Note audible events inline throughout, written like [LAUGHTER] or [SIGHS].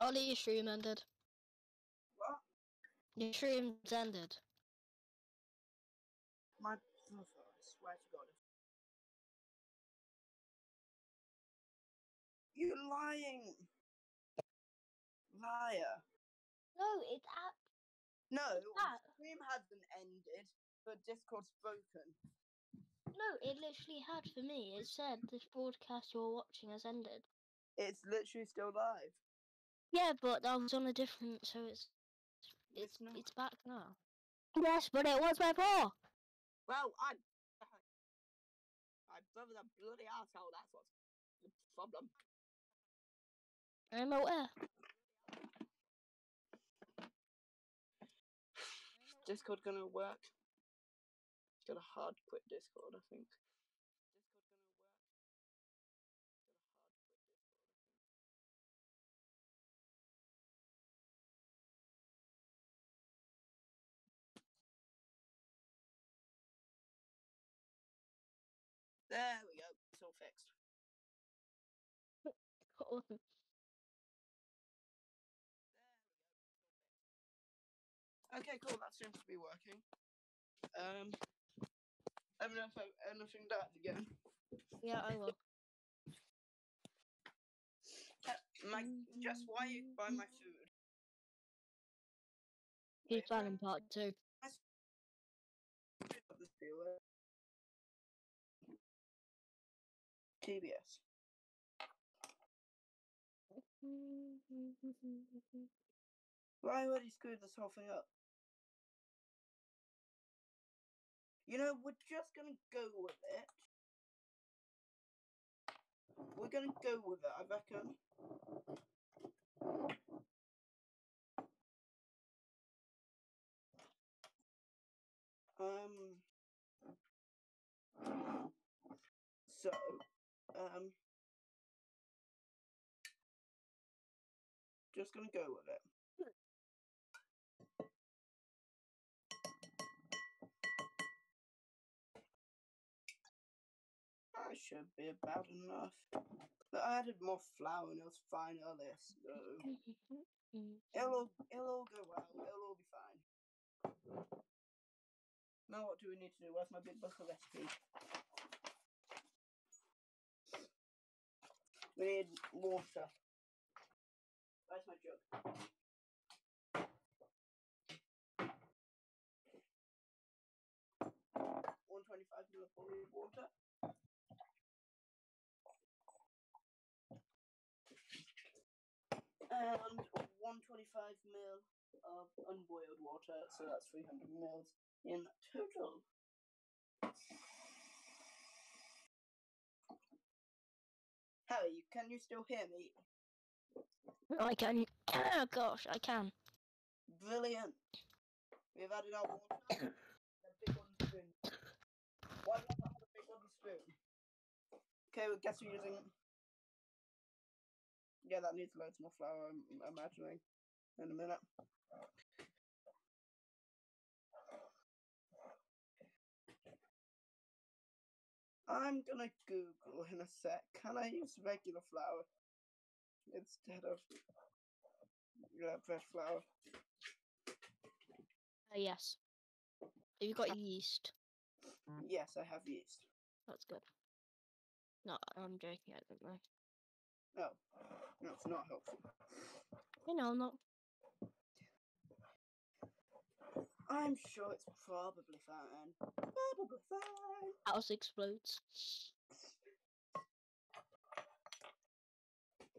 Ollie, your stream ended. What? Your stream's ended. My oh, I swear to God. You're lying. Liar. No, it's at. No, that? stream hasn't ended, but Discord's broken. No, it literally had for me. It said this broadcast you're watching has ended. It's literally still live. Yeah, but I was on a different, so it's it's It's not. it's back now. Yes, but it was before. Well, I. My brother's a bloody asshole. That's what's the problem. I'm aware. Discord gonna work. It's got a hard quit Discord, I think. [LAUGHS] There we go. It's all fixed. Okay, cool. That seems to be working. Um, I don't know if I, anything dies again. yeah, I will. Uh, My, just why you buy my food? He's planning part two. TBS. Why would he screw this whole thing up? You know, we're just gonna go with it. We're gonna go with it, I reckon. Um. So, um. Just gonna go with it. That should be about enough. But I added more flour and it was fine earlier, so [LAUGHS] it'll it'll all go well. It'll all be fine. Now what do we need to do? Where's my big book of recipes? We need water. Where's my jug? One twenty-five ml of water. And one twenty-five ml of unboiled water, so that's three hundred mils in total. Harry, can you still hear me? I can. [COUGHS] Oh gosh, I can. Brilliant. We've added our water. the big one spoon. Why not have a big one spoon? Okay, we guess we're using. Yeah, that needs loads more flour. I'm I'm imagining in a minute. I'm gonna Google in a sec. Can I use regular flour instead of bread flour? Uh, yes. Have you got yeast? Yes, I have yeast. That's good. No, I'm joking. I don't know. No, that's not helpful. You know, I'm not. I'm sure it's probably fine. Probably fine. House explodes.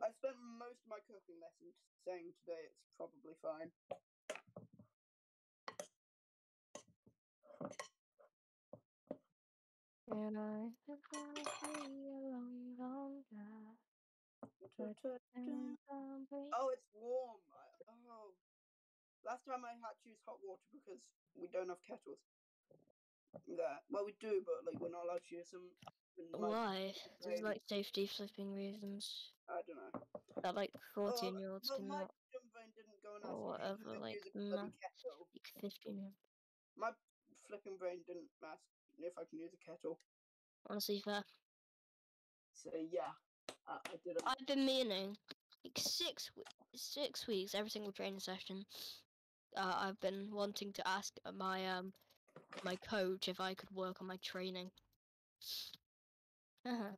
I spent most of my cooking lessons saying today it's probably fine. And I have gone a long, long drive. And I'm break- Oh, it's warm. Oh, last time I had to use hot water because we don't have kettles. Yeah, well we do, but like we're not allowed to use them. Why? There's like safety flipping reasons I don't know. that like Oh, 14 year olds well, my cannot. dumb brain didn't go and or whatever, like, use a ma- kettle. Like 15 year My flipping brain didn't ask if I can use a kettle. Honestly, fair. So yeah, I, I did. A, I've been meaning like six six weeks, every single training session, uh, I've been wanting to ask my um my coach if I could work on my training. Uh-huh.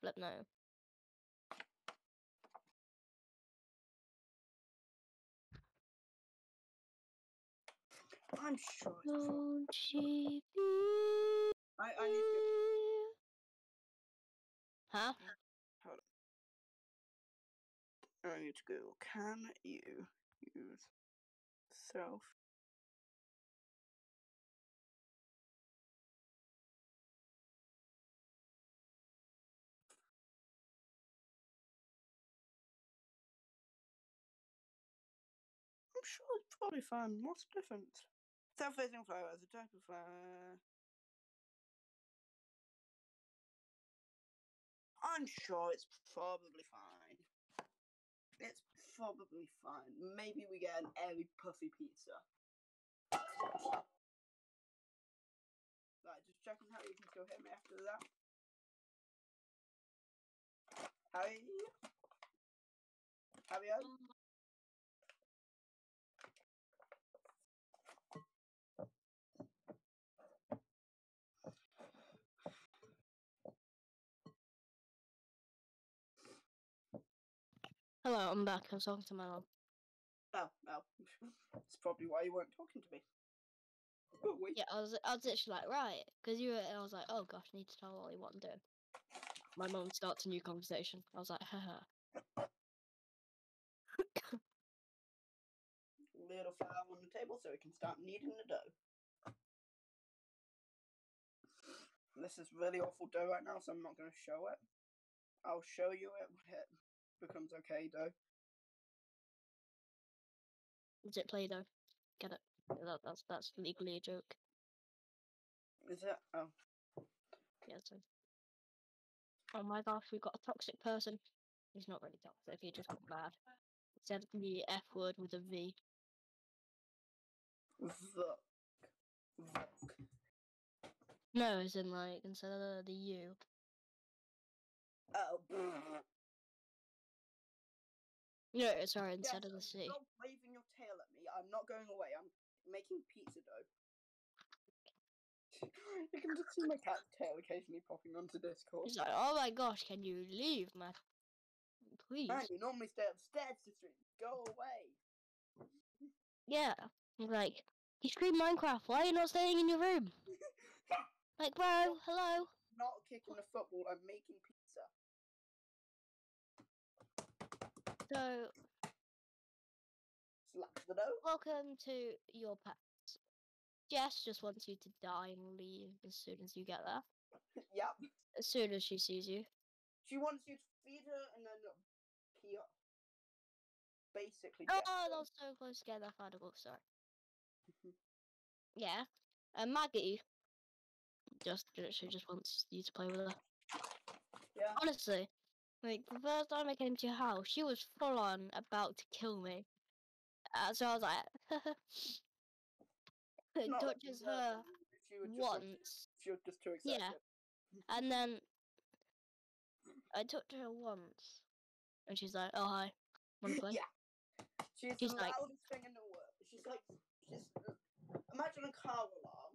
Flip no. I'm sure. Won't she be I, I need to. Huh? I need to go. Can you use self? I'm sure it's probably fine. What's the difference? Self-raising flour is a type of flour. I'm sure it's probably fine. Probably fine. Maybe we get an airy puffy pizza. Right, just checking how you can still hear me after that. Harry? Harry? Mm. Hello, I'm back. I was talking to my mom. Oh, well. [LAUGHS] That's probably why you weren't talking to me. Oh, [LAUGHS] wait. Yeah, I was I was literally like, right, because you were, I was like, oh gosh, I need to tell Ollie what I'm doing. My mom starts a new conversation. I was like, haha. [COUGHS] Little flour on the table so we can start kneading the dough. This is really awful dough right now, so I'm not going to show it. I'll show you it [LAUGHS] becomes okay dough. Is it Play Doh? Get it? That, that's that's legally a joke. Is it? Oh. Yeah. So. Oh my gosh, we've got a toxic person. He's not really toxic. He just got mad. Said the F word with a V. Vuck. Vuck. No, as in like instead of the, the U. Oh. No, sorry, instead Yes, of the sea. Stop waving your tail at me. I'm not going away. I'm making pizza dough. [LAUGHS] you can just see my cat's tail occasionally popping onto Discord. He's like, oh my gosh, can you leave, man? Please. Man, you normally stay upstairs to stream. Go away. Yeah. He's like, you stream Minecraft. Why are you not staying in your room? [LAUGHS] Like, bro, hello. Not kicking the football. I'm making pizza. So, Slap the dough. welcome to your pets. Jess just wants you to die and leave as soon as you get there. [LAUGHS] yep. As soon as she sees you. She wants you to feed her and then pee her. Basically. Oh, get her. that was so close to getting that final Sorry. Mm-hmm. Yeah. And Maggie just literally just wants you to play with her. Yeah. Honestly, like the first time I came to your house, she was full on about to kill me. Uh, so I was like, it [LAUGHS] Not touches you were, her but She was just once, She was just too excited. Yeah. and then I touched her once, and she's like, "Oh hi, wanna play?" Yeah. She's, She's the like- loudest thing in the world. She's like, she's imagine a car alarm,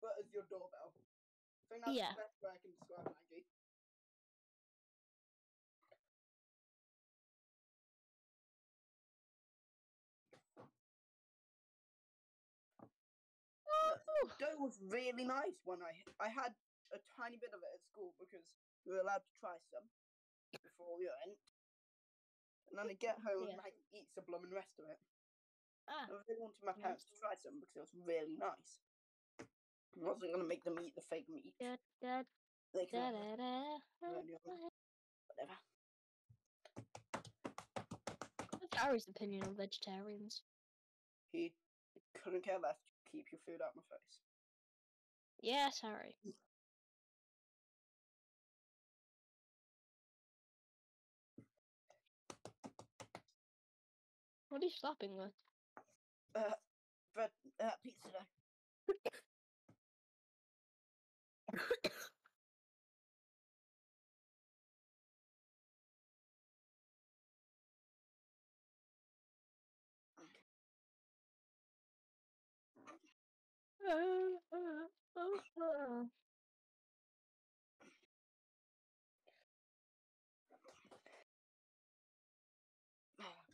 but as your doorbell. I think that's Yeah. the best way I can describe Maggie. Dough was really nice when I I had a tiny bit of it at school because we were allowed to try some before we went. And then I get home Yeah. and Maggie eats the blooming rest of it. Ah, I really wanted my Nice. parents to try some because it was really nice. I wasn't gonna make them eat the fake meat. da, da, They can da, da, whatever. What's Harry's opinion on vegetarians? He couldn't care less. Keep your food out of my face. Yeah, sorry. What are you slapping with? Uh, but uh, pizza [COUGHS] [COUGHS] dough. [LAUGHS] Oh,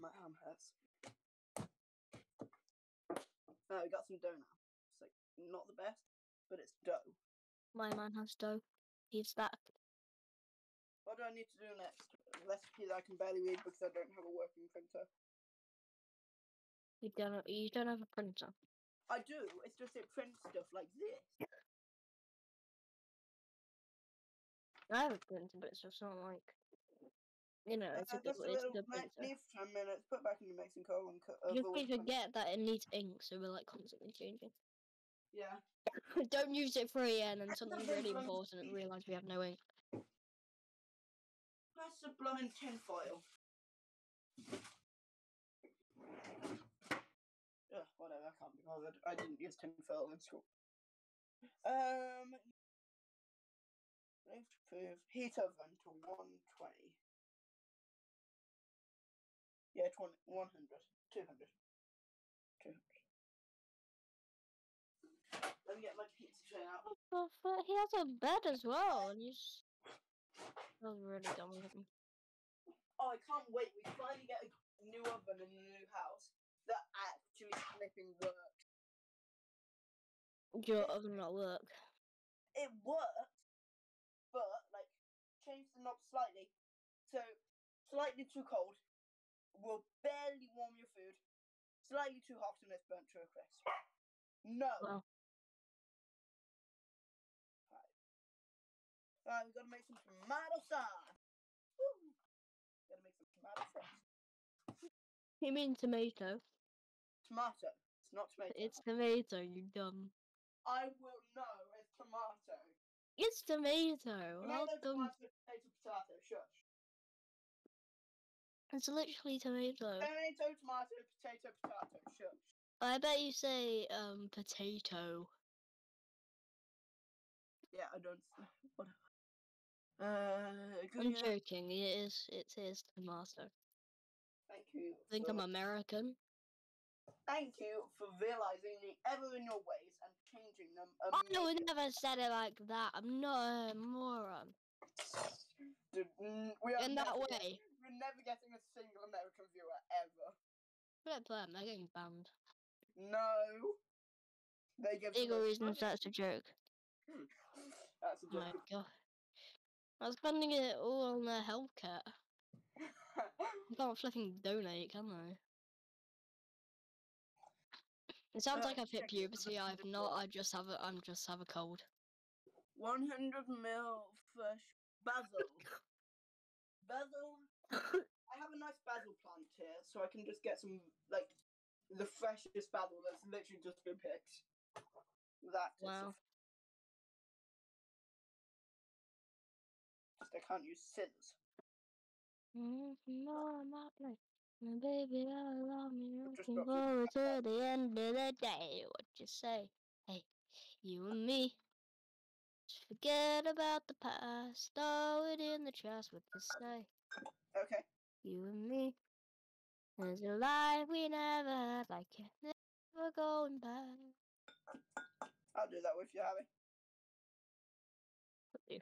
my arm hurts. Uh, oh, we got some dough now. It's like not the best, but it's dough. My man has dough. He's back. What do I need to do next? Recipes I can barely read because I don't have a working printer. You don't. You don't have a printer. I do. It's just it prints stuff like this. I have a printer, but it's just not like. You know, it's a Uh, good. just a a little good ma- printer. leave for ten minutes. Put back into Mexico and cut. You need to that it needs ink, so we're like constantly changing. Yeah. [LAUGHS] don't use it for a year and then something really important and realise we have no ink. That's the blooming tin foil. Ugh, whatever, I can't be bothered. I didn't use tin foil in school. Um, lift proof heat oven to 120. Yeah, 20, 100, 200. 200. Let me get my pizza tray out. What the? He has a bed as well, and he's. That was really dumb of him. Oh, I can't wait. We finally get a new oven in the new house that actually flipping works. Your oven not work. It works, but like change the knob slightly. So slightly too cold will barely warm your food. Slightly too hot and it's burnt to a crisp. No. Well. Alright, we gotta make some tomato sauce. Woo! Gotta make some tomato sauce. You mean tomato? Tomato. It's not tomato. It's tomato, you dumb. I will know it's tomato. It's tomato. How Tomato, dumb. tomato, potato, potato. Shush. It's literally tomato. Tomato, tomato, potato, potato. Shush. I bet you say um potato. Yeah, I don't. [LAUGHS] Whatever. Uh, I'm joking. It is. It is tomato. You. I think I'm American. Thank you for realizing the error in your ways and changing them. I would never said it like that. I'm not a moron. Dude, we are In that never way. We're never getting a single American viewer ever. Don't play 'em, They're getting banned. No. They give Legal reasons. That's a joke. [LAUGHS] That's a Oh my god. I was spending it all on their healthcare. You can't flipping donate, can I? It sounds Uh, like I've hit puberty. I've not. I just have a. I'm just have a cold. 100 mil fresh basil. Basil. I have a nice basil plant here, so I can just get some like the freshest basil that's literally just been picked. That. Wow. just I can't use scissors. Mm, No, I'm not like. My baby, I love me. Just Looking forward to the end of the day. What you say? Hey, you and me. Just forget about the past. Throw it in the trash with the say. Okay. You and me. There's a life we never had, like it never going back. I'll do that with you, Harry. you.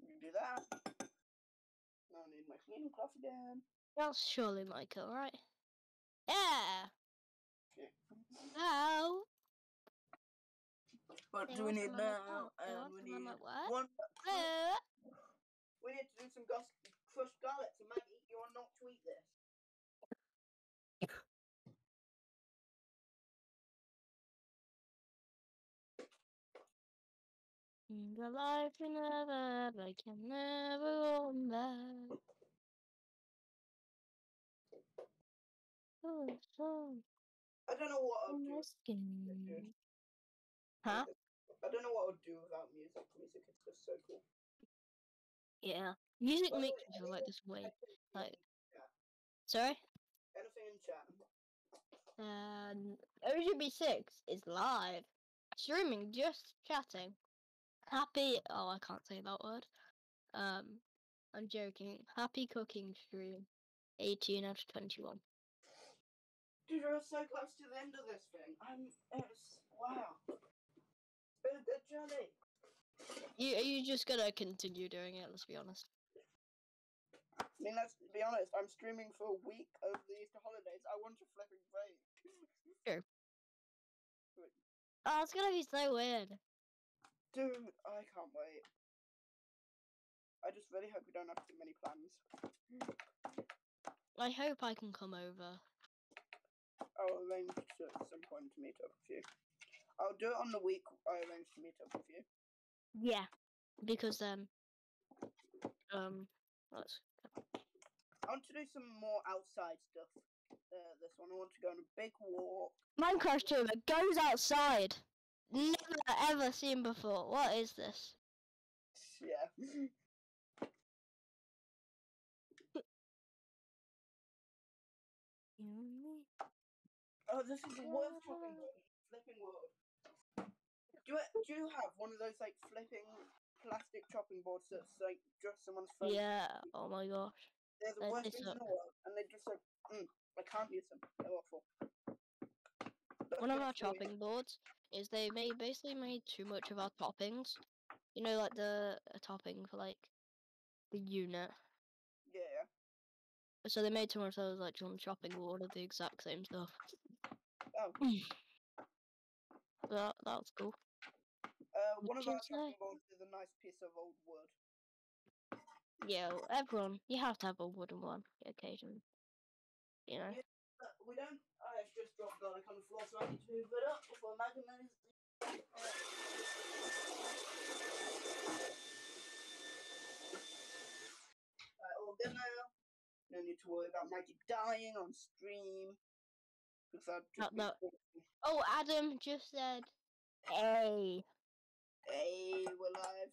You do that. Now I need my cleaning cloth again. That's surely Michael, right? Yeah. Okay. Ow. What do we need some on my now? phone. Um, we need one. Uh, We need to do some gus- crushed garlic. So Maggie, you are not to eat this. The life we never had, I can never go back. Oh, so I don't know what I'll do. skin. Huh? I don't know what I'll do without music. Music is just so cool. Yeah. Music makes me feel like this way. Like, sorry? Anything in chat? And OGB6 is live. Streaming, just chatting. Happy. Oh, I can't say that word. Um, I'm joking. Happy cooking stream. 18 out of 21. Dude, we're so close to the end of this thing. I'm. It's wow. It's been a good journey. You you just gonna continue doing it? Let's be honest. I mean, let's be honest. I'm streaming for a week over the Easter holidays. I want to flipping break. [LAUGHS] Oh, it's gonna be so weird. Dude, I can't wait. I just really hope we don't have too many plans. I hope I can come over. I'll arrange to at some point to meet up with you. I'll do it on the week I arrange to meet up with you. Yeah, because um um let's I want to do some more outside stuff. Uh, this one, I want to go on a big walk. Minecraft streamer goes outside. Never ever seen before. What is this? [LAUGHS] Yeah. [LAUGHS] Oh, this is the worst chopping board. Flipping world. Do you, do you have one of those like flipping plastic chopping boards that's like just someone's phone? Yeah. Oh my gosh. They're the worst things in the world, and they just like, mm, I can't use them. They're awful. But One of our chopping boards is they made basically made too much of our toppings. You know, like the a topping for like the unit. Yeah. So they made too much of those like on the chopping board of the exact same stuff. Oh. That that was cool. Uh, one of our is a nice piece of old wood. Yeah, well, everyone, you have to have a wooden one occasionally. You know. Yeah. We don't. I have just dropped garlic on the floor, so I need to move it up before is. Right, all good now. No need to worry about Maggie dying on stream. Because I'd just No, be. Oh, Adam just said, "Hey," Hey, we're live.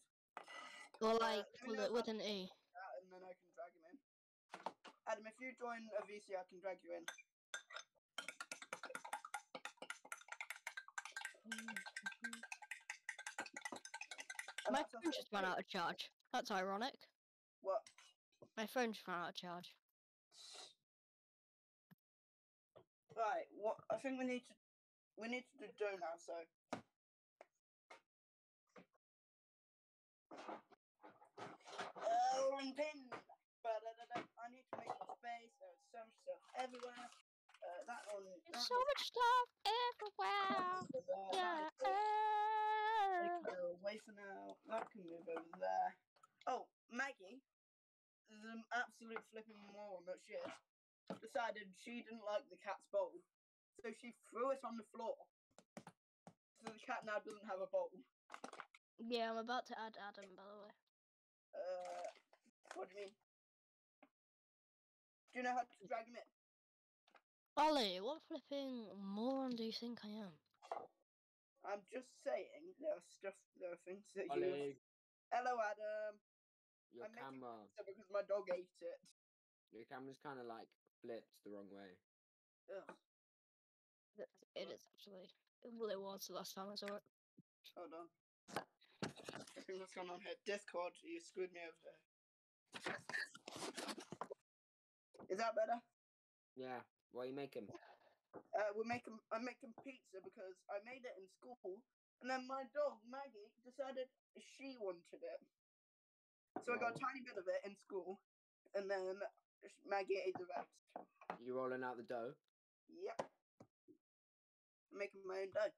or Uh, like me with, with an E. And then I can drag him in. Adam, if you join a VC, I can drag you in. [LAUGHS] My phone just ran out of charge. That's ironic. What? My phone just ran out of charge. Right, what I think we need to we need to do dough now, so Oh and pin. I need to make more space, there's so much stuff everywhere. Uh, that one There's that so one- much stuff everywhere. there, Yeah. Take her away for now. That can move over there. Oh, Maggie, the absolute flipping moron that she is, decided she didn't like the cat's bowl, so she threw it on the floor. So the cat now doesn't have a bowl. Yeah, I'm about to add Adam, by the way. Uh, what do you mean? Do you know how to drag him in? Ollie, what flipping moron do you think I am? I'm just saying there are stuff, there are things that you. Hello, Adam. your I'm camera, because my dog ate it. your camera's kind of like flipped the wrong way. Ugh. It it is actually. Well, it was the last time I saw it. Hold on. I think what's going on here. Discord, you screwed me over Is that better? Yeah, what are you making? Uh, we're making. I'm making pizza because I made it in school, and then my dog Maggie decided she wanted it. So I got a tiny bit of it in school, and then ate the rest. You rolling out the dough? Yep. I'm making my own dough.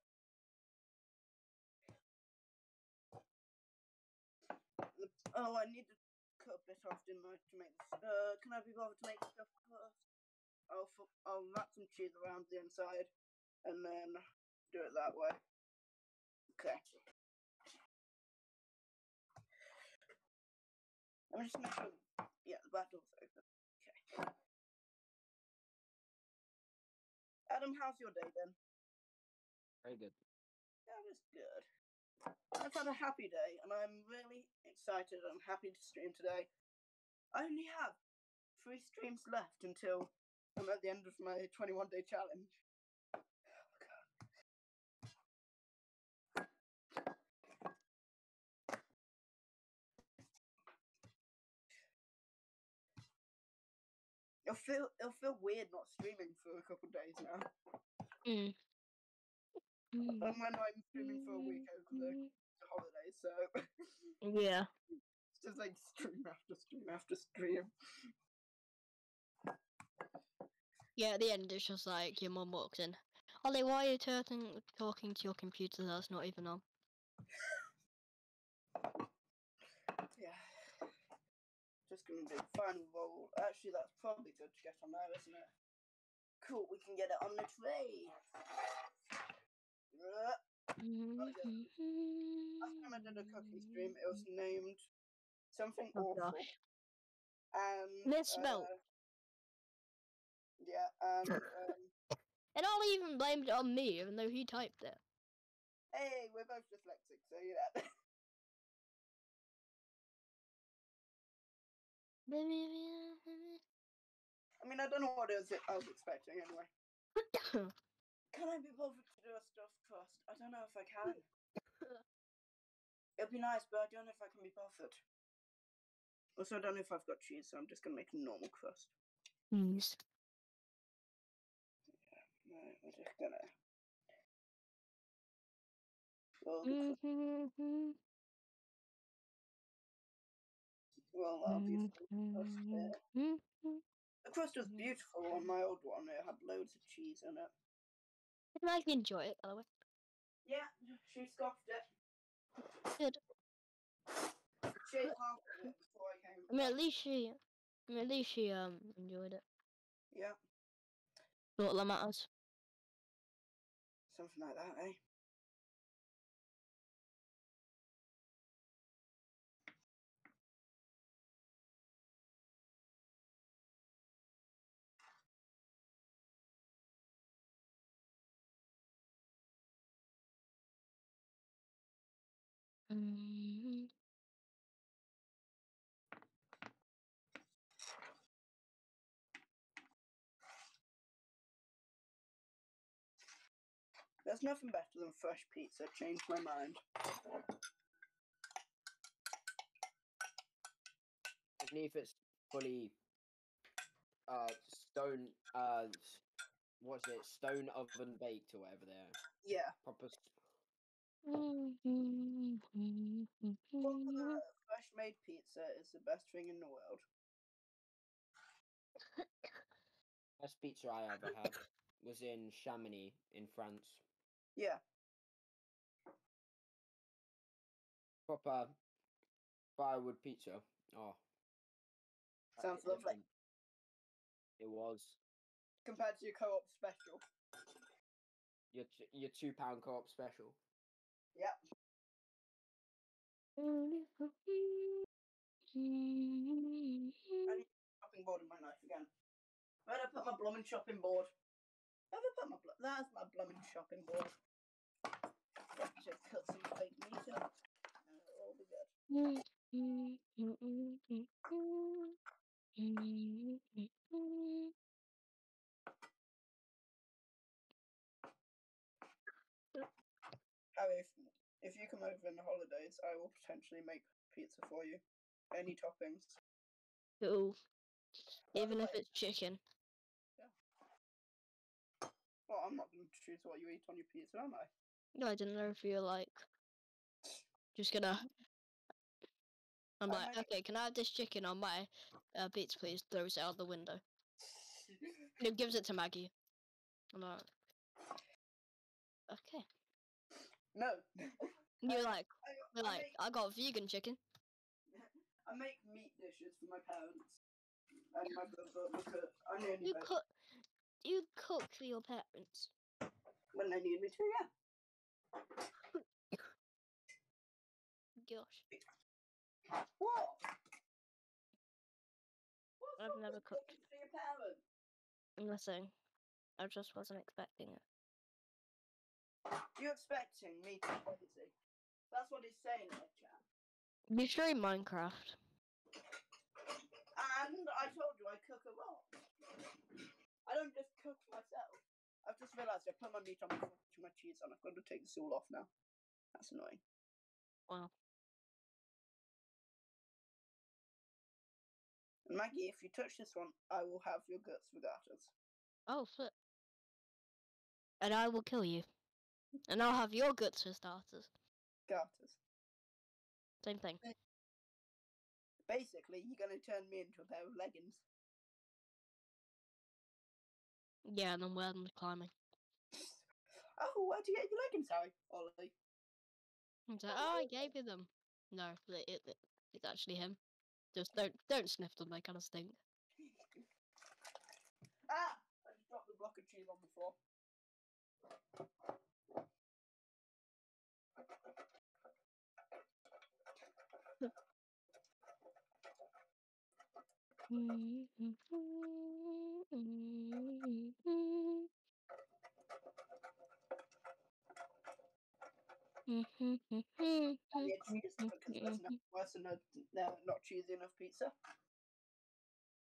Oh, I need to cut a bit off, didn't I, to make this? Uh, can I be bothered to make stuff first? I'll, I'll wrap some cheese around the inside, and then do it that way. Okay. Me just make sure. Yeah, the back door's open. Adam, how's your day then? Very good. That is good. I've had a happy day and I'm really excited. I'm happy to stream today. I only have three streams left until I'm at the end of my 21 day challenge. It'll feel it'll feel weird not streaming for a couple of days now. Mm. And when I'm streaming for a week over the holidays, so Yeah. it's [LAUGHS] just like stream after stream after stream. Yeah, at the end, it's just like your mum walks in. Ollie, why are you talking, talking to your computer that's not even on? Yeah. Just gonna do final roll. Actually, that's probably good to get on there, isn't it? Cool, we can get it on the tray. Last time I did a cooking stream, it was named something Oh, awful. gosh. And Misspelt. uh, yeah, and um, And Ollie even blamed it on me, even though he typed it. hey, we're both dyslexic, so yeah. [LAUGHS] [LAUGHS] I mean, I don't know what it was I was expecting anyway. [COUGHS] Can I be bothered to do a stuffed crust? I don't know if I can. It'd be nice, but I don't know if I can be bothered. Also, I don't know if I've got cheese, so I'm just gonna make a normal crust. Please. Right, we're just gonna. Roll the crust. Mm-hmm. Mm-hmm. Roll our beautiful crust there. Mm-hmm. The crust was beautiful on my old one. It had loads of cheese in it. Did I enjoy it, way? Yeah, she scoffed it. Good. She ate half of it before I came. I mean, at least she, I mean, at least she um enjoyed it. Yeah, Not that matters. something like that, eh? Mm-hmm. There's nothing better than fresh pizza. Changed my mind. Even if it's fully uh stone uh what's it stone oven baked or whatever they're Yeah. proper s-. [LAUGHS] Fresh made pizza is the best thing in the world. best pizza I ever had was in Chamonix in France. Yeah. Proper firewood pizza. Oh. Sounds hit lovely. It was Compared to your co-op special. your t- your two pound co-op special. Yep. Chopping board and my knife again. Where'd I put my blooming chopping board? Have I put my bl- That's my blooming chopping board. Just cut some fake meat up. And it'll all be good. Harry, if, you come over in the holidays, I will potentially make pizza for you. Any toppings. Cool. Even if it's chicken. Well, I'm not going to choose what you eat on your pizza, am I? No, I didn't know if you're like just gonna. I'm like, might- okay, can I have this chicken on my uh, pizza, please? Throws it out the window. [LAUGHS] And gives it to Maggie. I'm like, okay. No. [LAUGHS] You're I- like, I, you're I like, make, I got vegan chicken. [LAUGHS] I make meat dishes for my parents and my brother because I nearly You cook. You cook for your parents. when they need me to. Yeah. Gosh, What? What's I've never cooked. for your parents? nothing. I just wasn't expecting it. You expecting me to be crazy? That's what he's saying in the chat. Minecraft. And I told you I cook a lot. I don't just cook myself. I've just realised I put my meat on my cheese on. I've got to take this all off now. That's annoying. Wow. And Maggie, if you touch this one, I will have your guts regardless. Oh, flip. And I will kill you. And I'll have your guts for starters. Garters. Same thing. Basically, you're gonna turn me into a pair of leggings. Yeah, and then wear the climbing. [LAUGHS] Oh, where'd you get your leggings, Harry? Ollie. He's like, oh, I gave you them. No, it, it, it- it's actually him. Just don't don't sniff them. They kind of stink. [LAUGHS] Ah! I just dropped the block of cheese on the floor. Cheese because there's nothing worse than a uh, not cheesy enough pizza.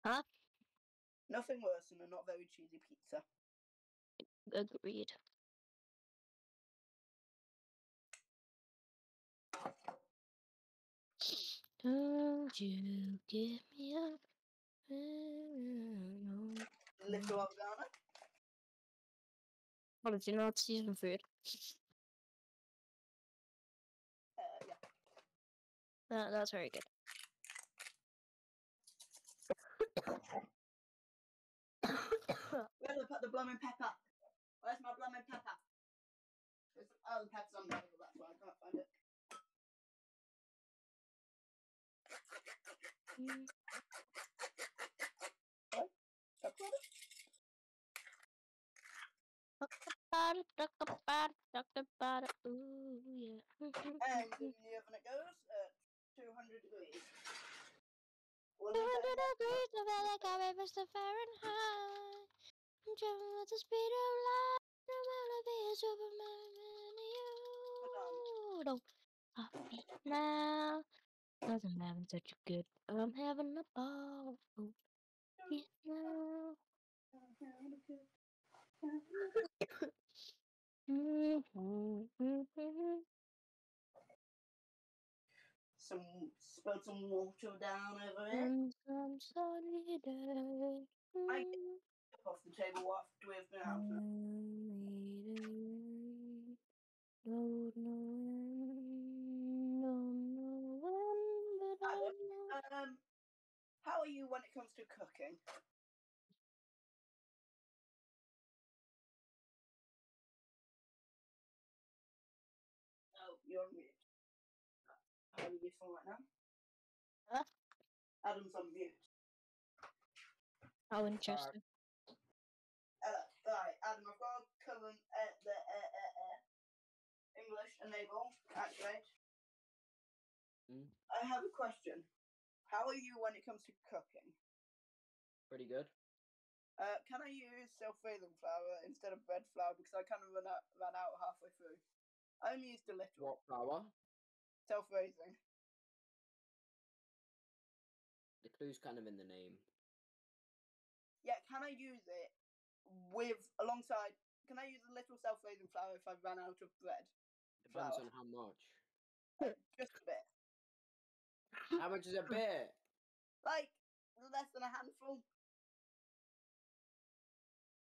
Huh? Nothing worse than a not very cheesy pizza. Agreed. Don't you give me up. Little oregano. What did you know it's season food? Uh, yeah. That, that's very good. Where did I put the blooming pepper? Where's my blooming pepper? It's, oh, the pepper's on the table, that's why I can't find it. Chocolate? About it, talk about it, talk about it. Ooh, yeah. And in the oven it goes at 200 degrees. Well, Two is that hundred enough? degrees I Mr. Fahrenheit. I'm traveling with the speed of light. No matter be a Superman in you. Don't stop me now. Cause I'm having such a good. I'm having a ball. Oh, yeah, now. Mhm, Some spill some water down over it. Some sunny day. I- mm, Up off the table after we've been out. Don't know when, don't know when, but I know. Um, how are you when it comes to cooking? How are you useful right now? Huh? Adam's on mute. How interesting. Uh, right, Adam, I've got a current uh, the uh, uh, uh, English enable activate. Mm. I have a question. How are you when it comes to cooking? Pretty good. Uh, can I use self-raising flour instead of bread flour because I kind of ran out, ran out halfway through. I only used a little What flour? Self-raising. The clue's kind of in the name. Yeah, can I use it with alongside? Can I use a little self-raising flour if I ran out of bread? Depends Flour. on how much. Uh, [LAUGHS] just a bit, How much is a bit? [LAUGHS] like less than a handful.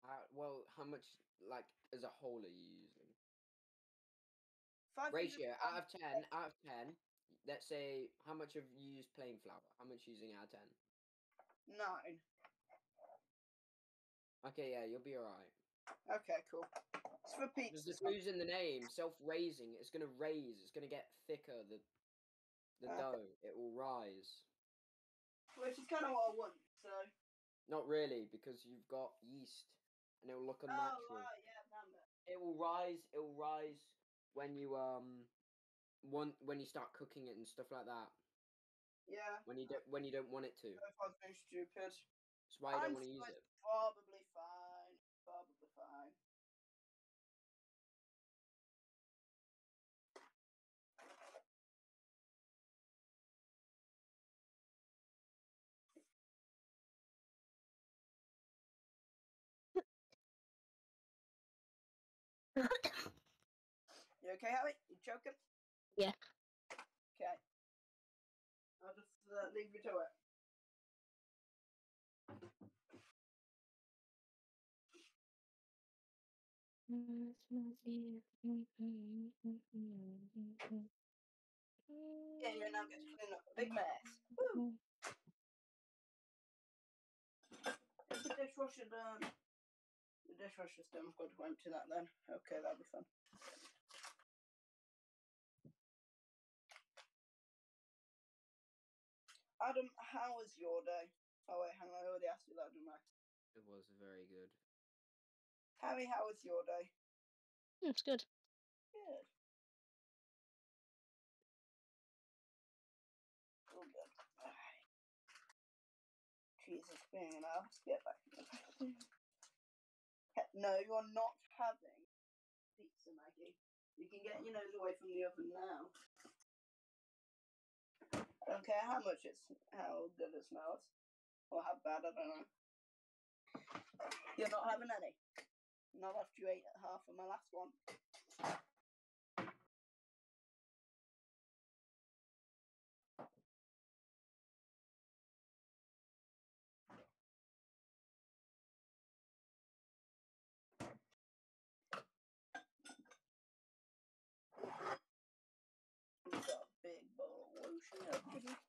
How, well, how much, like, as a whole are you 500 Ratio, out of 10, out of 10, let's say, how much have you used plain flour? How much using out of 10? Nine. Okay, yeah, you'll be alright. Okay, cool. It's for pizza. the clue's in the name, self-raising, it's gonna raise, it's gonna get thicker, the, the Okay. dough, it will rise. Which is kind of what I want. So. Not really, because you've got yeast, and it will look Oh unnatural. right, yeah. It will rise, it will rise when you, um, one, when you start cooking it and stuff like that. Yeah. When you don't, when you don't want it to. If I was being stupid. That's why you don't want to use it. Probably fine. okay, Harry? You choking? Yeah. Okay. I'll just uh, leave you to it. Yeah, you're now getting clean up a big mess. Woo! Is the dishwasher done? The dishwasher's done. I've got to go empty that then. Okay, that'll be fun. Adam, how was your day? Oh wait, hang on, I already asked you that, didn't I? It was very good. Harry, how was your day? It's good. Good. Oh, good. Alright. Jesus, being an ass. Get back. No, you're not having pizza, Maggie. You can get your nose away from the oven now. I don't care how much it's, how good it smells, or how bad, I don't know. You're not having any. Not after you ate half of my last one. Bowl of whooshing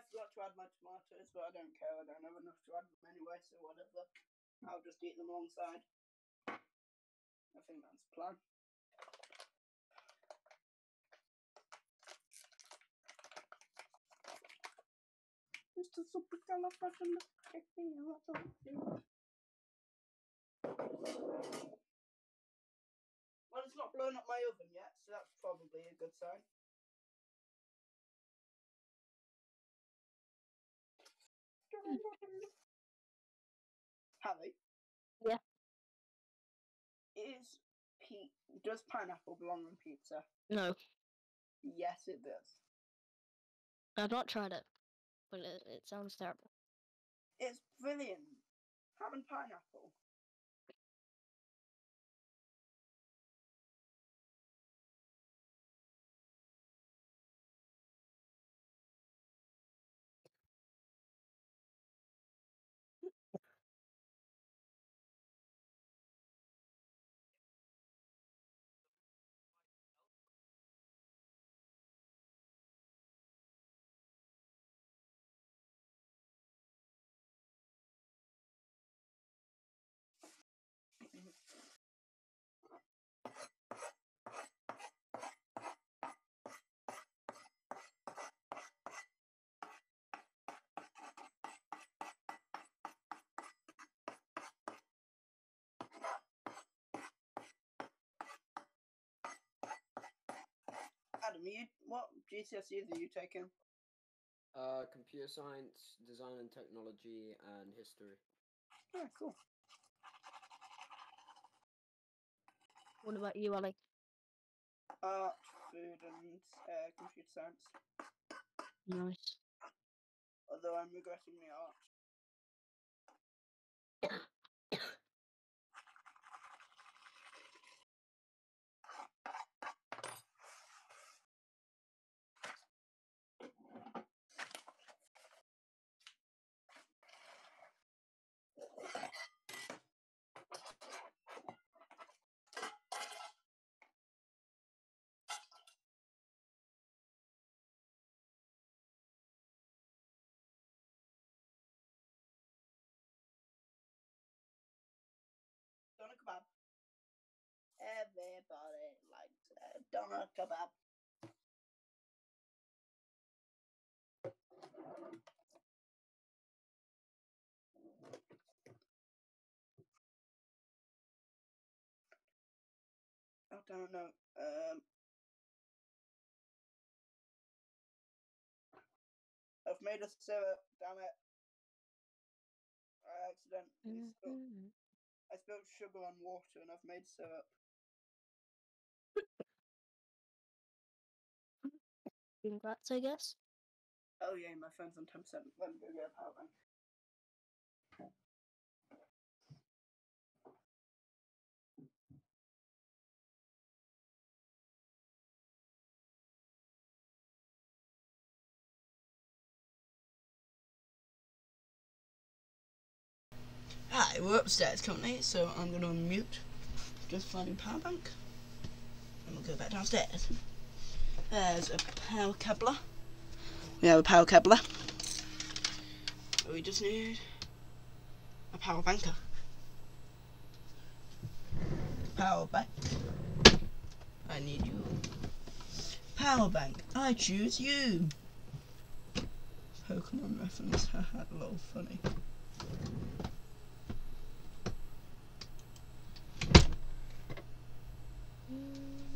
I forgot to add my tomatoes, but I don't care. I don't have enough to add them anyway, so whatever. I'll just eat them alongside. I think that's the plan. Mr. Supercalifragilisticexpialidocious. Well, it's not blown up my oven yet, so that's probably a good sign. Harry? Yeah? Is pe- does pineapple belong on pizza? No, Yes, it does. I've not tried it, but it, it sounds terrible. It's brilliant. Having pineapple. Adam, you what GCSEs are you taking? Uh, computer science, design and technology, and history. Yeah, cool. What about you, Ali? Art, food, and uh, computer science. Nice. Although I'm regretting the art. [COUGHS] Doner kebab. Everybody likes a doner kebab. I don't know. Um, I've made a syrup. Damn it! I accidentally spilled. Mhm. I spilled sugar on water and I've made syrup. [LAUGHS] Congrats, I guess. Oh yeah, my phone's on ten percent. Let me go get a power bank. Hi, we're upstairs currently, so I'm going to unmute. Just finding power bank. And we'll go back downstairs. There's a power cabler. We have a power cabler. We just need a power banker. Power bank. I need you. Power bank. I choose you. Pokemon reference. ha [LAUGHS] Haha, lol, funny.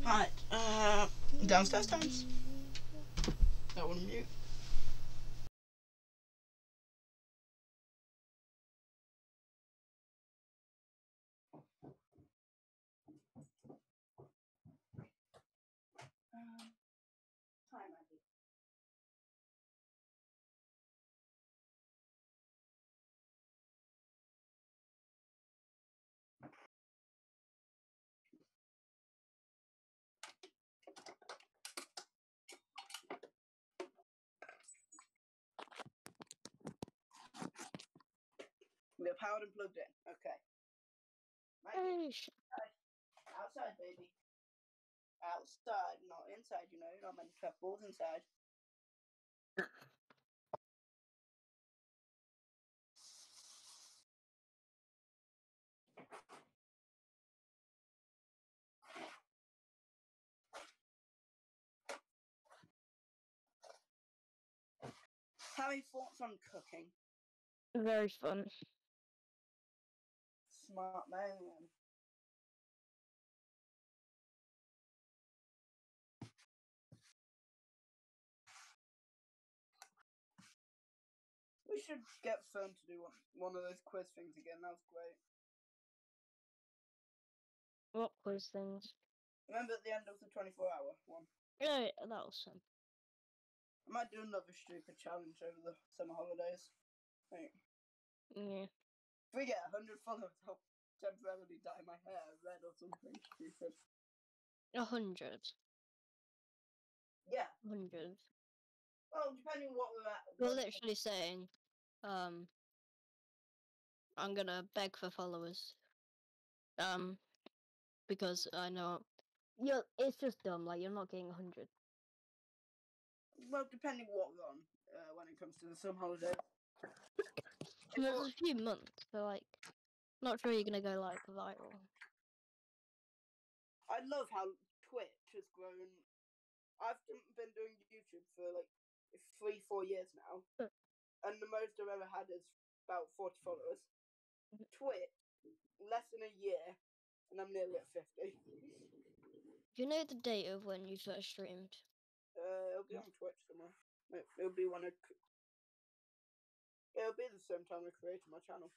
Right, uh, downstairs times. That one mute. Powered and plugged in. Okay. Maggie, outside, baby. Outside, not inside, you know. You're not meant to have balls inside. How many thoughts on cooking? very fun. Smart man. We should get Fern to do one, one of those quiz things again. That was great. What quiz things? Remember at the end of the 24 hour one? Yeah, that was fun. I might do another stupid challenge over the summer holidays. Like, Yeah. If we get 100 followers, I'll temporarily dye my hair red or something stupid. A hundred. Yeah, hundred. well, depending on what we're at. We're literally saying, um, I'm gonna beg for followers. Um, because I know, yeah, it's just dumb. Like you're not getting a hundred. Well, depending what we're on uh, when it comes to the summer holidays. There's a few months, so like, not sure you're gonna go like viral. I love how Twitch has grown. I've been doing YouTube for like three, four years now, Huh. and the most I've ever had is about 40 followers. Mhm. Twitch, less than a year, and I'm nearly at 50. Do you know the date of when you first streamed? Uh, it'll be on Twitch somewhere. It- It'll be when I. It'll be the same time I created my channel.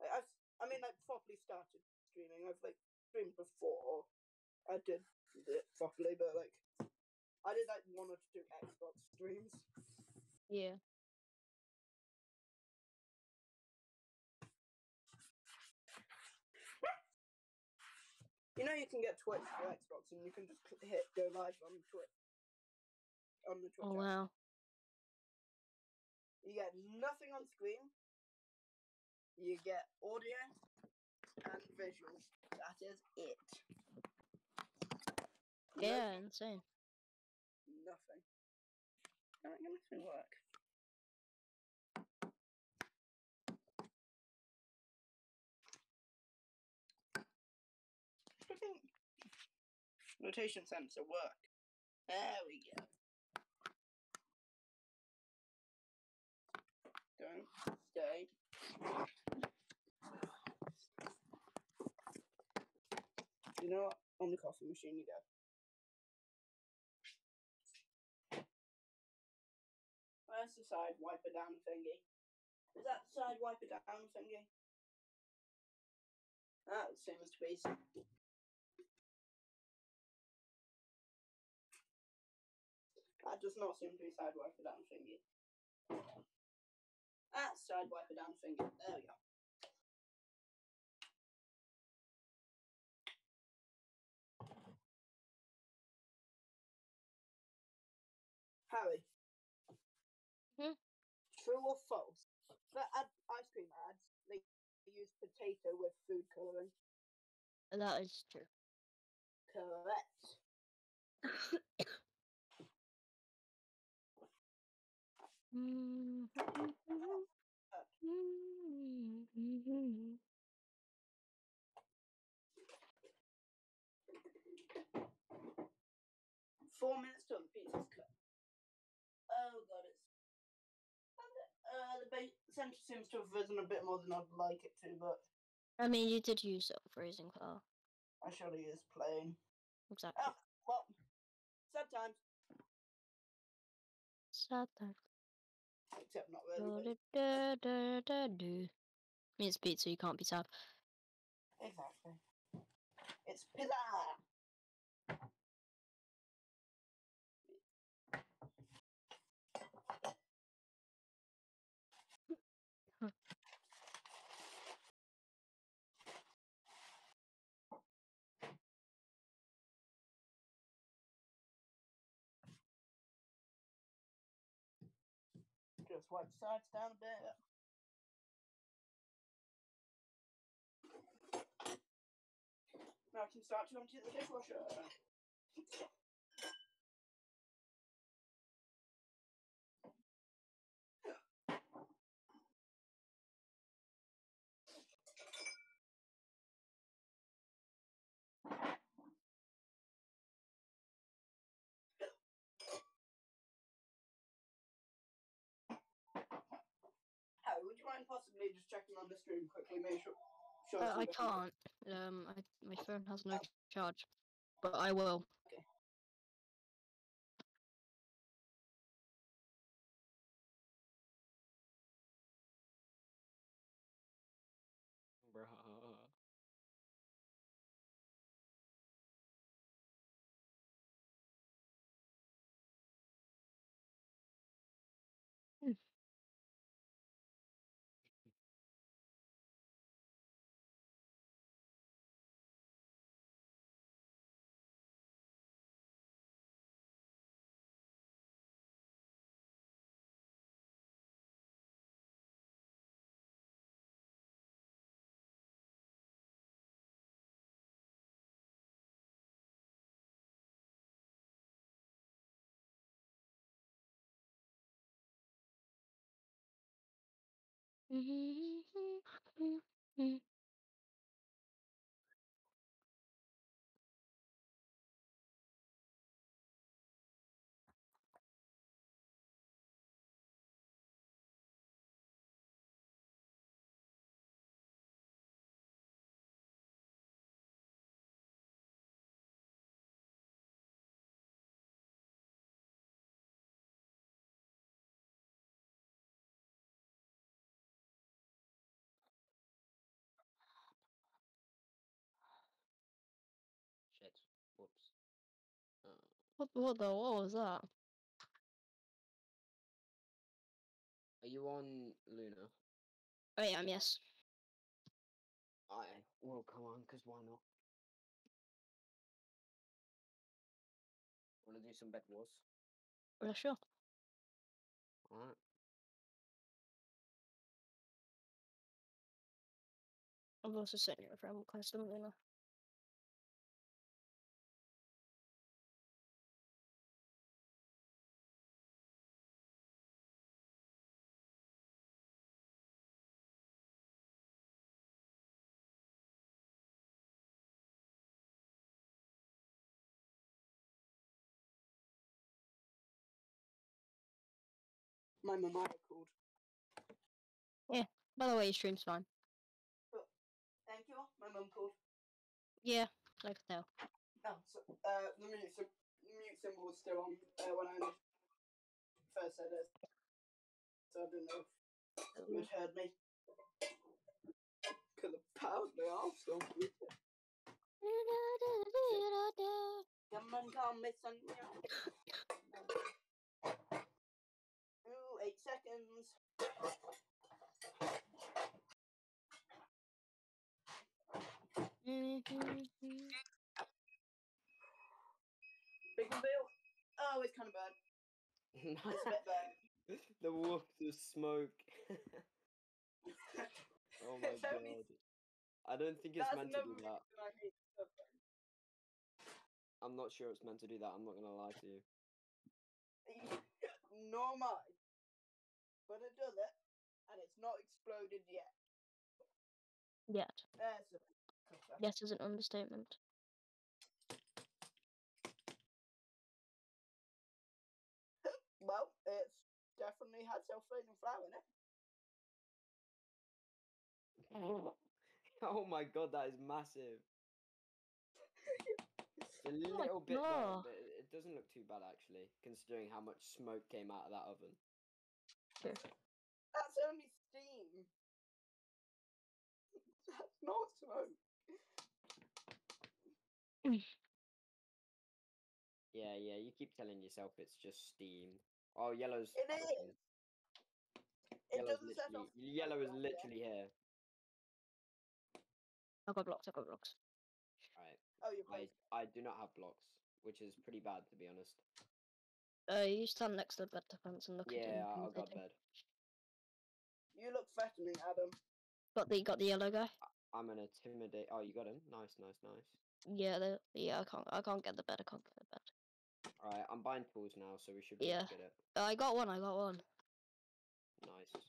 Like, I've, I mean, I properly started streaming. I've like streamed before. I did it properly, but like, I did like one or two Xbox streams. Yeah. You know, you can get Twitch for Xbox, and you can just hit go live on Twitch. On the Twitch. Oh app. wow. You get nothing on screen. You get audio and visuals. That is it. Yeah, insane. Nothing. How am I going to work? Rotation sensor work. There we go. Don't. You know what? On the coffee machine you go. Where's the side wiper down thingy? Is that the side wiper down thingy? Ah, that seems to be. That does not seem to be side wiper down thingy. That's side wiper down thingy. There we go. Harry. Hmm? True or false? For ad- ice cream ads, they use potato with food colouring. That is true. Correct. [COUGHS] Four minutes till the pizza's cooked. Oh god, it's. Uh, the base center seems to have risen a bit more than I'd like it to, but I mean, you did use a freezing cloud. I surely is playing. Exactly. Oh, well, sad times. Sad time. Except not really. but- Do-do-do-do-do. I mean, it's pizza. You can't be sad. Exactly. It's pizza! The sides down a bit. Now I can start to empty the dishwasher. Harry, would you mind possibly just checking on the stream quickly? Make sure. sure Uh, I can't. Um, I, my phone has no charge, but I will. Shit. What, what the? What was that? are you on Luna? Oh, yeah, um, yes. I will come on, cause why not? Wanna do some bed wars? Yeah, sure. Alright. I've also sent you a friend request, haven't My mama called. Yeah. By the way, your stream's fine. Thank you. My mum called. Yeah, I can tell. Oh, so, uh, the mute, sim- mute symbol was still on uh, when I first said it. So I didn't know if you had heard me. Because apparently I'm still on, come, Miss Sonia. Ooh, eight seconds. Big reveal. Oh, it's kind of bad. It's a bit bad. [LAUGHS] the wolf of smoke. [LAUGHS] oh my god. I don't think it's That's meant to do that. reason I'm not sure it's meant to do that. I'm not gonna lie to you. Nor am I. But it does it, and it's not exploded yet. Yet. There's a. Yes is an understatement. [LAUGHS] Well, it's definitely had self-raising flour in it. [LAUGHS] oh my god, that is massive. It's a [LAUGHS] Oh little bit there, God. but it it doesn't look too bad actually, considering how much smoke came out of that oven. That's only steam. [LAUGHS] That's not smoke. Yeah, yeah, you keep telling yourself it's just steam. Oh, yellow's. It cooking. is. It doesn't set off. yellow is fire yet. literally here. I got blocks, I got blocks. Right. Oh, you're I. I do not have blocks, which is pretty bad to be honest. Uh, you stand next to the bed defense and look at him. Yeah. I got bed. You look threatening, Adam. Got the got the yellow guy. I'm an intimidate. Oh, you got him. Nice, nice, nice. Yeah, the, yeah. I can't I can't get the bed. I can't get the bed. All right, I'm buying tools now, so we should be Yeah. able to get it. Uh, I got one. I got one. Nice.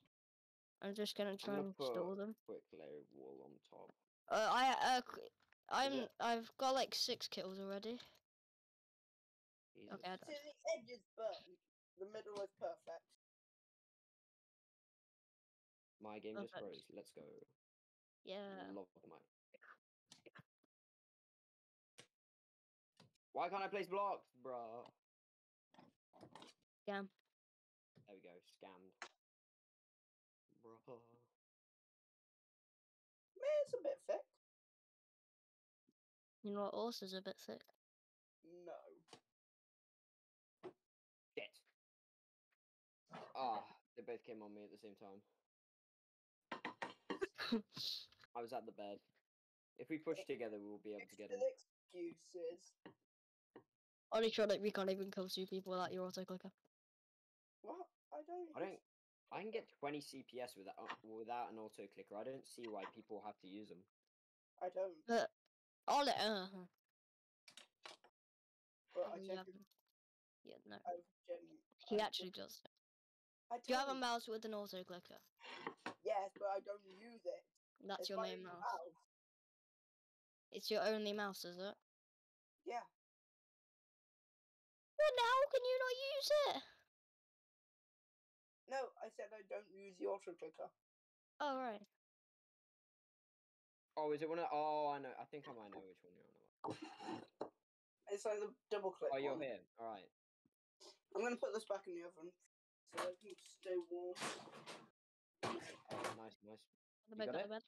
I'm just gonna try gonna and store them. Quick layer of wool on top. Uh, I uh, qu- I'm it- I've got like six kills already. Jesus Okay, I See, Christ. the edges but The middle is perfect. My game just Perfect. froze. Let's go. Yeah. Love my. Why can't I place blocks, bruh? Scam. There we go. Scammed. Bruh. Man, it's a bit thick. You know what? Else is a bit thick. No. Ah, they both came on me at the same time. [LAUGHS] I was at the bed. If we push together, we'll be able to get him. Still excuses. Only sure that we can't even kill two people without your auto clicker. What? I don't. I don't. I can get 20 CPS without without an auto clicker. I don't see why people have to use them. I don't. But all it. Uh, But I you check yeah, no. I've genu- He actually does. I Do you have a mouse with an auto clicker? Yes, but I don't use it. That's It's your main only mouse. It's your only mouse, is it? Yeah. Well, now can you not use it? No, I said I don't use the auto clicker. Oh right. Oh, is it one of? Oh, I know. I think I might know which one you're on about. It's like the double click. Oh, you're one. here. All right. I'm gonna put this back in the oven so it can stay warm. Oh, nice, nice. The You bed got got it? the bed.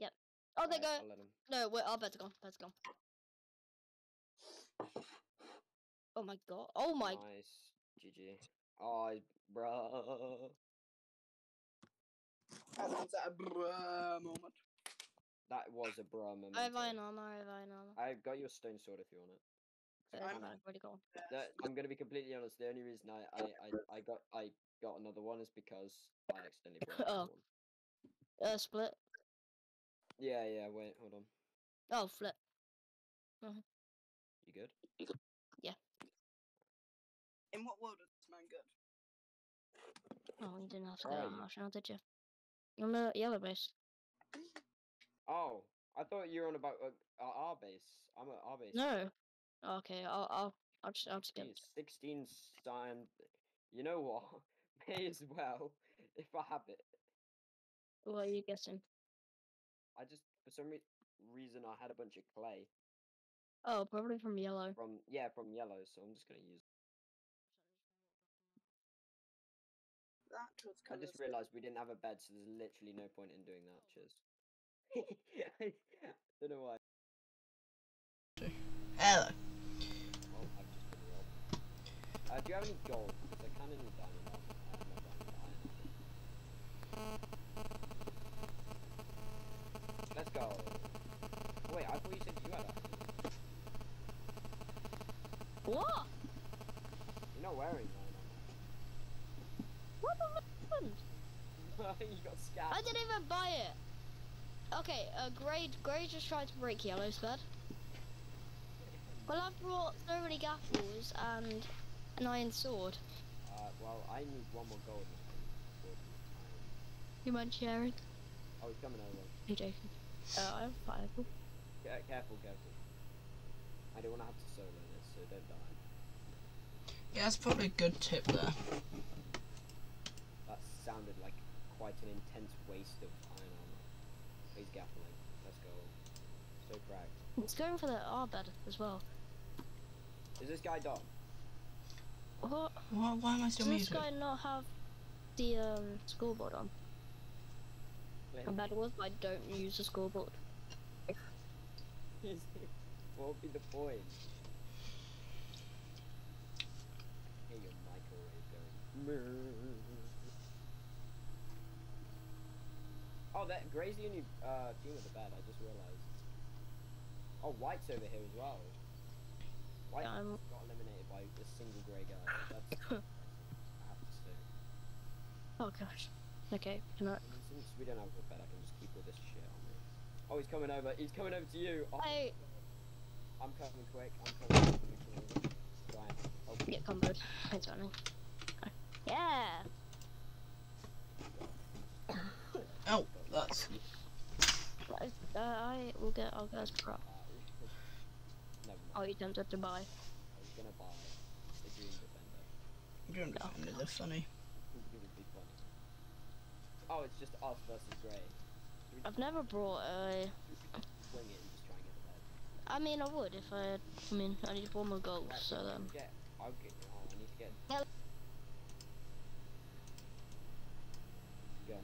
Yep. Oh, they Alright, go. I'll let him. No, wait. Our bed's gone. Bed's gone. Oh my god. Oh my. Nice. GG. Oh, bruh. Adam's at a bruh moment. That was a bruh moment. I have iron armor. I have iron armor. I've got your stone sword if you want it. I'm- no, I've already got. That, I'm gonna be completely honest. The only reason I, I, I, I got I got another one is because I accidentally brought Oh. another one. Uh, split. Yeah, yeah. Wait, hold on. Oh, flip. You good? Yeah. In what world is this man good? Oh, you didn't have to go are that you? harsh now, did you? On the yellow base. Oh, I thought you were on about uh, uh, our base. I'm at our base. No. Okay, I'll I'll I'll just I'll just get. Jeez, 16 signed. You know what? [LAUGHS] May as well if I have it. What are you guessing? I just for some re- reason I had a bunch of clay Oh, probably from yellow. from yeah from yellow, so I'm just gonna use. That was I just realised we didn't have a bed, so there's literally no point in doing that. Oh. Cheers. [LAUGHS] I don't know why. Hello. Well, I've just been robbed. Uh, do you have any gold? Because I kind of need diamond. I have no diamond. Let's go. Wait, I thought you said you had iron. What? You're not wearing What the happened? [LAUGHS] you got scattered. I didn't even buy it. Okay, uh, Gray, Gray just tried to break Yellow's bed. Well, I've brought so many gapples and an iron sword. Uh, well, I need one more gold. and I need gold and iron. You mind sharing? Oh, he's coming over. You joking? Uh, I'm fireball. Ca- careful, careful. I don't want to have to solo this, so don't die. Yeah, that's probably a good tip there. That sounded like quite an intense waste of iron armor. He's gappling. Let's go. So cracked. It's going for the R bed as well. Is this guy Dom? What? Why, why am I still Does this guy not have the um, scoreboard on? Let- I bet it was, but I don't use the scoreboard. [LAUGHS] what would be the point? Hey, your microwave going. Oh, that Gray's the only uh, team with the bed. I just realized. Oh, White's over here as well. White Yeah, I'm- got eliminated by a single grey guy. That's [LAUGHS] I have to say. Oh gosh. Okay, can I? I since we don't have a bed, I can just keep all this shit on me. Oh, he's coming over. He's coming over to you. Oh, Hey, I'm coming quick. I'm coming. I'm coming. Right. Oh, get comboed. Thanks, Danny. Yeah. [COUGHS] Oh, that's. Right, Uh, I will get. I'll get us prop. Never mind. Oh, you tempted to buy. I was gonna buy the Green Defender. Dream Defender, they're funny. It would be funny. Oh, it's just us versus Grey. Should we I've never brought a. just wing it and just try and get the bed? I mean, I would if I. I mean, I need to one more gold, Right, so then. can Get, I'll get. Oh, I need to get. Hello. Go.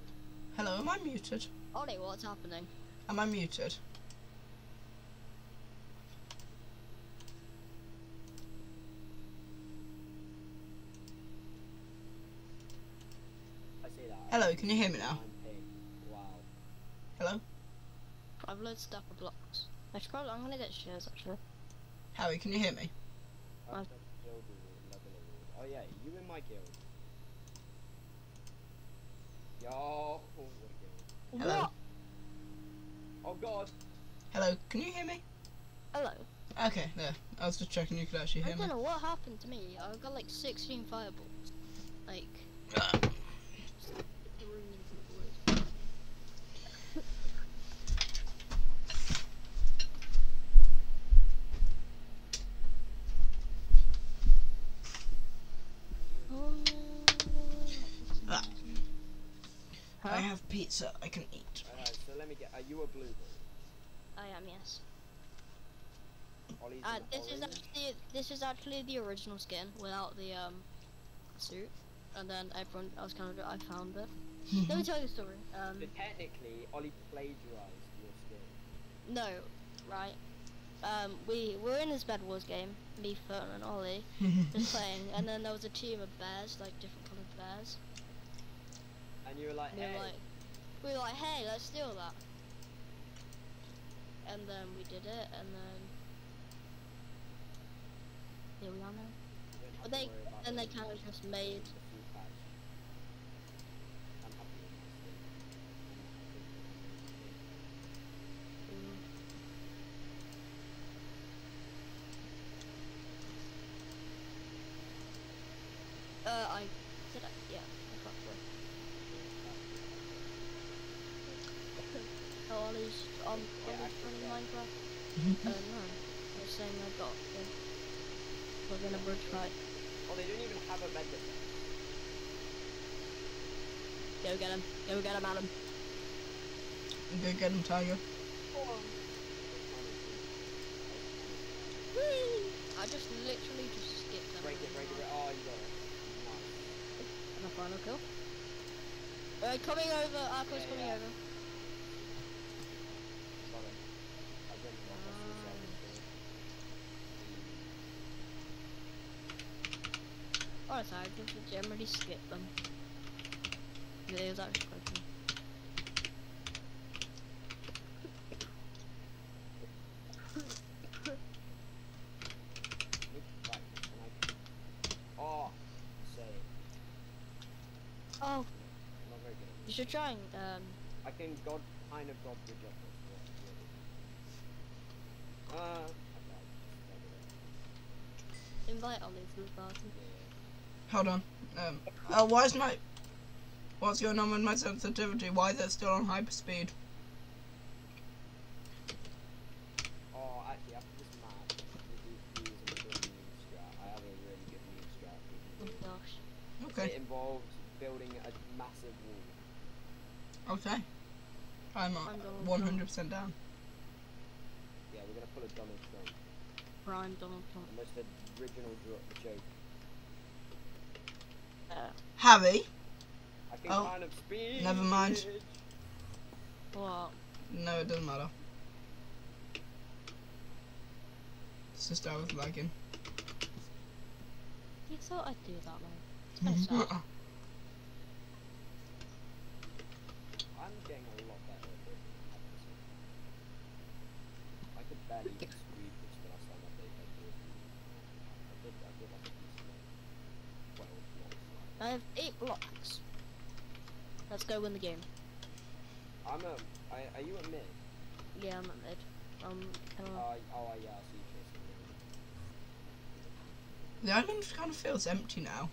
Hello, am I muted? Ollie, what's happening? Am I muted? I say that. Hello, can you hear me now? I'm ping. Wow. Hello? I've loads stack of blocks. I should probably. I'm gonna get shares actually. Harry, can you hear me? Oh, I- that's guild award, level award. Oh yeah, you in my guild. Yo, oh, what a guild. Hello? What? Oh god. Hello, can you hear me? Hello. Okay, there. I was just checking you could actually hear me. I don't know what happened to me. I got like 16 fireballs. Like. Ah, threw me into the woods. Oh, Ah. Huh? I have pizza I can eat. Alright, so let me get. Are you a blue ball? I am, yes. Ollie's Uh, an this is actually this is actually the original skin without the um suit, and then everyone else kind of I found it. Let me tell you a story. Um, So technically, Ollie plagiarized your skin. no, right? Um, we were in this Bed Wars game, me, Fern, and Ollie, [LAUGHS] just playing, and then there was a team of bears, like different colored bears. And you were like, We were hey. like, we were like, hey, let's steal that. And then we did it, and then here we are now. they- then they kind of just made- full patch. I'm happy with my skin. Mm. Uh, I did I? Yeah, I got through. Oh, Ollie's um, Yeah, Ollie's actually, running yeah. Minecraft. Uh, no, I was saying I got. Yeah. We're gonna bridge fight. Oh, they don't even have a bed defense. Go get him. Go get him, Adam. Go get him, Tiger. I just literally just skipped them. Break it, break it, break Oh, you got it. Nice. And a final kill. Uh, coming over, Arco's Yeah, coming yeah. over. Got it. I didn't know if I Um, suicidal, I just generally skip them. Videos actually quite funny. I- Oh, Oh, not very good. you should try and um, I can god kind of god bridge up. Uh, invite Ollie to the party. yeah. Hold on. Um. Oh, why is my. What's going on with my sensitivity? Why is it still on hyperspeed? Oh, actually, after this match, with these views and the good meme strat, I have a really good meme strat. Oh gosh. Okay. It involves building a massive wall. Okay. I'm uh, I'm 100% down. Yeah, we're gonna pull a Donald Trump. Prime Donald Trump. The most original joke. Harry? I can Oh, kind of speed. never mind. [LAUGHS] what? No, it doesn't matter. It's just I was lagging. You thought I'd do that, man. [LAUGHS] It's so sad. I'm getting a lot better at this. I could barely even squeeze this, but I still update like this. I did, I did like a decent like, 12 blocks. I have eight blocks. Let's go win the game. I'm a. I, are you a mid? Yeah, I'm at mid. Um, can I... Uh, oh, yeah, I see Tristan. The island kind of feels empty now.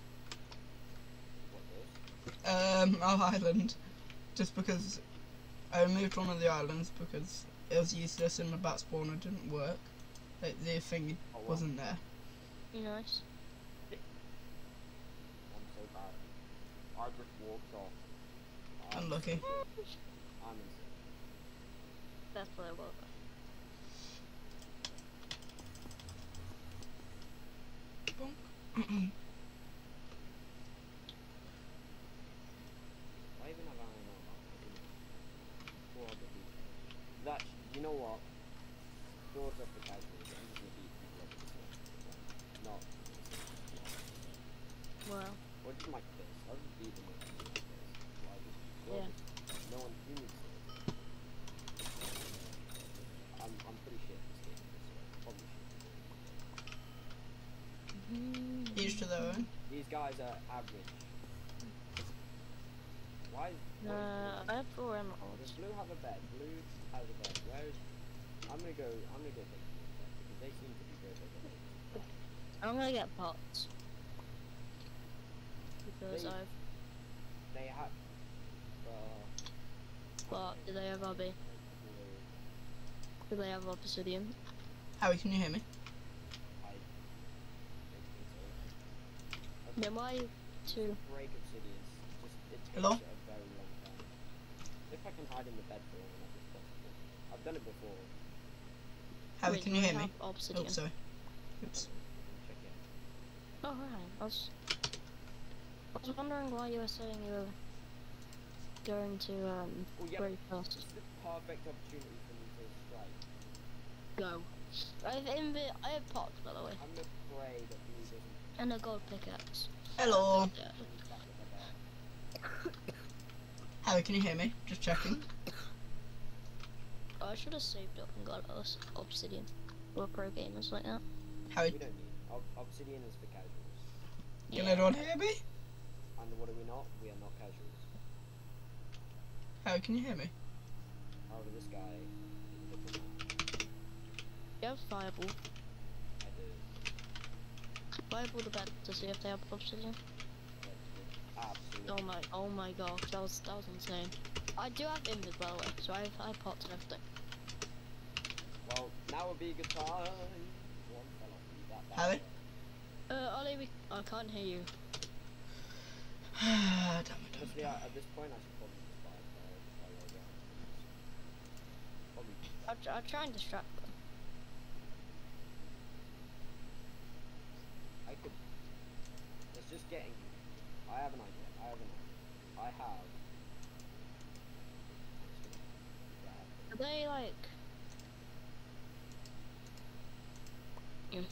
Um, our island. Just because I removed one of the islands because it was useless and the bat spawner didn't work. Like, the thing Oh, well, wasn't there. nice. I'm so bad. I just walked off. Unlucky. I'm insane. That's what I want. Why even have I know about Four other people. That, you know what? Doors up the casuals. I'm just gonna beat people up with this one. Not. Well, Or just like this. I'll just beat them up like this. Why just. Yeah. No one. You need to. I'm, I'm pretty shit at this game. So probably should. Each to their own. These guys are average. Why? Is, uh, I have four emeralds. Does blue have a bed? Blue has a bed. Where is? I'm gonna go I'm gonna go take Blue's bed because they seem to be very good. I'm gonna get pots. Because They- I've... They have uh But, do they have RB? blue Do they have obsidian? Harry, can you hear me? I don't think so. Then why to... break obsidians. Just it takes Hello? a very long time. If I can hide in the bed for long enough as possible. I've done it before. Harry, Wait, can you hear me? Obsidian. Oh, sorry. Oops. Oh, right. I was... I was wondering why you were saying you were going to, um, Oh yeah, very fast. it's the perfect opportunity for me to strike. Go. I have invi- I have pots, by the way. I'm that blue doesn't And a gold pickaxe. Hello. Yeah. come back with a bed. Harry, can you hear me? Just checking. Oh, I should have saved up and got us obsidian. We're pro gamers like that. Harry, We don't need Ob- obsidian is for casuals. can anyone hear me? And what are we not? We are not casuals. Harry, can you hear me? However, this guy is a different. You have fireball. I do. Fireball the bed to see if they have obsidian. Absolutely. Oh my, oh my gosh, that was that was insane. I do have invis by the way, so I have, I have pots and everything. Well, now would be a good time. One fell off me, that bad Harry? Uh, Ollie, we, I can't hear you. [SIGHS] Damn it. Honestly, I, at this point, I should probably just buy a car I log out. Probably. I'll, I'll try and distract them. I could. It's just getting. I have an idea. I have an idea. I have. Are they like? Mm.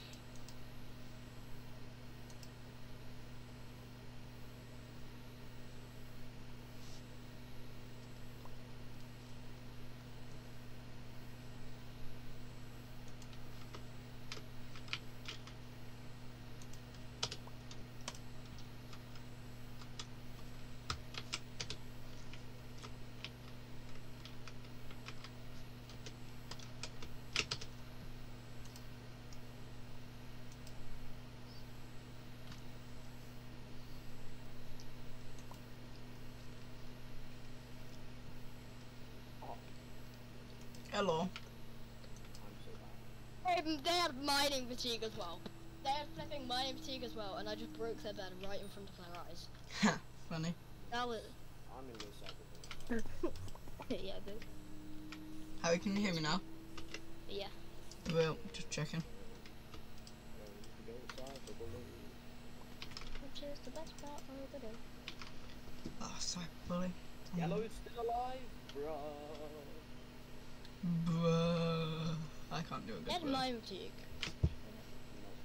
Hello. I'm so bad. They had mining fatigue as well. They had flipping mining fatigue as well, and I just broke their bed right in front of their eyes. Ha, Funny. That was. I'm gonna go cyber. yeah, dude. How can you hear me now? Yeah. Well, just checking. Go cyber bully. Which is the best part of the day. Oh, sorry, bully. Yellow's still alive, bro. Bruh. I can't do a They good had word. mining.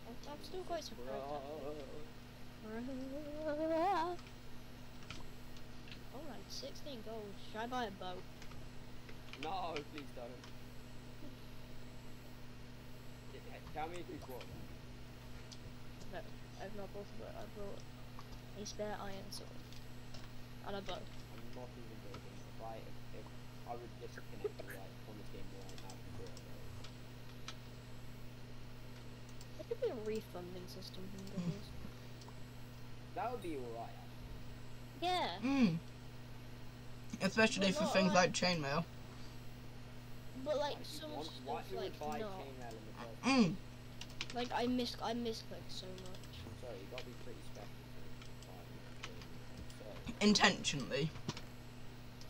I'm, I'm still quite surprised. Alright, 16 gold. Should I buy a boat? No, please don't. Tell me if you bought that. No, I've not bought a bow. I bought a spare iron sword. And a bow. I'm not even joking. If I, if, if I would disconnect the right from this game right now and bought it. There could be a refunding system from Hmm. those. That would be alright. Yeah. Mm. Especially But for things like- like chainmail. But like Why, some why, stuff why like would buy not. chainmail in the first Mm. Like I miss I misclick so much. Sorry, you gotta be pretty special to buy chainmail. I'm sorry. Intentionally.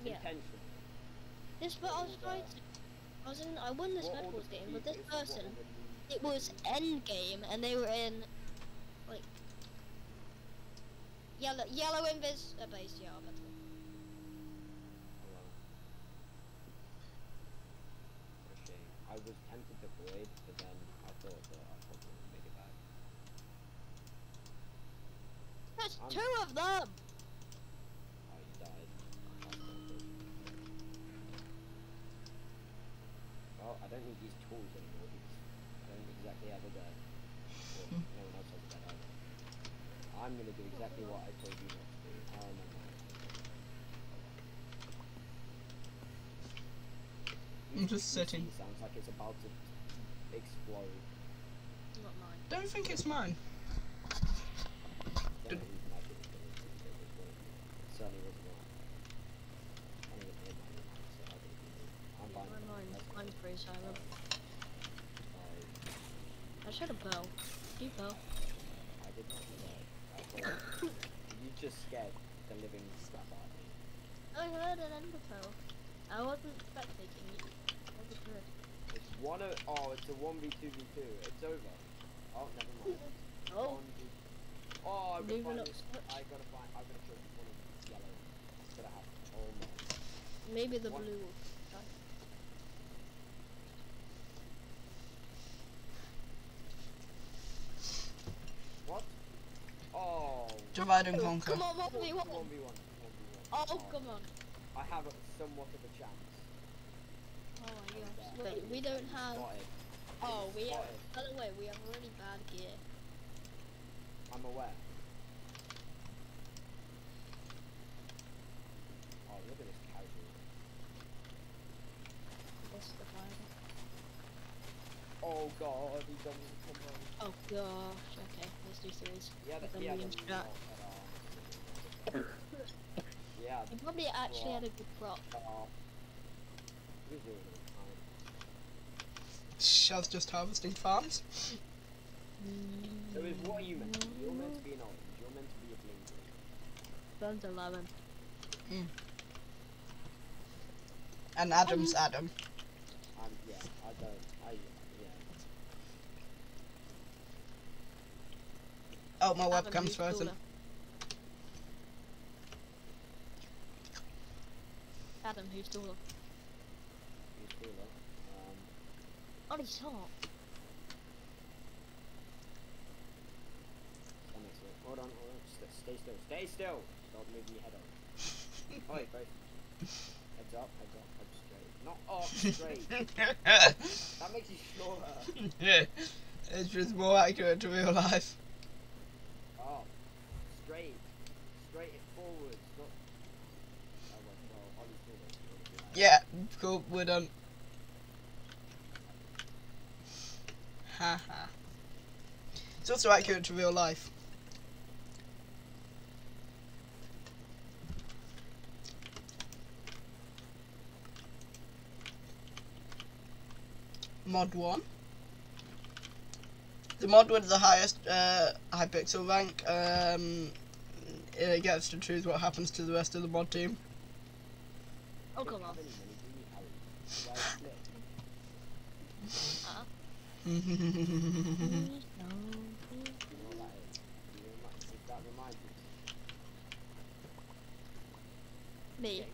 Yeah. Intentionally. This but I was trying to I was in I won this What Mad all Wars the game, but this person all the it was end game and they were in like yellow yellow invis uh, base, yeah, I bet. Hello. What a shame. I was tempted to void, but then I thought that I probably would make it back. There's I'm- two of them! Oh, you died. That's not good. Well, I don't need these tools anymore don't exactly have a bed. Or Hmm. no one else has a bed either. I'm gonna do exactly what I told you not to do. I remember. I'm just PC sitting. Sounds like it's about to explode. Not mine. Don't think it's mine. Don't Did- even like it was gonna explode. It certainly wasn't mine. I don't even hear mine, so I don't even know. I'm fine. Mine, mine, That's mine's pretty silent. fine. I should have bow. You bow. I did not know that. You just scared the living stuff out of me. I heard an ender pearl. I wasn't spectating you. Was good. It's one of oh, it's a one v two v two. It's over. Oh, never mind. [LAUGHS] Oh. Oh, I've got to find up this. I gotta find. I've gotta choose one of yellow. Gotta have. Oh no. maybe the One- blue will die. What? Oh. Divide and conquer. Come on, 1v1! One v one. One v one. Oh, come on. I have a, somewhat of a chance. Oh my gosh. Wait, we don't have. Spotted. Oh, we have. By the way, we have really bad gear. I'm aware. Oh, look at this casual. This is the fire. Oh god, he doesn't come on. Oh gosh. Okay, let's do threes. Yeah, With that, a yeah, million the strat. not, Yeah, You probably actually had a good crop. he was doing it fine. Shell's just harvesting farms. So is what are you meant to be? You're meant to be an orange, you're meant to be a bling green. Burns 11. Hmm. And Adam's Adam. And yeah, I don't, I, yeah. Oh, my Adam, webcam's who's frozen. taller? Adam, who's taller? He's taller? Um, Oh, he's hot. that makes it. Hold on, hold on, st- stay still, stay still! Don't move your head up. [LAUGHS] Oi, both. Heads up, heads up, head straight. Not up, straight. [LAUGHS] that makes you shorter. yeah. It's just more accurate to real life. Up. Straight. Straight it forwards, not... Oh, well, well, Ollie's taller, so you wanna be like- Yeah, cool, we're done. Haha. it's also accurate to real life. mod one. The mod with the highest uh, Hypixel rank um, it gets to choose what happens to the rest of the mod team. Oh, come on. Me.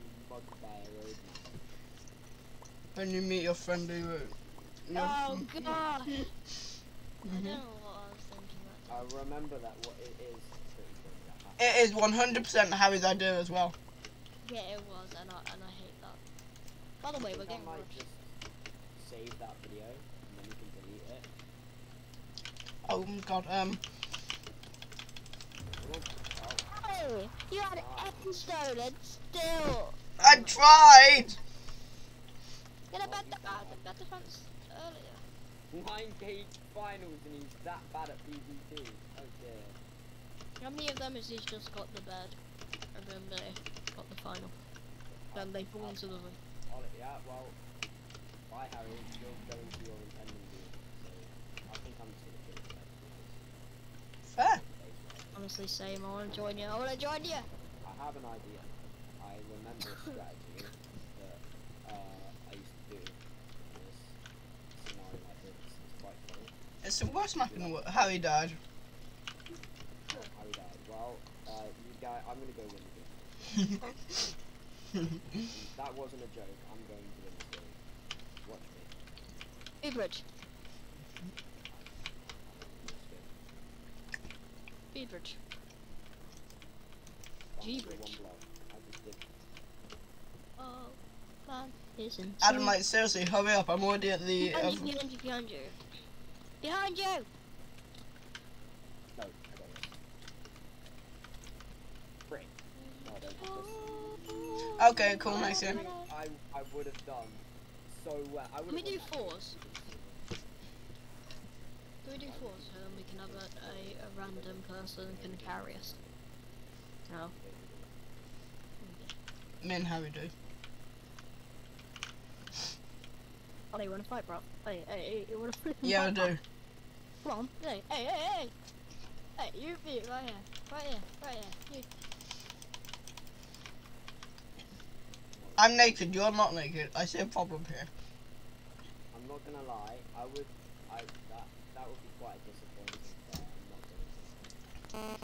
when you meet your friend who. Uh, your Oh, f- God. I don't know what I was thinking that I remember that what it is pretty good. that It is 100% Harry's idea as well. Yeah, it was, and I, and I hate that. By the way, we're think I might just save that video and then you can delete it. Oh god, um, Oh, Oh, you had Evan stolen still. I tried! Get a bad, uh, the bad defense earlier. nine gauge finals and he's that bad at PvP. Oh dear. How many of them is he's just got the bed, and then they got the final? Then they fall into the room. Oh, yeah, well, bye Harry, you're going to your intending doom. So I think I'm just gonna kill you. Fair. [LAUGHS] Honestly, same. I want to join you. I want to join you. I have an idea. I remember a strategy that uh, I used to do in this scenario like this. It's quite funny. It's the worst map in the world. Harry died. Harry died. Well, uh, you guys, I'm gonna go win the game. And [LAUGHS] that wasn't a joke. I'm going to win this game. Watch me. Beebridge. I'm gonna win this game. Beebridge. I'm do G-Bridge. one block. I just did. Oh, man, isn't. Adam, like, seriously, hurry up. I'm already at the. Behind Uh, you, behind you, behind you. Behind you! No, I got this. Frick. No, I don't have this. Okay, cool, nice yeah. I, I would have done so well. I would Can we have do won that game. fours? Can we do fours so then we can have a, a, a random person can carry us? No. Me and Harry do. Oh, you wanna fight, bro? Hey, hey, hey, you wanna flip and Yeah, I do. bro? Come on, hey, hey, hey, hey! Hey, you, you, right here, right here, right here, you. I'm naked, you're not naked. I see a problem here. I'm not gonna lie. I would. I that that would be quite disappointing. But I'm not gonna.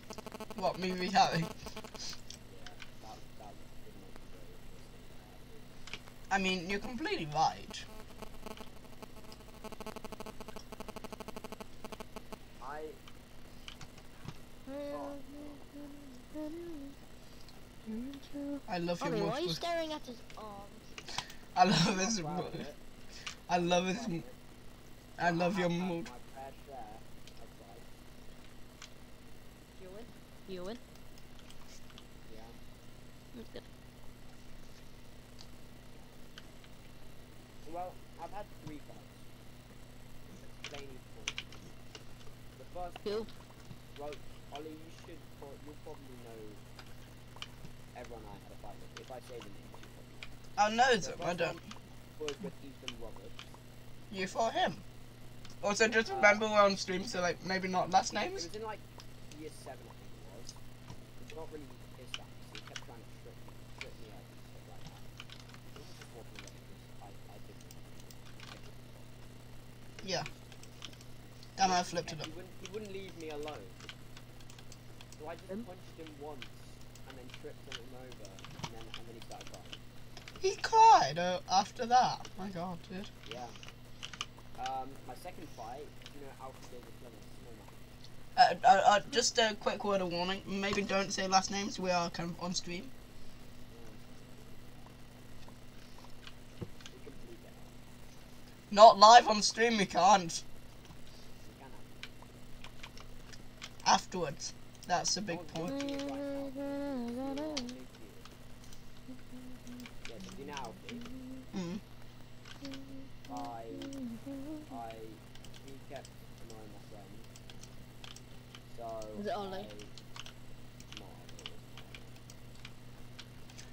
say. What, me v Harry? Yeah, that that would make very interesting. I mean, you're completely right. I [LAUGHS] I love your Ollie, why are you staring at his arms? I love his. I'm proud of it. I love his. Proud of it. I love your mood. My fair share of fights. You win? You win? Yeah. Good. Well, I've had three fights. Explain each point. The first Cool. Well, Ollie, you should. You'll probably know everyone I had a fight I say the names, you probably. I know The them, I don't. one was with Ethan Roberts. You for him. Also, just uh, remember we're on stream, so like maybe not last It names. was in like year seven, I think it was. It's not really his fault. He kept trying to trick me, trick me out and stuff like that. He was just walking away because I, I didn't. I didn't. Yeah. Damn, I flipped it up. He wouldn't, he wouldn't leave me alone. So I just Him? punched him once and then tripped him over and then and then he started crying. He cried uh, after that. My God, dude. Yeah. Um, my second fight, you know, Alfred David. Uh, uh, uh, just a quick word of warning. Maybe don't say last names. We are kind of on stream. Yeah. We can bleep it out. Not live on stream. We can't. We Afterwards. That's a big point. yeah, right now. Yeah, so you know, Alfie, Mm. I, I, he kept annoying my friend. So. Was it Ollie? I, no, it was not.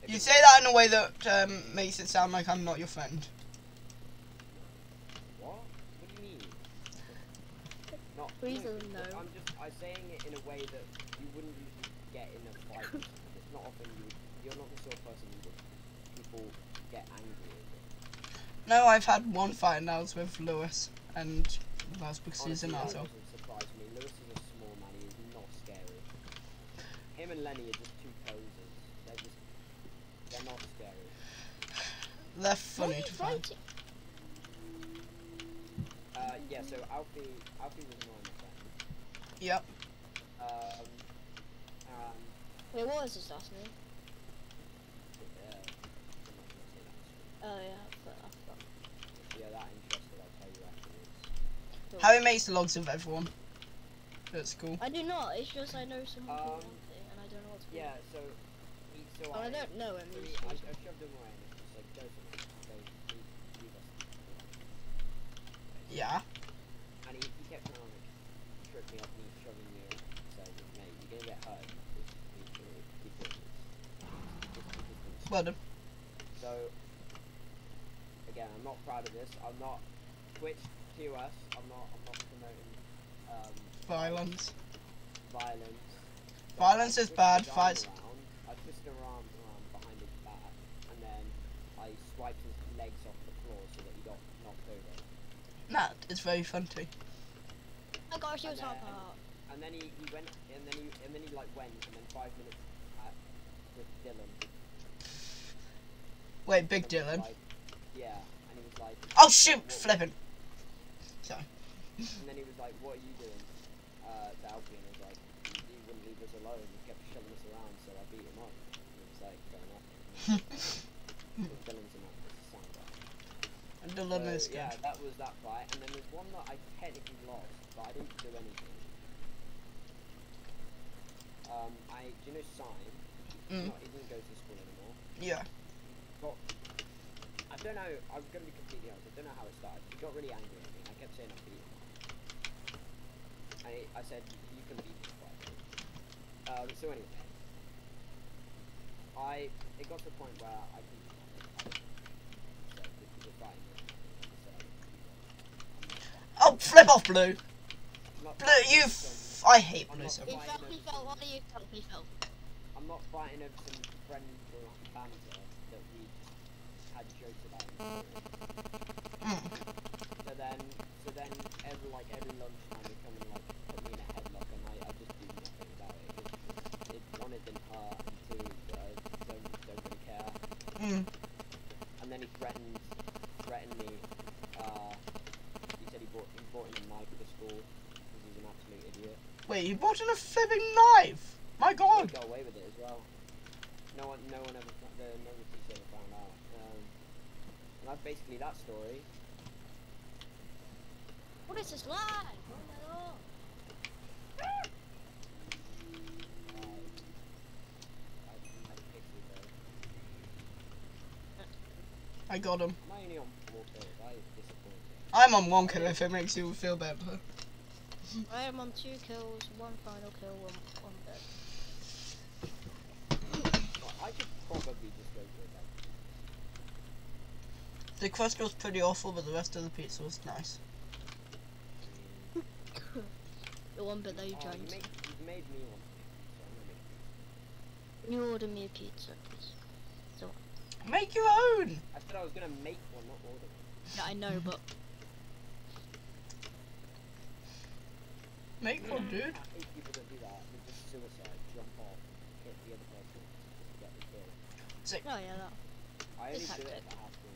If You say that in a way that um, makes it sound like I'm not your friend. What? Not. Please no, doesn't but know. I'm just. I'm saying it in a way that you wouldn't usually get in a fight. [LAUGHS] it's not often you. would- You're not the sort of person who would people get angry over. No, I've had one fight and that was with Lewis, and that's because he's an asshole. Lewis doesn't surprise me. Lewis is a small man. He is not scary. Him and Lenny are just two posers. They're just. They're not scary. They're funny you to find. Uh, yeah. So Alfie, Alfie was annoying my friend. Yep. Um, and Wait, what was his last name? uh, I'm not gonna say that. on screen. Oh yeah, I forgot. I forgot. If you're that interested, I'll tell you afterwards. Cool. How he makes the logs of everyone. That's cool. I do not. It's just I know someone called Um, Dante, and I don't know what's called. Yeah. So he. So Well, I don't know him. So he's- he, I, I he's- shoved him away and it's just like Joseph. So leave, leave us. Yeah. And he, he kept trying to like, trip me up and he's shoving me around. So mate, you're gonna get hurt. Just keep it. Keep it. Just keep it. Well done. So, again, I'm not proud of this. I'm not Twitch TOS. I'm not. I'm not promoting um, Violence. violence. But Violence is bad, his fights- I twisted her arm around behind his back, and then I swiped his legs off the floor so that he got knocked over. That is very funny. Oh my gosh, he was And help out. And then he, he went, and then he and then he like went, and then five minutes at, with Dylan. Wait, Big and Dylan. Like, yeah, and he was like. Oh shoot, "What- flipping. And then he was like, "What are you doing?" Uh, to Alfie, was like, "He wouldn't leave us alone. He kept shoving us around, so I beat him up." He was [LAUGHS] like, "Fair enough." And then, Dylan's an actor, sound guy. And Dylan So, is good. Yeah, that was that fight, and then there's one that I technically lost, but I didn't do anything. Um, I do you know Sign? Mm. Not, he doesn't go to school anymore. Yeah. Got, I don't know. I'm gonna be completely honest. I don't know how it started. He got really angry at me. I kept saying I beat him. And he, I said, "You can beat me." Fight." Um, so anyway, I it got to the point where I couldn't. So if were fighting me, I said, Oh, flip off, Blue. I'm Blue, you. over F- I hate Blue so much. he fell. What do you fell? He fell. I'm not fighting over some friend banter that we had jokes about. Mm. So then, so then, every like every lunchtime they come and like put me in a headlock, and I, I just do nothing about it. It, it one it didn't hurt, and two I don't don't really care. Mm. And then he threatened threatened me. Uh, he said he bought, he brought in a knife to school because he's an absolute idiot. Wait, you bought in a flipping knife. My God! He God. got away with it as well. No one, no one ever, fo- the, no one teacher ever found out. Um, and that's basically that story. What is this lag? Oh my god. Uh, I, I pixel though. I got him. I'm on four kills. I is disappointing. I'm on one kill if it makes you feel better. I am on two kills, one final kill, one one dead. I could probably just go for it. The crust was pretty awful, but the rest of the pizza was nice. [LAUGHS] The one bit that you Oh, drank. you, make, you made me want pizza. I'm gonna make pizza. You order me a pizza, please. Make your own. I said I was gonna make one, not order one. Yeah, I know, but Make one, dude. I hate people that do that. They just suicide, jump off, hit the other person just get the kill. oh yeah, that. I only It's do it hectic. if I have to.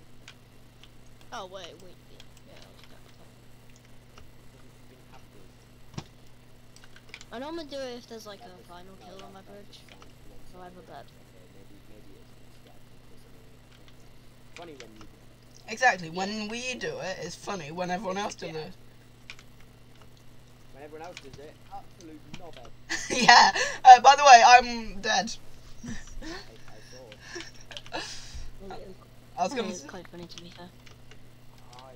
Oh wait, wait, yeah, yeah. that was that. Doesn't even have to. I normally do it if there's like a final kill on my that bridge. So I have a one-sided. bed. Okay, maybe maybe it's constructive for something. Funny when you do it. Exactly. When we do it, it's funny. When everyone else does Yeah. it. When everyone else does it, absolute knobhead. [LAUGHS] yeah. Uh, by the way, I'm dead. [LAUGHS] I, I saw. Well, it I was was, gonna. it's s- quite funny to be fair. I,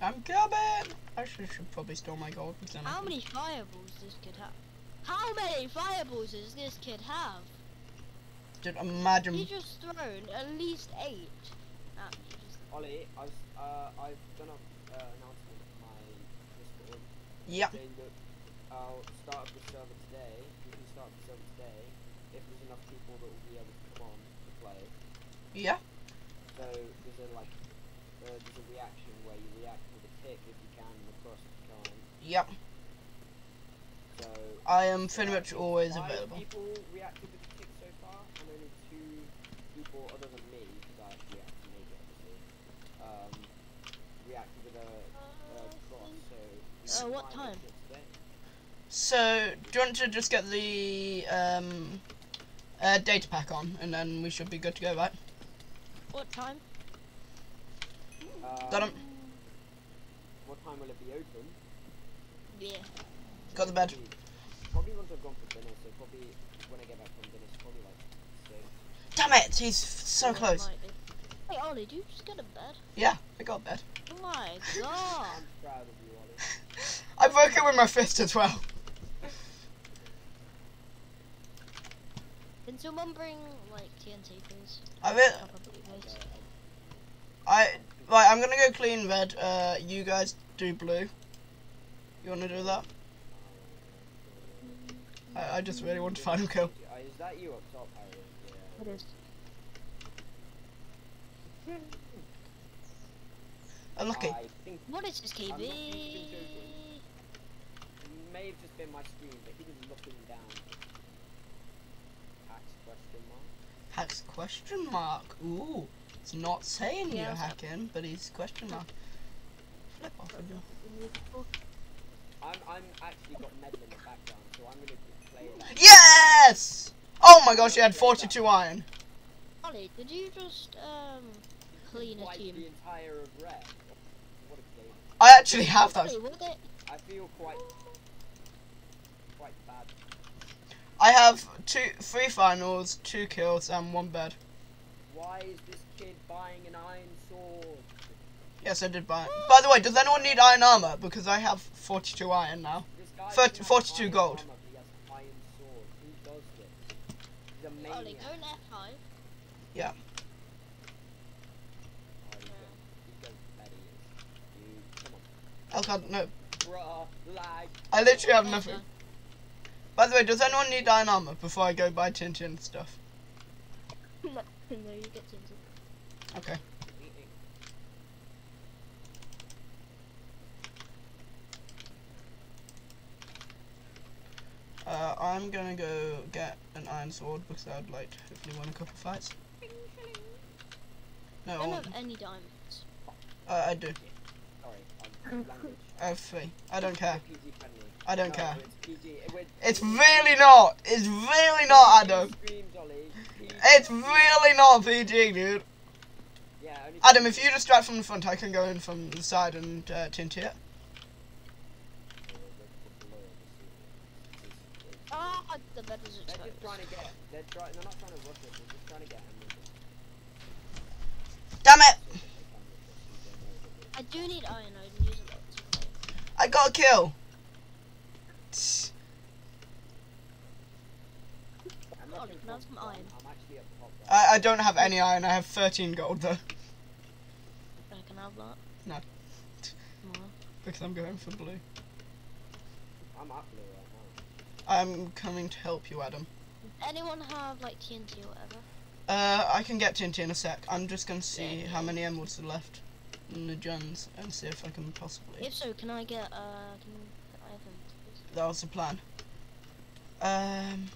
I'm coming. I should, should probably store my gold. but then How many fireballs does this kid have? How many fireballs does this kid have? Dude, imagine. He just thrown at least eight at. Just Ollie, I've uh, I've done a uh, announcement on my Discord Yep. saying that I'll start up the server today. We can start the server today if there's enough people that will be able to come on to play. Yeah. So there's a like uh, there's a reaction where you react with a tick if you can and a cross if you can't. Yep. So I am pretty much always available. people reacted with a tick so far, and only two people other than me, because I actually have to make obviously, um, reacted with a, a cross. So we Uh, what time? make it today. So, do you want to just get the um, uh, data pack on, and then we should be good to go, right? What time? Got 'em. Um, What time will it be open? Yeah. Got the bed. Probably, probably once I've gone for dinner, so probably when I get back from dinner, it's probably like six. Damn it! He's so Yeah, close. Hey Ollie, do you just get a bed? Yeah, I got bed. Oh my [LAUGHS] god. I'm proud of you, Ollie. I broke it with my fist as well. Can someone bring like TNT please? I re- Probably please. I right. I'm gonna go clean red. Uh, you guys do blue. You wanna do that? I, I just really want to final kill. Is that you up top, Harry? Yeah. It is. Unlucky. I think What is this I'm KB? used to joking. it may have just been my screen, but he was looking down. Hacks question mark. Hacks question mark. Ooh, it's not saying Yeah, you're so- hacking, but he's question mark. Flip off with you. I'm I'm actually got medal in the background, so I'm gonna play that. Yes! Oh my gosh, you had 42 iron. Ollie, did you just um clean a team? the entire of red. What a game. I actually have those. Ollie, what they I feel quite quite bad. I have two, three finals, two kills, and one bed. Why is this kid buying an iron sword? Yes, I did buy it. By the way, does anyone need iron armor? Because I have 42 iron now. Thirty- 42 iron gold. armor, but he has iron sword. Who does this? He's a maniac. Ollie, go in F5. Yeah. Oh, he's going, he's going better. You, come on. Oh god, no. Bruh, lag. I literally have nothing. By the way, does anyone need iron armor before I go buy Tintin and stuff? [LAUGHS] no, you get TNT. Okay. Uh, I'm gonna go get an iron sword because I'd like to hopefully win a couple fights. No, I I, don't have any diamonds. uh, I do. Sorry. I have three. I don't care. I don't No, care. It's. It It's really not. It's really not, Adam. Streams, Ollie. PG. It's really not PG, dude. Yeah, Adam, if you distract from the front, I can go in from the side and uh, tint it. Ah, the bed was They're just trying to get. They're trying. They're not trying to rush us. They're just trying to get emeralds. Damn it! So they can rush us. I do need iron. I can use a lot. I got a kill. I'm Oh, I some iron? I'm actually up top. I, I don't have any iron. I have 13 gold though, I can have that. No. No. because I'm going for blue. I'm up blue right now. I'm coming to help you, Adam. Anyone have like TNT or whatever? Uh, I can get Tintin in a sec. I'm just gonna see Yeah. how many emeralds are left in the gens and see if I can possibly. If so, can I get uh, can I have them? please? That was the plan. Um.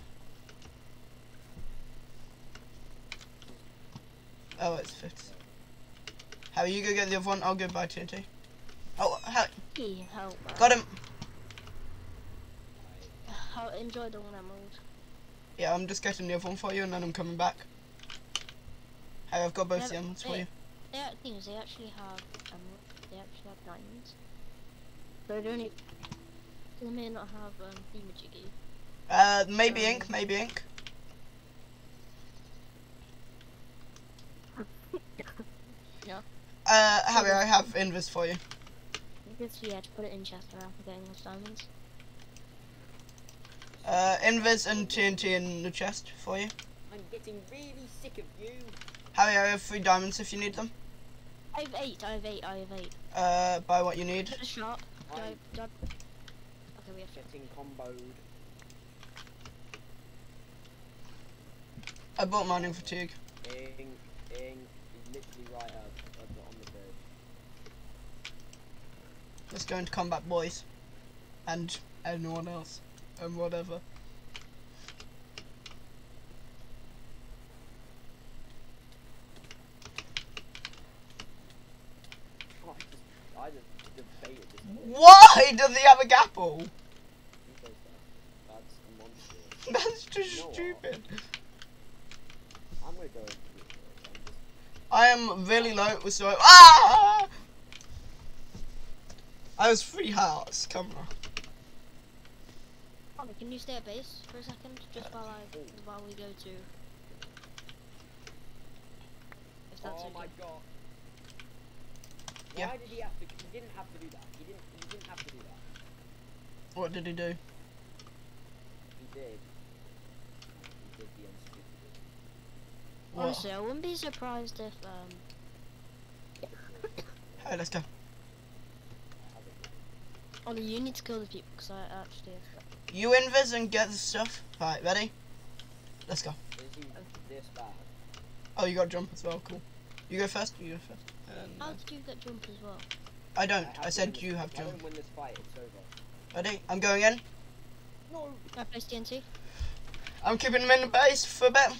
Oh, it's fixed. How you go get the other one? I'll go buy TNT. Oh, how, Hey, help. uh, got him. How enjoy the one emerald. Yeah, I'm just getting the other one for you, and then I'm coming back. Hey, I've got both Yeah, the emeralds for you. They act- thing they actually have emerald. They actually have diamonds. So they only. They may not have um, thingamajiggy. Uh, maybe Um, ink, maybe ink. [LAUGHS] Yeah. Uh, Harry, I have invis for you. Because we had to put it in Chester after getting those diamonds. Uh, invis and TNT in the chest for you. I'm getting really sick of you. Harry, I have three diamonds if you need them. I have eight. I have eight. I have eight. Uh, buy what you need. Put a shot. Do I, do I... Okay, we have to. getting comboed. I bought mining fatigue. Ink, ink, he's literally right up, up on the bridge. Let's go into combat, boys. And anyone else. And whatever. I just, I just debated this. bit. Why does he have a gapple? That's a monster. [LAUGHS] That's just You know what? stupid. I'm gonna go into it. I'm just I am really low with so ah! I was three hearts. Come on. Ollie, can you stay at base for a second, just while I while we go to? If that's oh okay. my god. Yeah. Why did he have to? He didn't have to do that. He didn't. He didn't have to do that. What did he do? He did. He did the unspeakable. Honestly, I wouldn't be surprised if um. Hey, let's go. I have it. Ollie, you need to kill the people because I actually. Have... You invis and get the stuff. Right, ready? Let's go. Is he this bad? Oh, you got jump as well. Cool. You go first. You go first. And, How uh, did you get jump as well? I don't. have I said you have If I win this fight, it's over. Ready? I'm going in. No. I placed TNT. I'm keeping him in the base for a bit.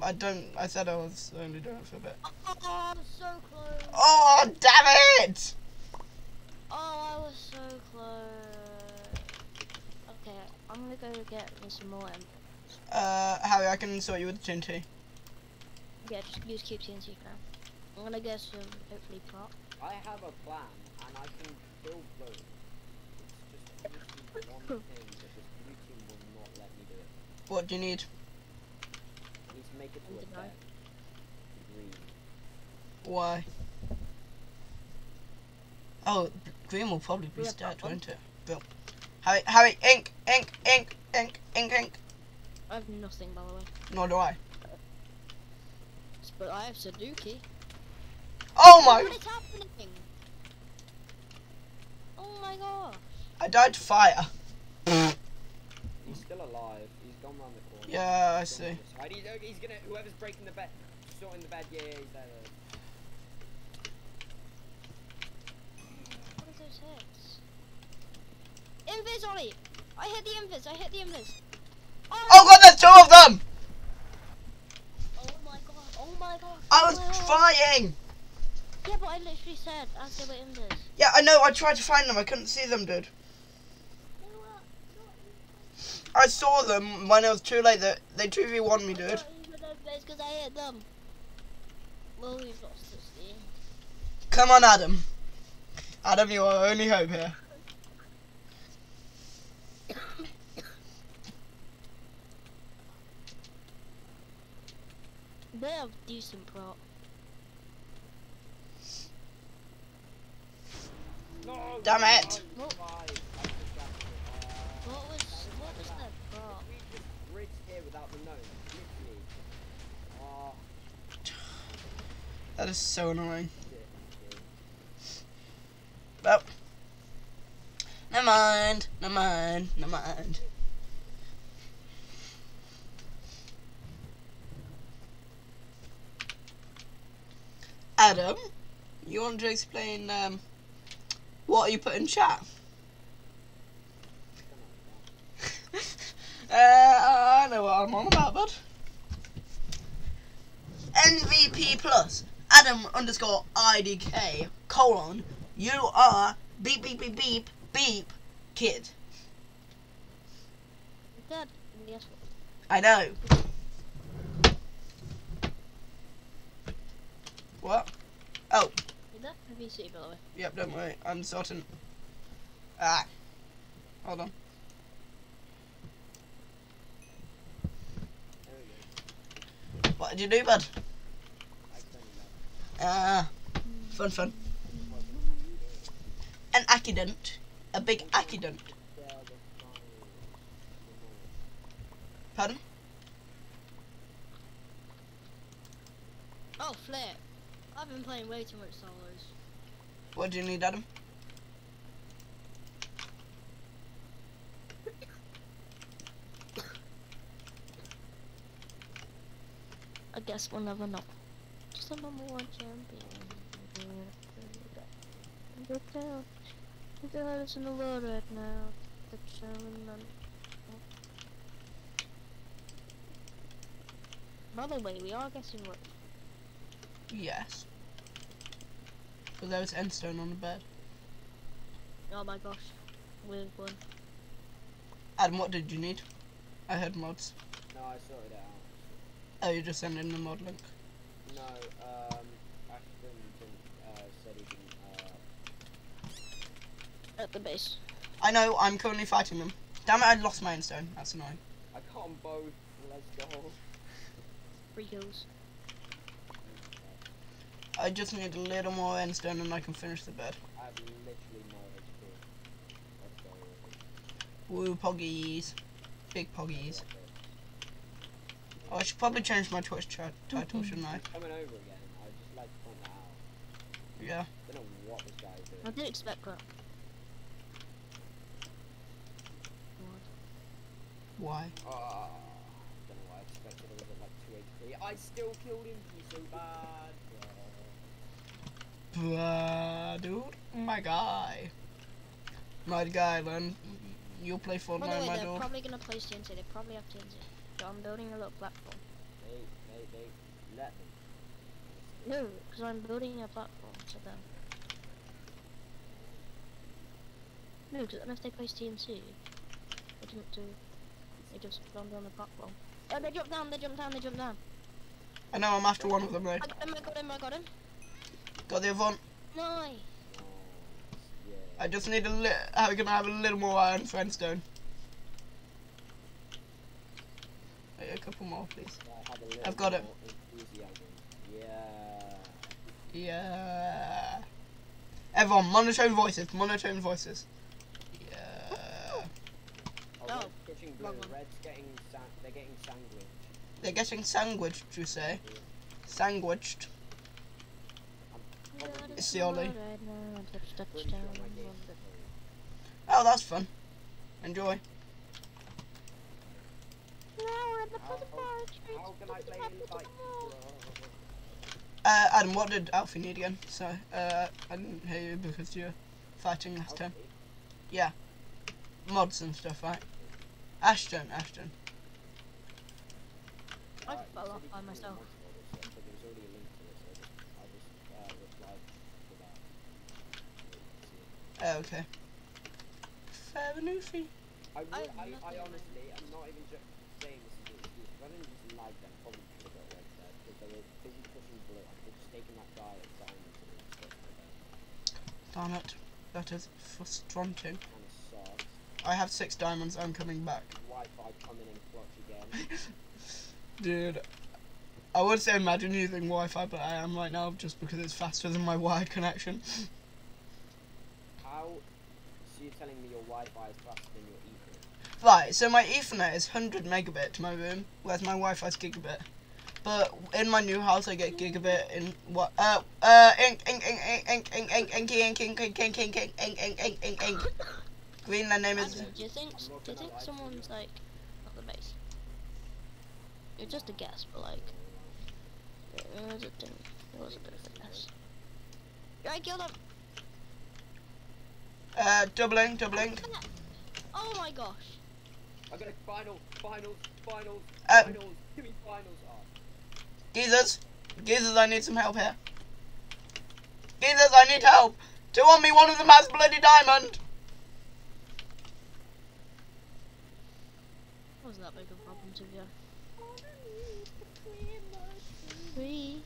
I don't. I said I was only doing it for a bit. Oh, so close. Oh, damn it! Oh, I was so close. Okay, I'm gonna go get some more. Um, Uh, Harry, I can sort you with the TNT. yeah, just use keep TNT for now. I'm gonna get some hopefully prop. I have a plan, and I can build both. It's just literally [LAUGHS] one thing that this blue will not let me do it. What do you need? I need to make it to a Underground. Green. Why? Oh, green will probably be We have stat, won't it? Bill. Harry, Harry, ink, ink, ink, ink, ink, ink. I have nothing by the way, Nor do I. but I have Saduki. Oh my! What is happening? Oh my gosh. I died to fire. He's still alive. He's gone round the corner. Yeah, I He's see. on this side. He's, he's gonna. Whoever's breaking the bed, sorting the bed. Yeah, yeah, he's there. What are those hits? Invis Ollie! I hit the invis, I hit the invis. Oh god, there's two of them! Oh my god, oh my god. I oh was god. trying! Yeah, but I literally said as they were invis. Yeah, I know, I tried to find them, I couldn't see them, dude. They were not I saw them when it was too late, that they 2v1 me, dude. because I hit them. Well, we've lost this game. Come on, Adam. Adam, you are our only hope here. They have decent prop. No. Damn it. What? five. I'm distracted. What was what was their prop? We just bridged here without the gnome. [SIGHS] That is so annoying. shit. shit. Well. Never mind, never mind, never mind. Adam, you want to explain um, what you put in chat? [LAUGHS] uh, I know what I'm on about, bud. MVP plus Adam underscore IDK colon you are beep beep beep beep beep kid. Dad, yes. I know. What? Oh, Is that VC by the way? yep, don't worry. I'm sorting. Ah. Hold on. There we go. What did you do, bud? I accidentally left. Ah, fun, fun. An accident. A big accident. Pardon? Oh, flare. I've been playing way too much solos. What do you need, Adam? [COUGHS] I guess we'll never know. Just a number one champion. Look down. Look at us in the world right now. The challenge. By the way, we are guessing what? Yes. But there was endstone on the bed. Oh my gosh. Weird one. Adam, what did you need? I heard mods. No, I sorted it out. Oh, you just sent in the mod link. No, um, Ashton didn't, uh, said he didn't, uh, At the base. I know, I'm currently fighting them. Damn it, I lost my endstone. That's annoying. I can't both. Let's go. Free kills. I just need a little more endstone and I can finish the bed. I have literally no HP. Let's. Woo, poggies. Big poggies. Oh, I should probably change my Twitch chat title, shouldn't I? Coming over again. I'd just like to point that out. Yeah. don't know what this guy's doing. I didn't expect that. Why? Ah, don't know why I expected it was at like 2 HP. I still killed him. He's so bad. Bro. Blah, dude. My guy. My guy, man. You'll play By the Fortnite, way, my they're dude. probably gonna place TNT. They probably have TNT. So I'm building a little platform. They, they, they let them. No, because I'm building a platform to them. No, because if they place TNT, they didn't do. They just landed on the platform. Oh, they jumped down. They jumped down. They jumped down. I know, I'm after one of them, though. I got him. I got him. I got him. Got the other one. Nice. Nice. I just need a li- I'm gonna have a little more iron for endstone. Wait, a couple more, please. I have I've got it. Yeah. Yeah. Everyone, monotone voices, monotone voices. Yeah. Oh, Oh, red's pushing blue. wrong one. Red's getting they're getting sandwiched. They're getting sandwiched, you say? Sandwiched. It's the Ollie. Right now, touch, Pretty touchdown. sure my game's Wonder- Oh, that's fun. Enjoy. No, we're at the How- foot of how- Barrett Street. How can I play in like Uh, Adam, what did Alfie need again? Sorry, uh, I didn't hear you because you were fighting last time. Yeah. Mods and stuff, right? Ashton, Ashton. I fell off by myself. Oh, okay. Fair enough. Eh? I, I have I, I honestly, I'm not even just saying this is an excuse. If I didn't just like them, probably could have got red there because uh, they were busy pushing blue. I could have just taken that guy at diamond and then stuck with. Damn it. That is frustrating. Kind of sucks. I have six diamonds, I'm coming back. Wi-Fi coming in clutch again. [LAUGHS] Dude, I would say imagine using Wi-Fi, but I am right now just because it's faster than my wired connection. [LAUGHS] How? So you're telling me your Wi-Fi is faster than your Ethernet? Right, so my Ethernet is 100 megabit to my room, whereas my Wi-Fi is gigabit. But in my new house, I get gigabit in what? Uh, uh, ink, ink, ink, ink, ink, ink, ink, ink, ink, ink, ink, ink, ink, ink, ink, ink, ink, ink. Greenland name is. Do you think do you think someone's like at the base? It's just a guess, but like it was a thing. It was a bit of a guess. Yeah, I killed him. Uh, doubling, doubling. Oh my gosh. I got a final, finals, finals, Uh, finals. Give me finals. Oh, Geezers, geezers, I need some help here. Geezers, I need help. Two on me, one of them has bloody diamond. Wasn't that big a problem to you? Free.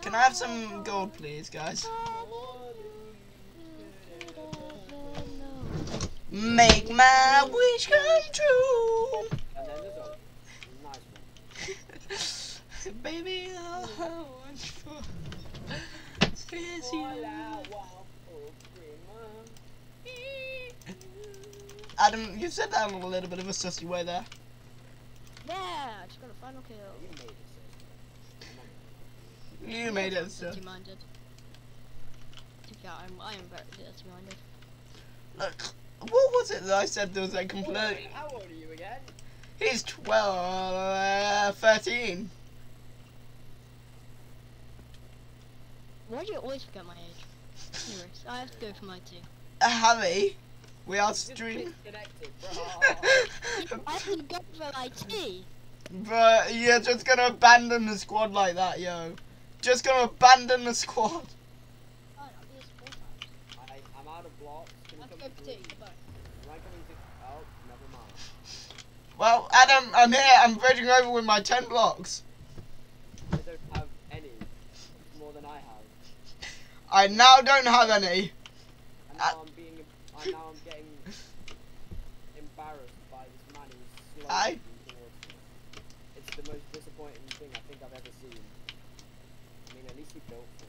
Can I have some gold, please, guys? Make my wish come true. and then there's [LAUGHS] a nice one. Baby, I want for says All I you. Adam, you said that in a little bit of a sussy way there. Yeah, I just got a final kill. You made it, sis. You made it, sir. Dirty minded. Yeah, I'm, I am very dirty minded. Look, what was it that I said there was a Wait, complete? How old are you again? He's 12, uh, 13. Why do you always forget my age? Anyways, I have to go for my two. Uh, Harry, we are Just streaming. disconnected. [LAUGHS] I have to go for my tea. But you're just gonna abandon the squad like that, yo. Just gonna abandon the squad. Oh, I'll be a support house. I, I'm out of blocks. Can I have to go for green? tea. Goodbye. Am I coming to? Oh, never mind. Well, Adam, I'm here. I'm bridging over with my 10 blocks. I don't have any more than I have. I now don't have any. And Uh, now I'm being, I now I'm getting embarrassed by this man who's slowly me. It's the most disappointing thing I think I've ever seen. I mean, at least he built for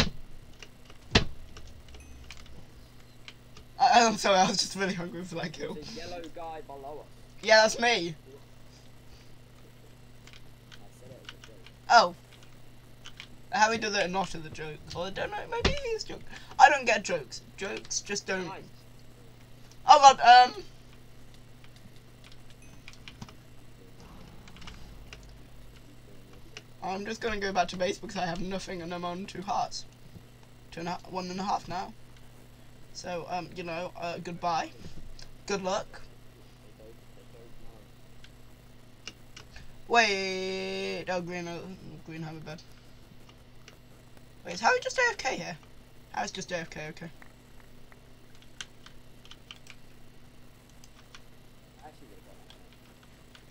us, I. I'm sorry, I was just really hungry for that kill. There's a yellow guy below us. Yeah, that's me. Oh. Harry does it not as a joke. Or I don't know, maybe it is joke. I don't get jokes. Jokes just don't. Oh god, um. I'm just gonna go back to base because I have nothing and I'm on two hearts. Two and a, one and a half now. So, um, you know, uh, goodbye. Good luck. They don't, they don't know. Wait, oh, green, oh, green have a bed. Wait, is Harry just AFK here? Harry's just AFK, okay.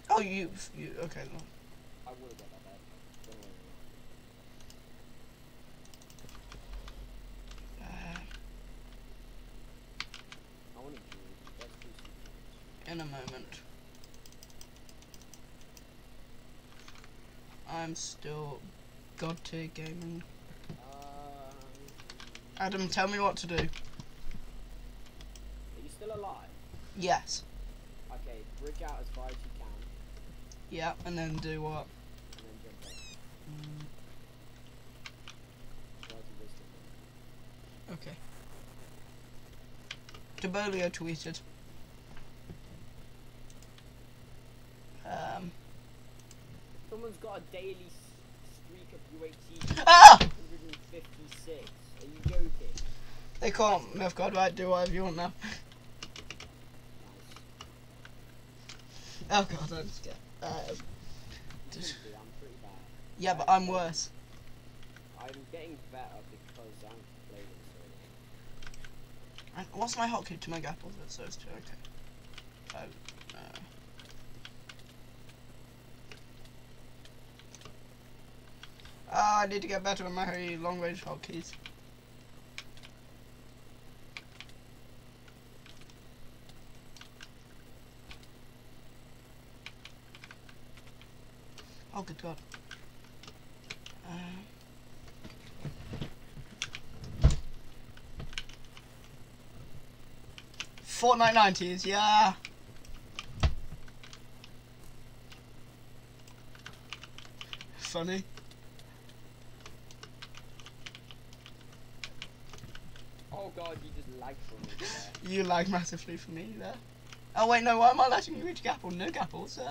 Oh, you, you, okay. no. Uh, in a moment. I'm still god tier gaming. Um, Adam, tell me what to do. are you still alive? Yes. Okay, bridge out as far as you can, Yeah, and then do what? and then jump. Mm, Try to risk it. okay. Debolio tweeted. Um. Someone's got a daily streak of UHC Ah! 156. Are you joking? They can't Myth God right, do whatever you want now. Nice. Oh god, I'm scared. Um, pretty bad. yeah, but I'm worse. I'm getting better because I'm playing so what's my hotkey to make apples? That's those two, okay. Oh, Ah, I need to get better with my long range hotkeys. Oh, good god. Uh, Fortnite 90s, yeah. Funny. Oh god, you just lagged for me there. You lag massively for me there. Oh wait, no, why am I letting you reach Gapple? No Gapple, sir.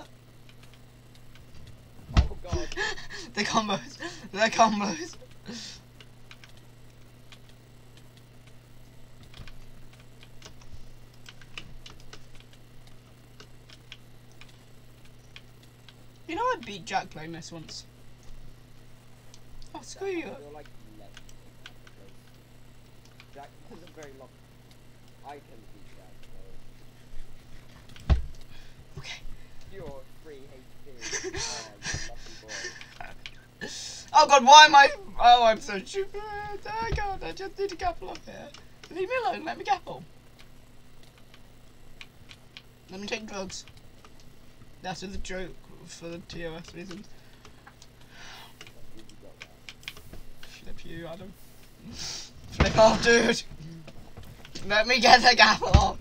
Oh god. [LAUGHS] the combos. The combos. You know I beat Jack playing this once. Oh screw you. I feel like let because Jack a very long. I can beat Jack, so Okay. you're free HP. oh, [LAUGHS] boy. Oh god, why am I? Oh, I'm so stupid. Oh god, I just need a Gapple up here. Leave me alone, let me Gapple. Let me take drugs. That's a joke for the TOS reasons. That. Flip you, Adam. [LAUGHS] Flip off, dude. Let me get the off.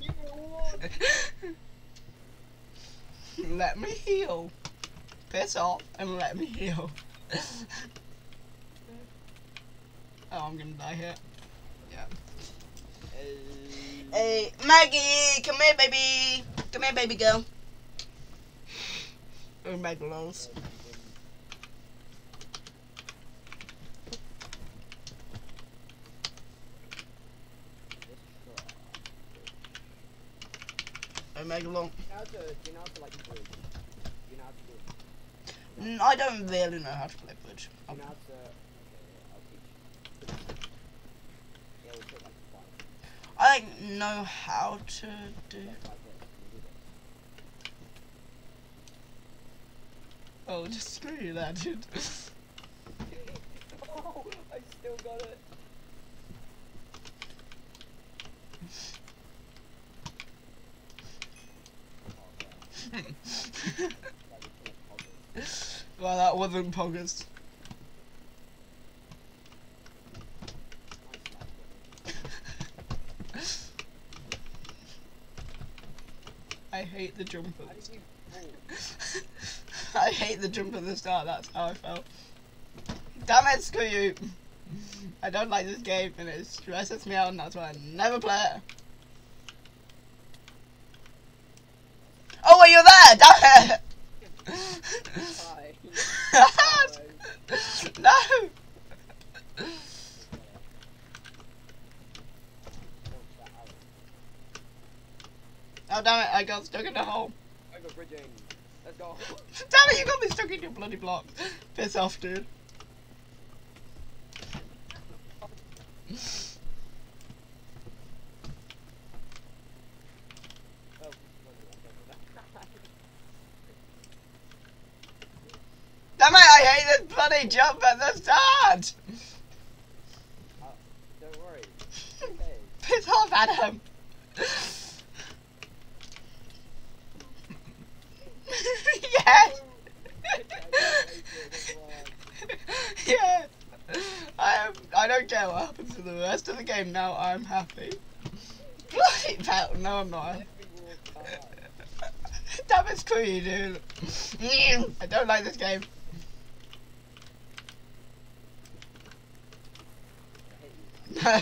let me heal. Piss off and let me heal. Oh, I'm gonna die here. Yeah. Hey, Maggie, come here, baby. Come here, baby girl. Oh, Megalos. Oh, Megalon. Do you know how to, do you know how to like bridge? Do you know how to do it? N- I don't really know how to play bridge. Do you know how to, okay, I'll teach you. It'll take like five, mm, I like uh, know how to do. like this. Can you do this? Oh, just screw you there, dude. [LAUGHS] oh, I still got it. Oh, man. Like, we couldn't pause it. Well, that wasn't poggers. I hate the jump at did the you fall? [LAUGHS] I hate the jump at the start, that's how I felt. Damn it, screw you! I don't like this game and it stresses me out and that's why I never play it. Oh, wait, you're there! Damn it! Oh, damn it, I got stuck in the hole. I got bridging. Let's go. [LAUGHS] Damn it, you got me stuck in your bloody block. Piss off, dude. Oh, Damn it, I hate this bloody jump at the start! Uh, don't worry. [LAUGHS] Piss off, Adam! [LAUGHS] yeah! I am. I don't care what happens to the rest of the game now. I'm happy. No, I'm not. [LAUGHS] Damn screw you, dude. [SNIFFS] I don't like this game. [LAUGHS] No.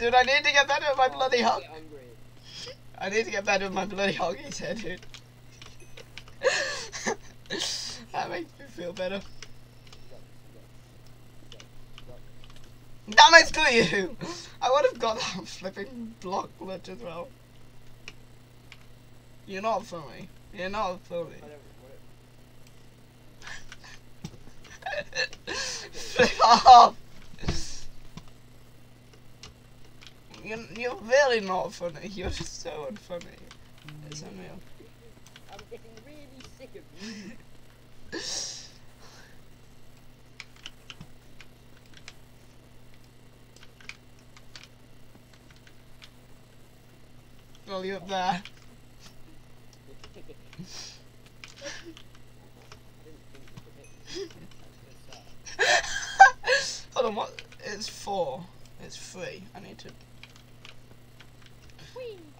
Dude, I need to get better at my bloody hog. I need to get better with my bloody hoggies here, dude. [LAUGHS] that makes me feel better. Damn it, screw you! I would have got that [LAUGHS] flipping block glitch as well. You're not funny. You're not funny. [LAUGHS] Flip off! You're, you're really not funny. You're just so unfunny. It's mm. unreal. I'm getting really sick of you. Well, you're up there. [LAUGHS] [LAUGHS] Hold on, what? It's four. It's three. I need to.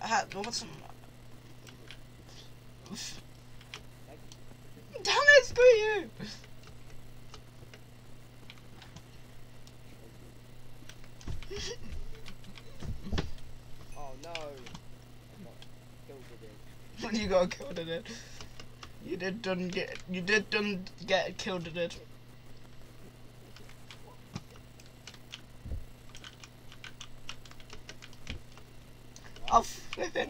I had, what's some. Damn it, screw you! Oh no! I killed with it. When you got killed in it. You did done get you did done get killed in it. I'll flip it.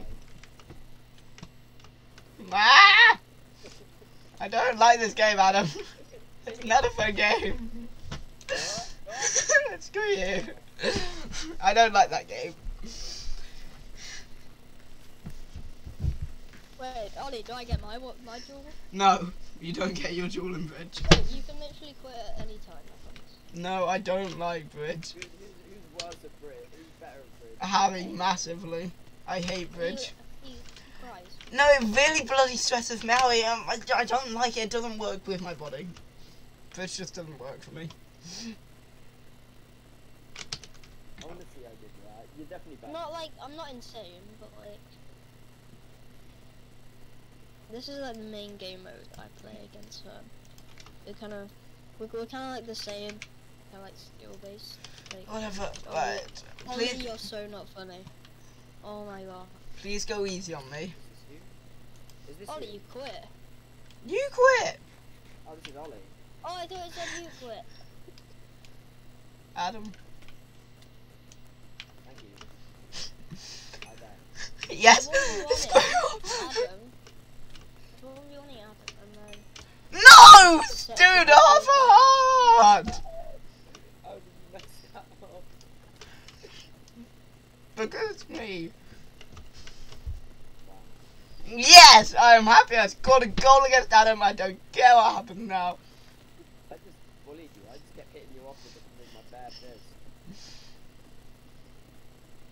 Ah! I don't like this game, Adam. [LAUGHS] It's not a fun game. [LAUGHS] Screw you. I don't like that game. Wait, Ollie, do I get my what my jewel? No, you don't get your jewel in bridge. Wait, you can literally quit at any time. I promise. No, I don't like bridge. Who's, who's, who's worse at Brit? Who's better at Brit? Harry, massively. I hate bridge. You, you Christ. No, it really bloody stresses me out. Um, I, I don't like it. It doesn't work with my body. Bridge just doesn't work for me. Honestly, I did that. You're definitely better. Not like I'm not insane, but like this is like the main game mode I play against her. It kind of we're, we're kind of like the same, kind of like skill based. Like, Whatever. Oh, Right. Please, you're so not funny. Oh my god. please go easy on me. Is this you? Ollie, you? you quit. You quit, Oh, this is Ollie. Oh, I thought it said you quit. Adam. Thank you. I bet. [LAUGHS] Yes. I want [LAUGHS] on Adam. I want you Adam, and then No, dude, half a heart. I would mess. Because me. Wow. Yes, I am happy. I scored a goal against Adam. I don't care what happens now. I just bullied you. I just kept hitting you off with, with my bare fist.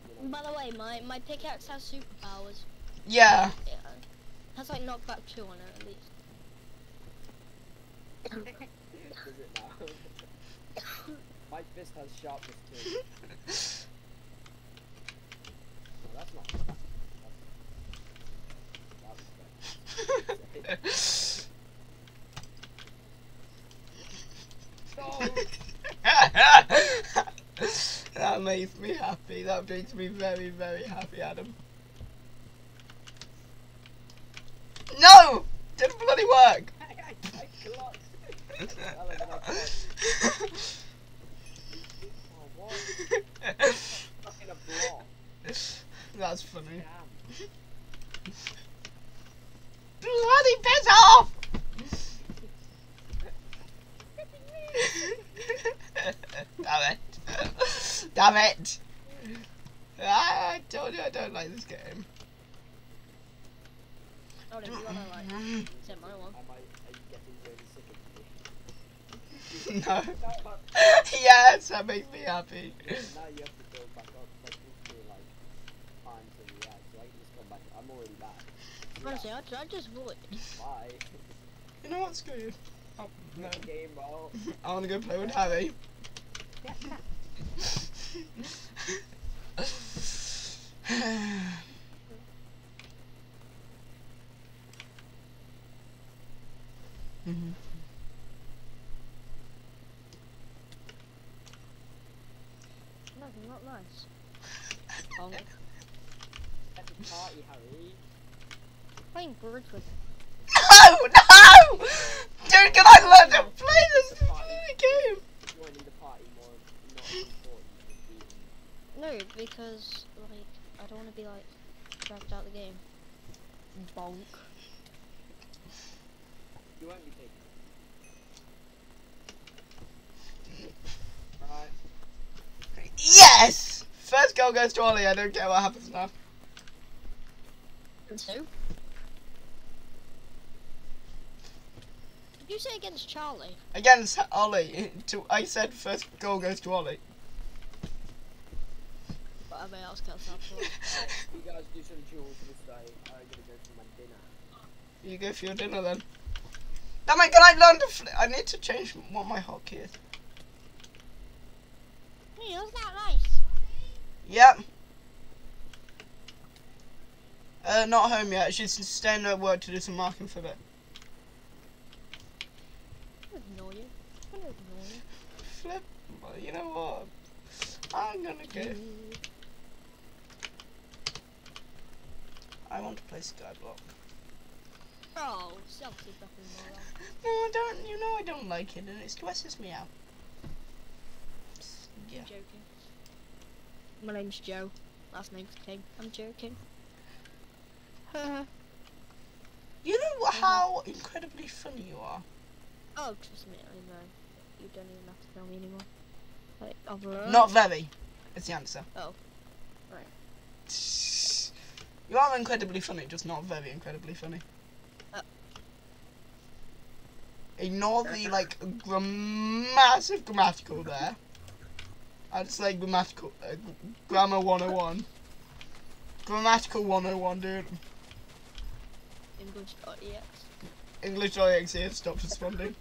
You know, By the way, my my pickaxe has superpowers. Yeah. Yeah, has like knockback two on it at least. [LAUGHS] Does it now? [LAUGHS] my fist has sharpness too. [LAUGHS] No, that's not. That's, that's [LAUGHS] that makes me happy. That makes me very, very happy, Adam. No! Didn't bloody work! [LAUGHS] [LAUGHS] That's funny. Damn. Bloody piss off! Damn it. Damn it. I told you I don't like this game. Oh, if you wanna like take my one. Am I, are you getting really sick of me? [LAUGHS] No. No, [LAUGHS] yes, that makes me happy. now you have to build back up. Like, give me, like, time to react, so I can just come back. I'm already back. Honestly, I, I just voted. Bye. You know what? Screw you. Oh, no. Game ball. [LAUGHS] I want to go play with Harry. [LAUGHS] [LAUGHS] Mhm. No, not nice. Oh, That's a party, Harry. Playing bridge with No! No! Dude, can I learn to play this game? Want me to party more, not important than beating. No, because like I don't want to be like dragged out of the game. Bonk. You won't be taking it. Right. Yes! First goal goes to Ollie. I don't care what happens now. And so? You say against Charlie? Against Ollie. To, I said first goal goes to Ollie. But everybody else gets that for it. You guys do some chores this day. I'm gonna go for my dinner. You go for your dinner then. Damn it, can I learn to fl- I need to change what my hotkey is. Hey, that's not nice. Yep. Uh, not home yet. She's staying at work to do some marking for a bit. I'm gonna ignore you. I'm gonna ignore you. Flip. Well, you know what? I'm gonna go. I want to play Skyblock. Oh, selfie fucking moron. [LAUGHS] No, I don't. You know I don't like it, and it stresses me out. Yeah. I'm joking. My name's Joe. Last name's King. I'm joking. You know how incredibly funny you are. oh, trust me, I know. You don't even have to tell me anymore. Like, learned. Not very. Is the answer. Oh. Right. You are incredibly funny, just not very incredibly funny. Uh. Ignore the like gram- massive grammatical there. I just like grammatical uh, grammar 101. Grammatical 101, dude. English.ex. English.exe has stopped responding.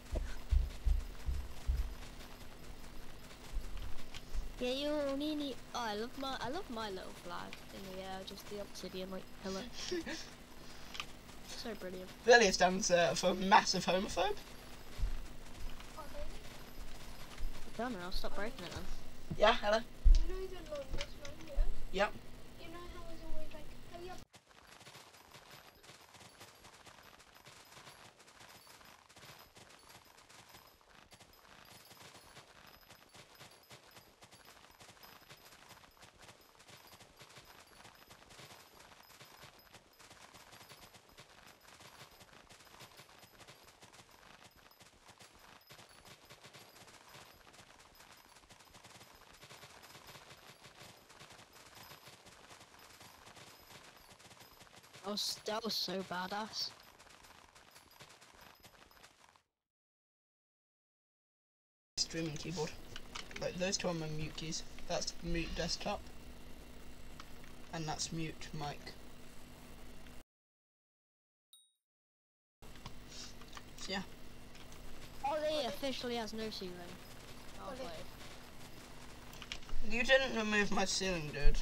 Yeah, you only need. Oh, I love my I love my little flag in the air, just the obsidian like pillar. [LAUGHS] so brilliant. Billy stands uh, for massive homophobe. Done, and I'll stop breaking it then. Yeah, hello. You know the longest one here? Yep. That was that was so badass. Streaming keyboard. Like those two are my mute keys. That's mute desktop. And that's mute mic. So yeah. Oh, Ollie officially has no ceiling. Oh, Ollie. wait. You didn't remove my ceiling, dude.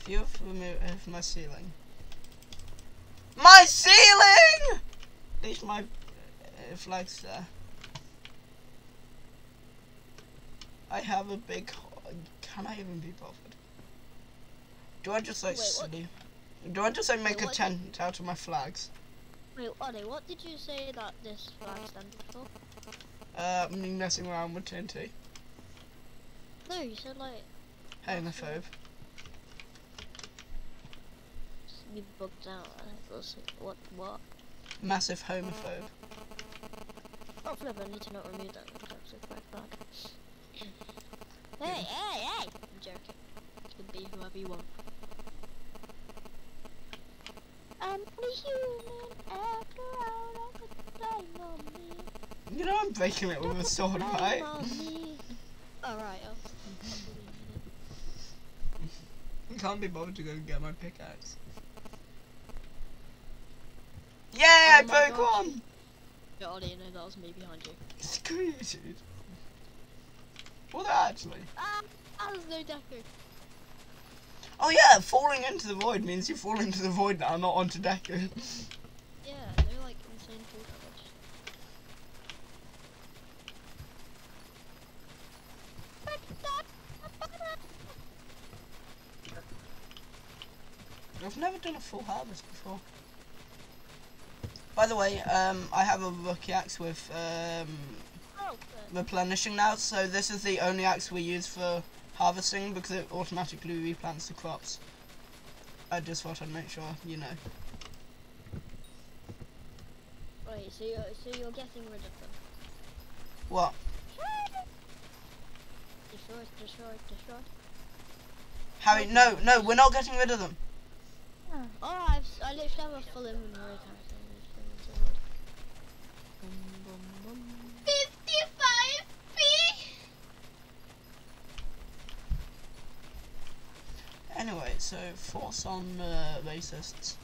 If you've removed my ceiling. My ceiling! At least my uh, flag's there. I have a big. ho- Can I even be bothered? Do I just like Wait, what? sleep? Do I just like make Wait, a what? tent out of my flags? Wait, Ollie, what did you say that this flag stands for? Uh, me messing around with TNT. No, you said like Homophobe. You bugged out. I what? What? Massive homophobe. Oh! I need to not remove that toxic flag. [LAUGHS] Hey, hey, hey! I'm joking. You can be whoever you want. I'm a human after all blame on me. You know I'm breaking it with a sword, right? [LAUGHS] Alright, I'll I [LAUGHS] can't be bothered to go and get my pickaxe. Yay, I Oh my broke gosh. one! Yeah, Ollie, you know that was me behind you. Screw you, dude. Well, actually. Ah, ah, there's no Deku. Oh yeah, falling into the void means you fall into the void now, not onto Deku. [LAUGHS] Yeah, they're like insane full damage. I've never done a full harvest before. By the way, um, I have a rookie axe with um, Oh, replenishing now, so this is the only axe we use for harvesting because it automatically replants the crops. I just thought I'd make sure, you know. Wait, so you're, so you're getting rid of them? What? Destroy, destroy, destroy. Harry, no, no, we're not getting rid of them. Oh, I've, I literally have a full inventory of everything. Just bring it to wood. Boom, boom, boom. 55 feet. Anyway, so force on uh, racists?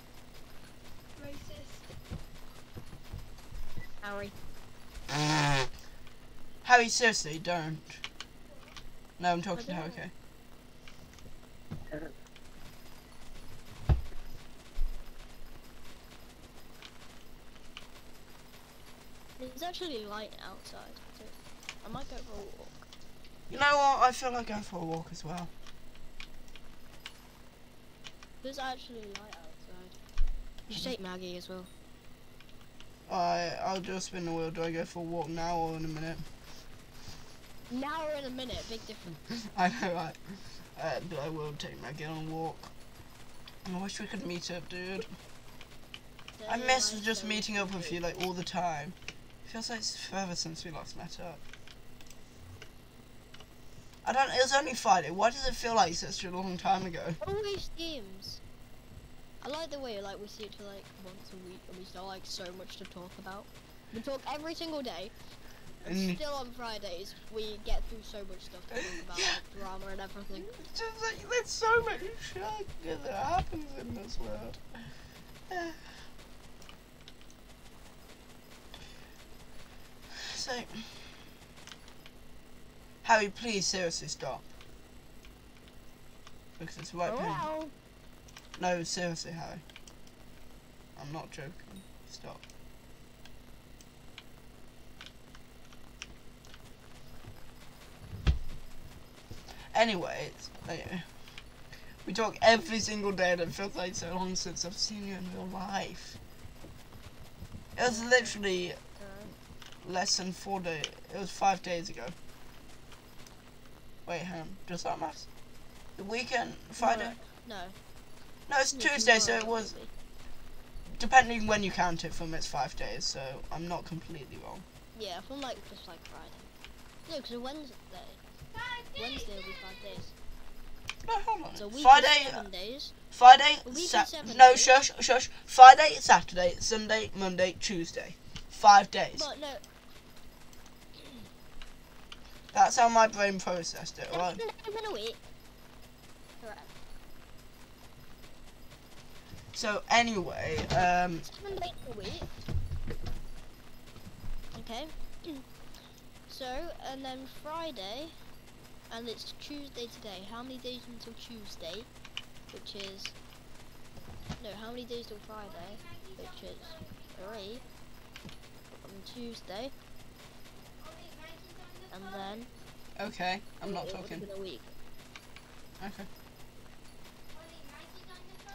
Racist. Harry. Harry, seriously, don't. No, I'm talking to Harry, okay? It's actually light outside. So I might go for a walk. You know what? I feel like going for a walk as well. There's actually light outside. You should take Maggie as well. I I'll just a spin the wheel. Do I go for a walk now or in a minute? Now or in a minute, big difference. [LAUGHS] I know, right? Uh, but I will take Maggie on a walk. I wish we could meet up, dude. I miss just meeting up with you like all the time. Feels like it's forever since we last met up. I don't. It was only Friday. Why does it feel like such a long time ago? All these games. I like the way like we see each other like once a week and we still like so much to talk about. We talk every single day. And still on Fridays we get through so much stuff to talk about Yeah. like [LAUGHS] drama and everything. it's just like there's so much shit that happens in this world. [SIGHS] So, Harry, please seriously stop. Because it's right pain. No, seriously, Harry. I'm not joking. Stop. Anyways, like, uh, we talk every single day and it feels like so long since I've seen you in real life. It was literally less than four days. It was five days ago. Wait, hang on. Does that matter? The weekend, Friday? No. No, it's no, Tuesday, so it was maybe. depending when you count it from. It's five days, so I'm not completely wrong. Yeah, from like just like Friday. No, because Wednesday. Wednesday will be five days. No, hold on. So Friday, seven days. Friday, a week is Sa- seven no, days. shush, shush. Friday, Saturday, Sunday, Monday, Tuesday. Five days. But no, That's how my brain processed it. Alright. seven in a week. Correct. So anyway, um, Seven days a week. Okay. [CLEARS THROAT] So, and then Friday, and it's Tuesday today. How many days until Tuesday? Which is. No, how many days till Friday? Which is three. On Tuesday, and then. okay, I'm not talking. Okay.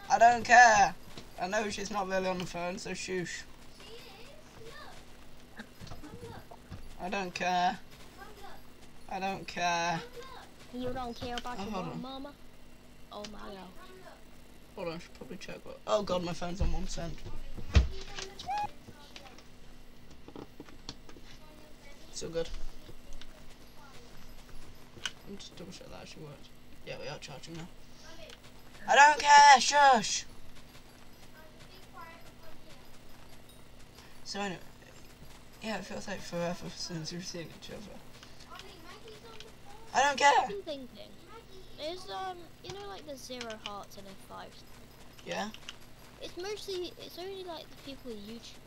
I don't care. I know she's not really on the phone, so shoosh. I don't care. I don't care. You don't care about Oh, your mom, mama? Oh my god. Hold on, I should probably check what. Oh god, my phone's on one percent. Still good. I'm just double check that actually worked. Yeah, we are charging now. I don't care. Shush. So anyway, yeah, it feels like forever since we've seen each other. I don't care. I'm thinking. Is um, you know, like the zero hearts and a five. Yeah. It's mostly, it's only like the people in YouTube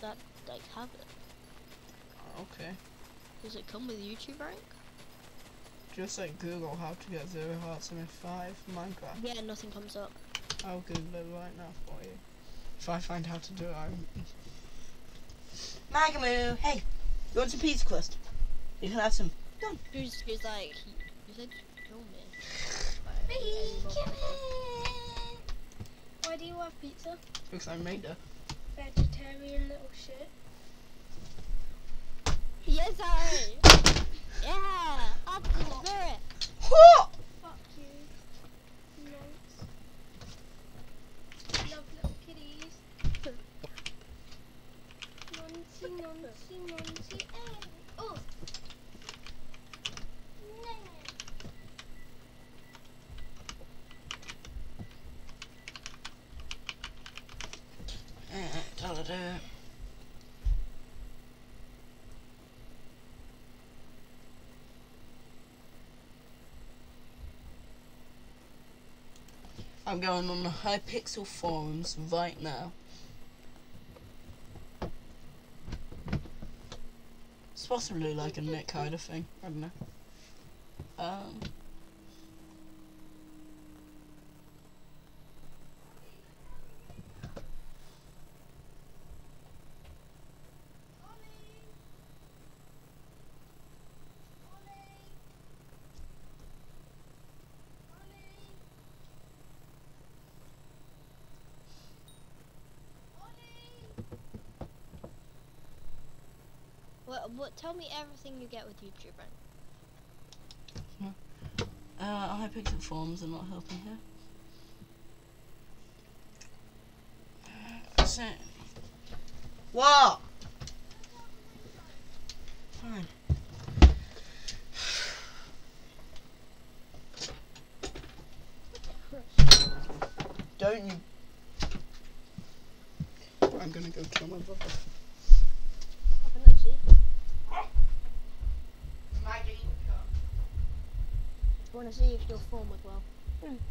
that like have it. Okay. Does it come with YouTube rank? Just like Google how to get zero hearts in a five Minecraft. Yeah, nothing comes up. I'll Google it right now for you. If I find how to do it, I'm. Magamoo, hey, you want some pizza crust? You can have some. Who's, who's like, you said you kill me. Like, any more- Why do you have pizza? Because I made it. Vegetarian little shit. Yes, I. Yeah, that's the spirit. What? Fuck you. Nice. Love little kitties. Noncy, noncy, noncy, eh. Oh. Eh, da-da-da. I'm going on the Hypixel forums right now. It's possibly like a Nick kind of thing. I don't know. Um. What, what? Tell me everything you get with YouTube rank. Uh, Hypixel forums are not helping here. So, what? Fine. Don't you? I'm gonna go kill my brother. I can actually. I want to see if your form as well.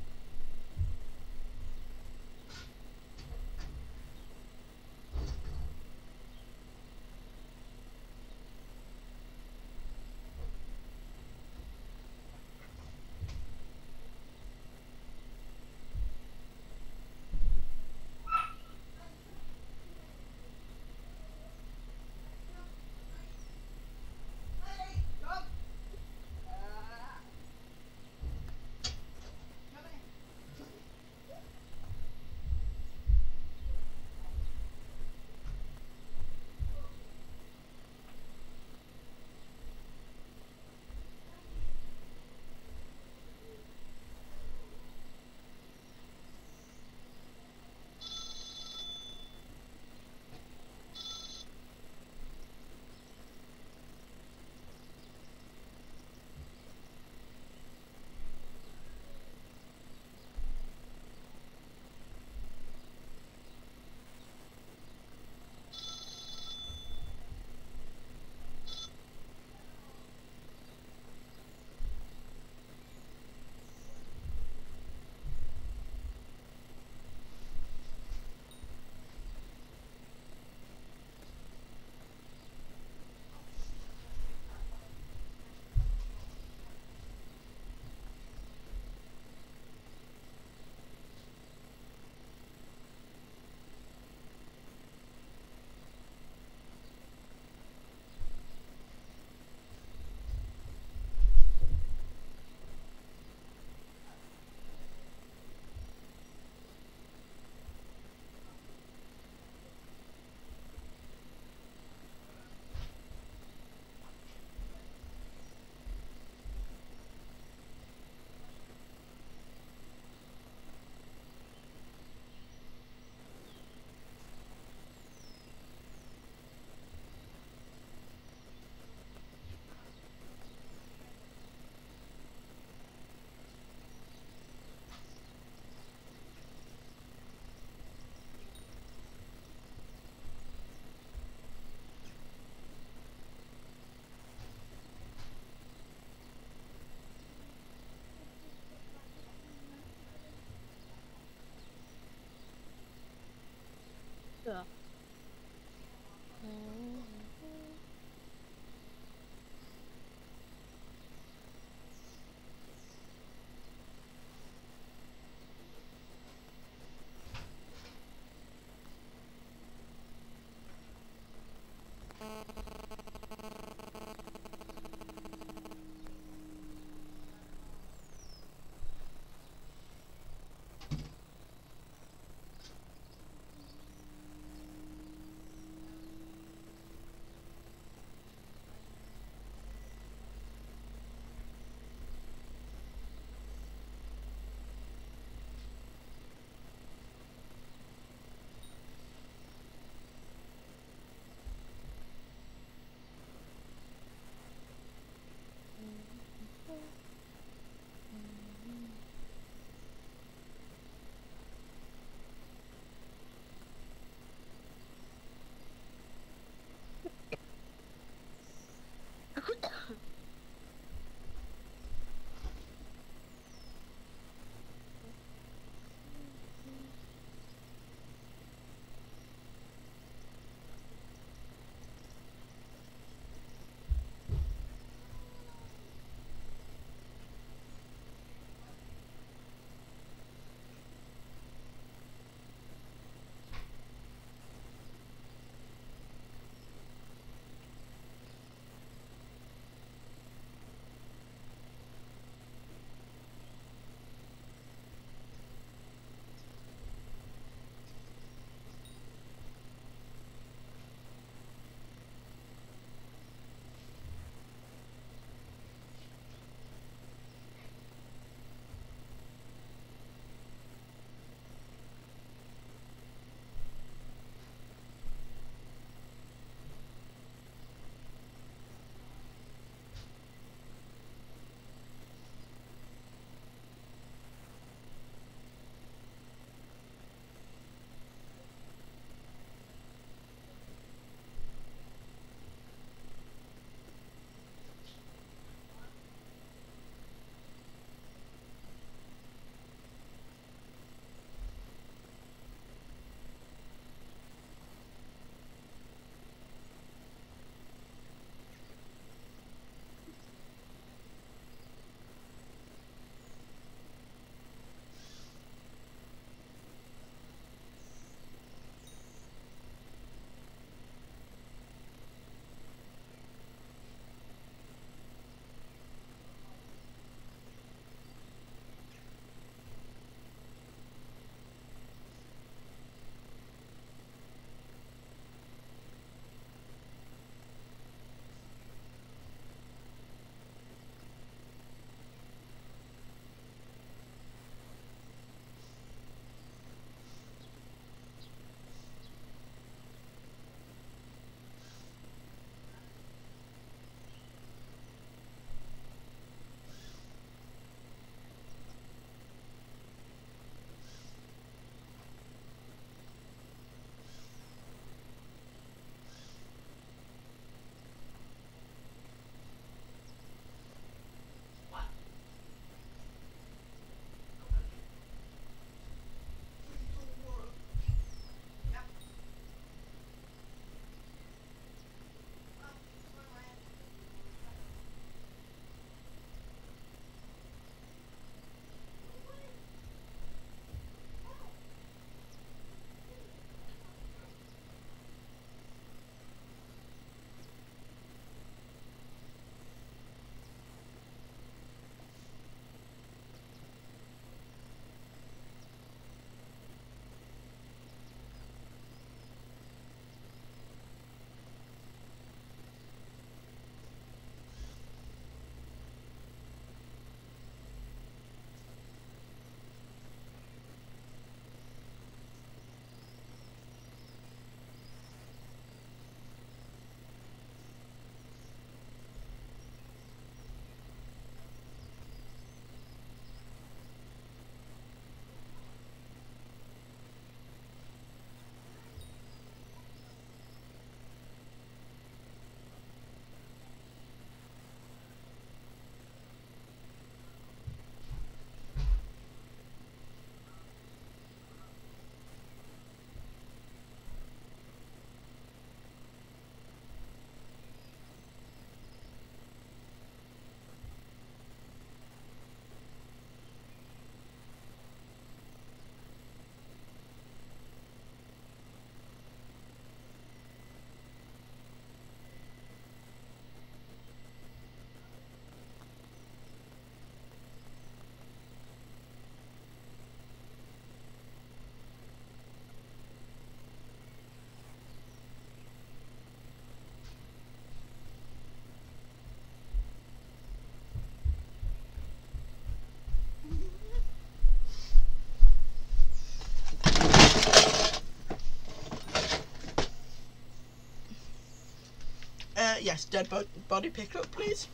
Yes, dead bo- body pickup, please.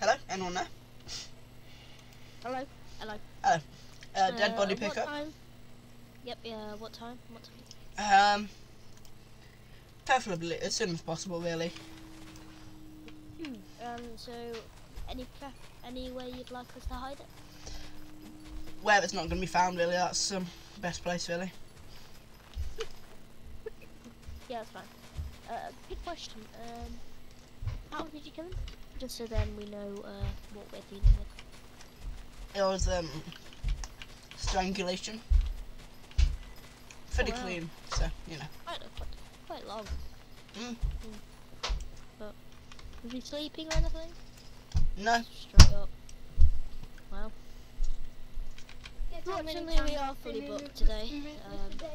Hello, anyone there? Hello. Hello. Uh, dead Uh, body pickup. time? Yep. Yeah. What time? What time? Um, preferably as soon as possible, really. Um. So, any pref- any way you'd like us to hide it? Where it's not going to be found, really. That's um, the best place, really. Question. Um, how did you kill him? Just so then we know uh, what we're dealing with. It was um, strangulation. Pretty Oh, wow. clean, so you know. Quite, quite, quite long. Mm. But was he sleeping or anything? No, Straight up. Guess Fortunately, we are fully booked today, um,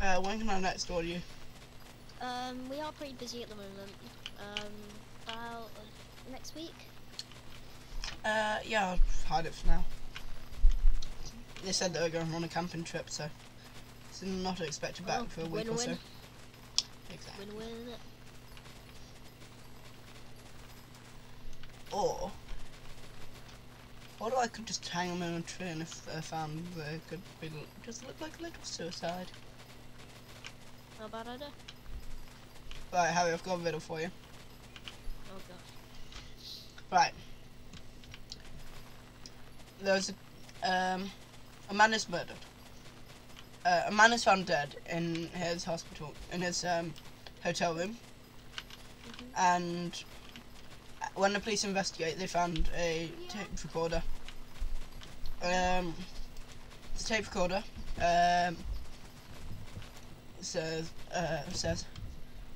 uh, when can I next order you? Um, we are pretty busy at the moment. Um, about uh, next week. Uh, yeah, I'll hide it for now. They said they were going on a camping trip, so so not expected back Oh, for a week or so. win-win. Exactly. Win-win. isn't it? Or, or I could just hang them in a tree, and if I found they could be just look like a little suicide. Not a bad idea. Right, Harry, I've got a riddle for you. Oh gosh. Right. There's a, um, a man is murdered. Uh, a man is found dead in his hospital, in his um, hotel room. And when the police investigate, they found a tape recorder. Um, the tape recorder um, says, uh, says,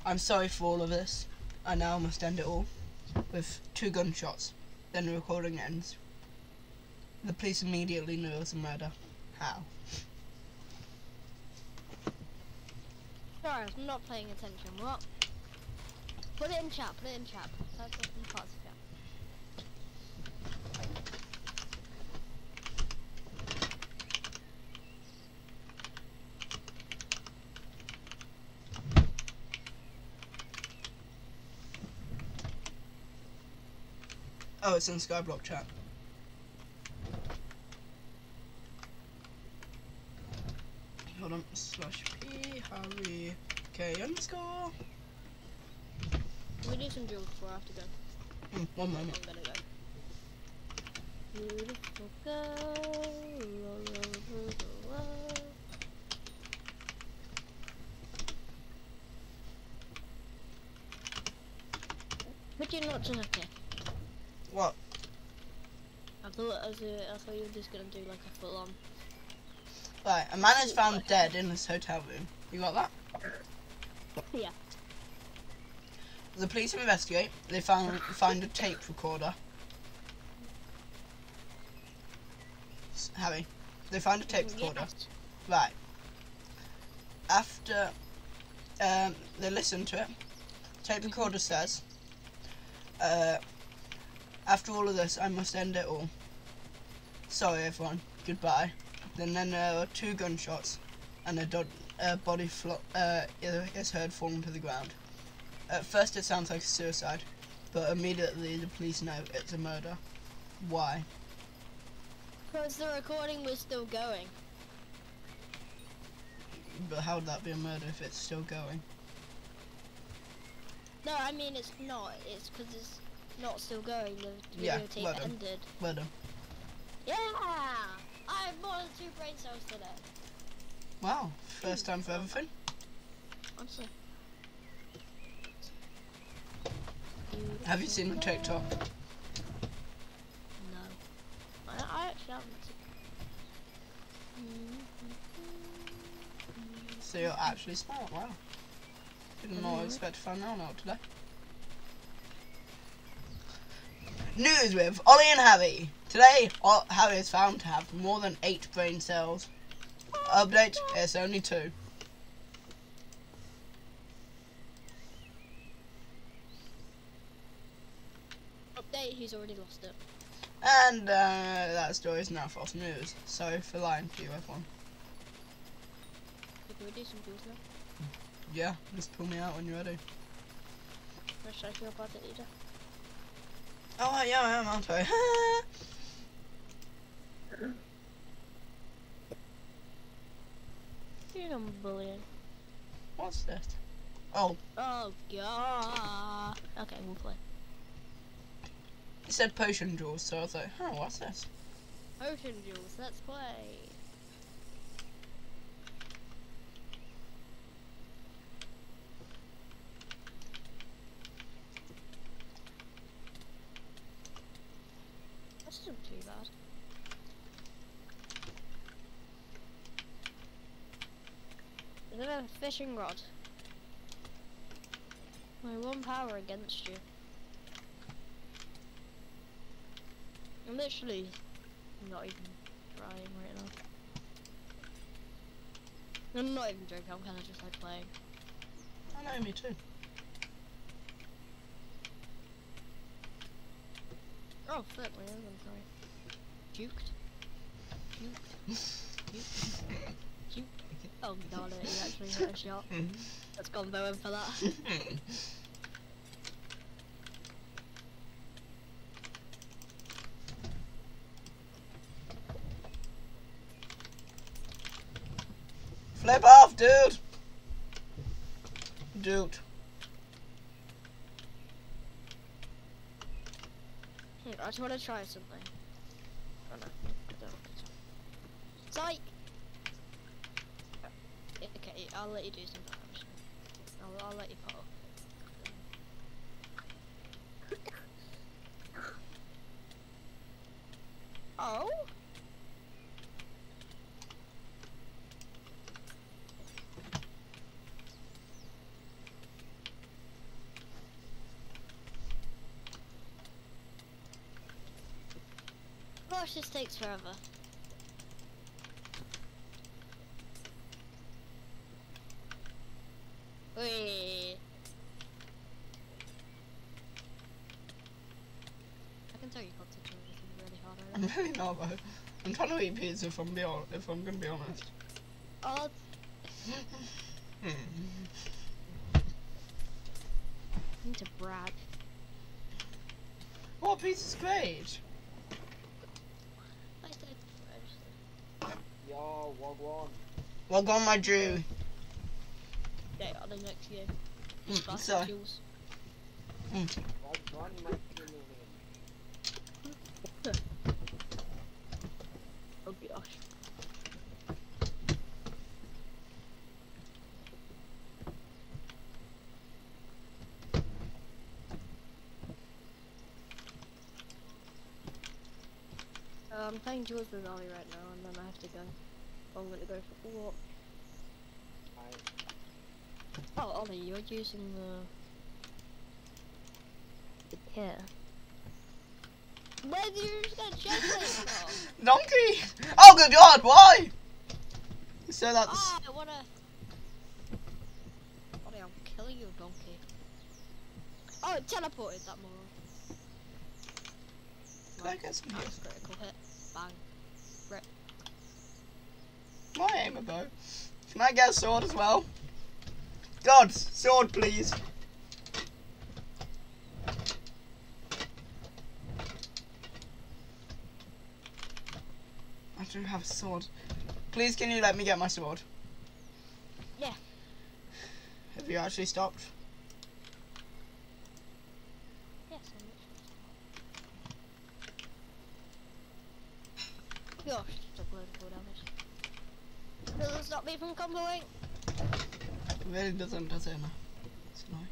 I'm sorry for all of this. I now must end it all with two gunshots. Then the recording ends. The police immediately knew it was a murder. How? Sorry, I'm not paying attention. What? Put it in chat. Put it in chat. Type it Oh, it's in Skyblock chat. Hold on. Slash P Harry K underscore. We do some drills before I have to go? Hmm, one moment. I'm gonna go. Beautiful girl, all over the world. Would you not okay? What? I thought I, was, uh, I thought you were just gonna do like a full on. Right, a man is found dead in his hotel room. You got that? [LAUGHS] Yeah. The police investigate. They found find a tape recorder. Harry, they find a tape recorder. Yes. Right. After um, they listen to it, tape recorder says, uh, "After all of this, I must end it all. Sorry, everyone. Goodbye." Then, then there are two gunshots, and a uh, body flo- uh, is heard falling to the ground. At first, it sounds like a suicide, but immediately the police know it's a murder. Why? Because the recording was still going. But how would that be a murder if it's still going? No, I mean it's not. It's because it's not still going. The video Yeah, videotape well done. ended. Murder. Yeah! I have more than two brain cells today. Wow, first time for everything. Honestly. Have you seen the TikTok? No. I, I actually haven't. seen. So you're actually smart, wow. Did not Mhm. expect to find that out today. News with Ollie and Harry. Today, Harry is found to have more than eight brain cells. Update, it's only two. Update, he's already lost it. And uh, that story is now false news. Sorry for lying to you, everyone. Can we do some duels now? Yeah, just pull me out when you're ready. Wish I feel bad leader. Oh, yeah, I am, aren't I? [LAUGHS] You're a bullying. What's this? Oh, Oh god. Okay, we'll play. it said potion duels, so I was like, oh, what's this? Potion duels, let's play. Not too bad. Is it a fishing rod? My one power against you. I'm literally not even trying right now. I'm not even joking, I'm kinda just like playing. I know, me too. Oh, flip my inventory. Juked. Juked. Juked. Juked. Oh god, it he actually hit a shot. Let's vote him for that. Flip off, dude! Dude. Hmm, I just want to try something. Oh no, I don't. Psych! Okay, I'll let you do something. I'll, I'll let you put up. Oh? Gosh, this takes forever. Wait. I can tell you concentrating really hard I'm already. really not though. I'm trying to eat pizza if I'm, be hon- if I'm gonna be honest. Oh, Hmm. I need to brag. Oh, pizza's great! I said, I just- Yo, Wagwan. Well gone, my Drew. yeah, on the next year. Mm, Fast sorry. fuels. Wagwan, my Killian. Oh gosh. Uh, I'm playing duels with Ollie right now, and then I have to go. I'm gonna go for a walk. Oh, Ollie, you're using the the kit. Where did you just get jet from? Donkey! Oh, good god, why? So that's. Ah, I wanna. Ollie, I'm killing you, donkey. Oh, it teleported that moron. Can I get some was critical hit. Bang. Rip. My aim a bow. Can I get a sword as well? God, sword please. I don't have a sword. Please can you let me get my sword? Yeah. Have you actually stopped? Yes, I'm Gosh, took loads of damage. Doesn't stop me from comboing. It really doesn't, does it? No. It's annoying.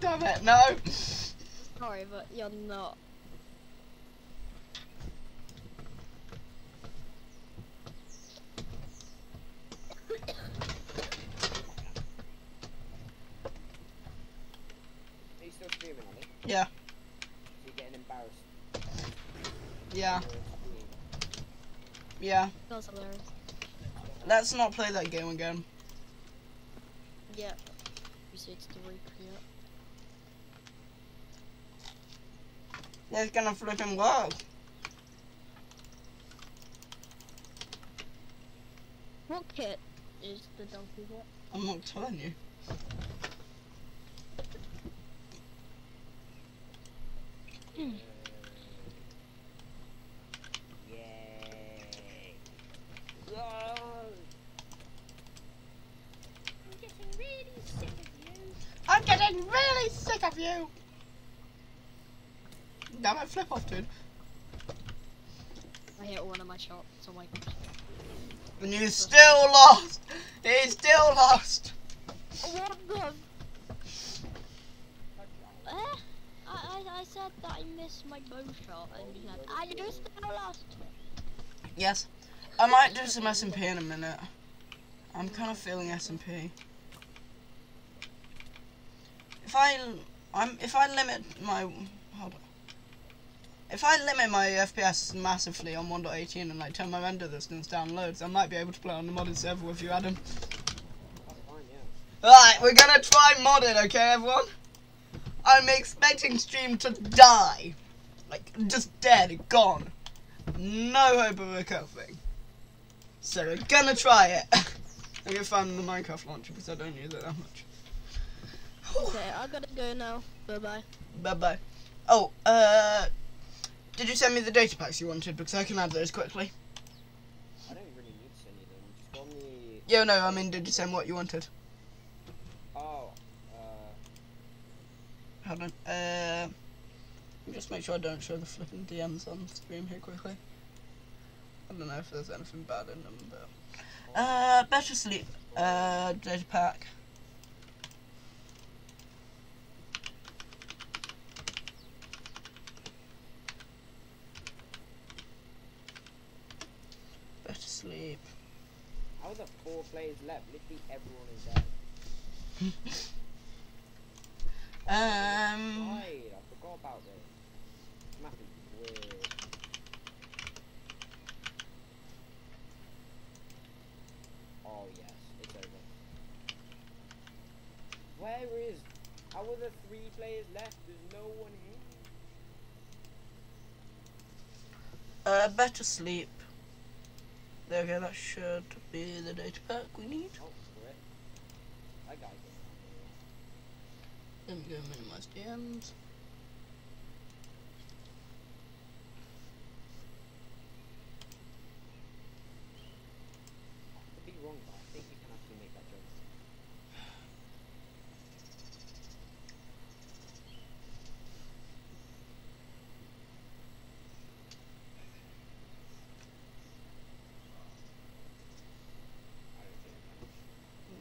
Damn it, no! Sorry, but you're not. are still streaming, Ollie? Yeah. So you're getting embarrassed. Yeah, yeah. That was hilarious. Let's not play that game again. Yeah. You said it's the recreate. It's gonna flip flipping work. What kit is the donkey bit. I'm not telling you. Yay. Whoa. I'm getting really sick of you. I'm getting really sick of you. Damn it, flip off, dude. I hit one of my shots. Oh my god. And you still lost. He's still lost. What the? Eh? I, I, I said that I missed my bow shot and you said, I you still lost. Yes. I might do some SMP in a minute. I'm kind of feeling SMP. If I, I'm, if I limit my, hold on. If I limit my FPS massively on 1.18 and like turn my render distance down loads, I might be able to play on the modded server with you, Adam. Alright, we're gonna try modded, okay, everyone? I'm expecting stream to die. Like, just dead, gone. No hope of recovering. So we're gonna try it. I'm gonna find the Minecraft launcher because I don't use it that much. Okay, I gotta go now. Bye bye. Bye bye. Oh, uh, did you send me the data packs you wanted? Because I can add those quickly. I don't really need to send you them. Just got me. Yo, no, I mean, did you send what you wanted? Oh. Uh. Hold on. Uh, just make sure I don't show the flipping DMs on stream here quickly. I don't know if there's anything bad in them, but. Uh, better sleep. Uh, data pack. Better sleep. How are the four players left? Literally everyone is dead. [LAUGHS] Um. Right, I forgot about this. This map is weird. Oh yes, it's over. Where is? How are the three players left? There's no one here. Uh, better sleep. There we go, that should be the data pack we need. Oh. I gotta get Let me go minimize DMs. I could be wrong, but I think you can actually make that joke.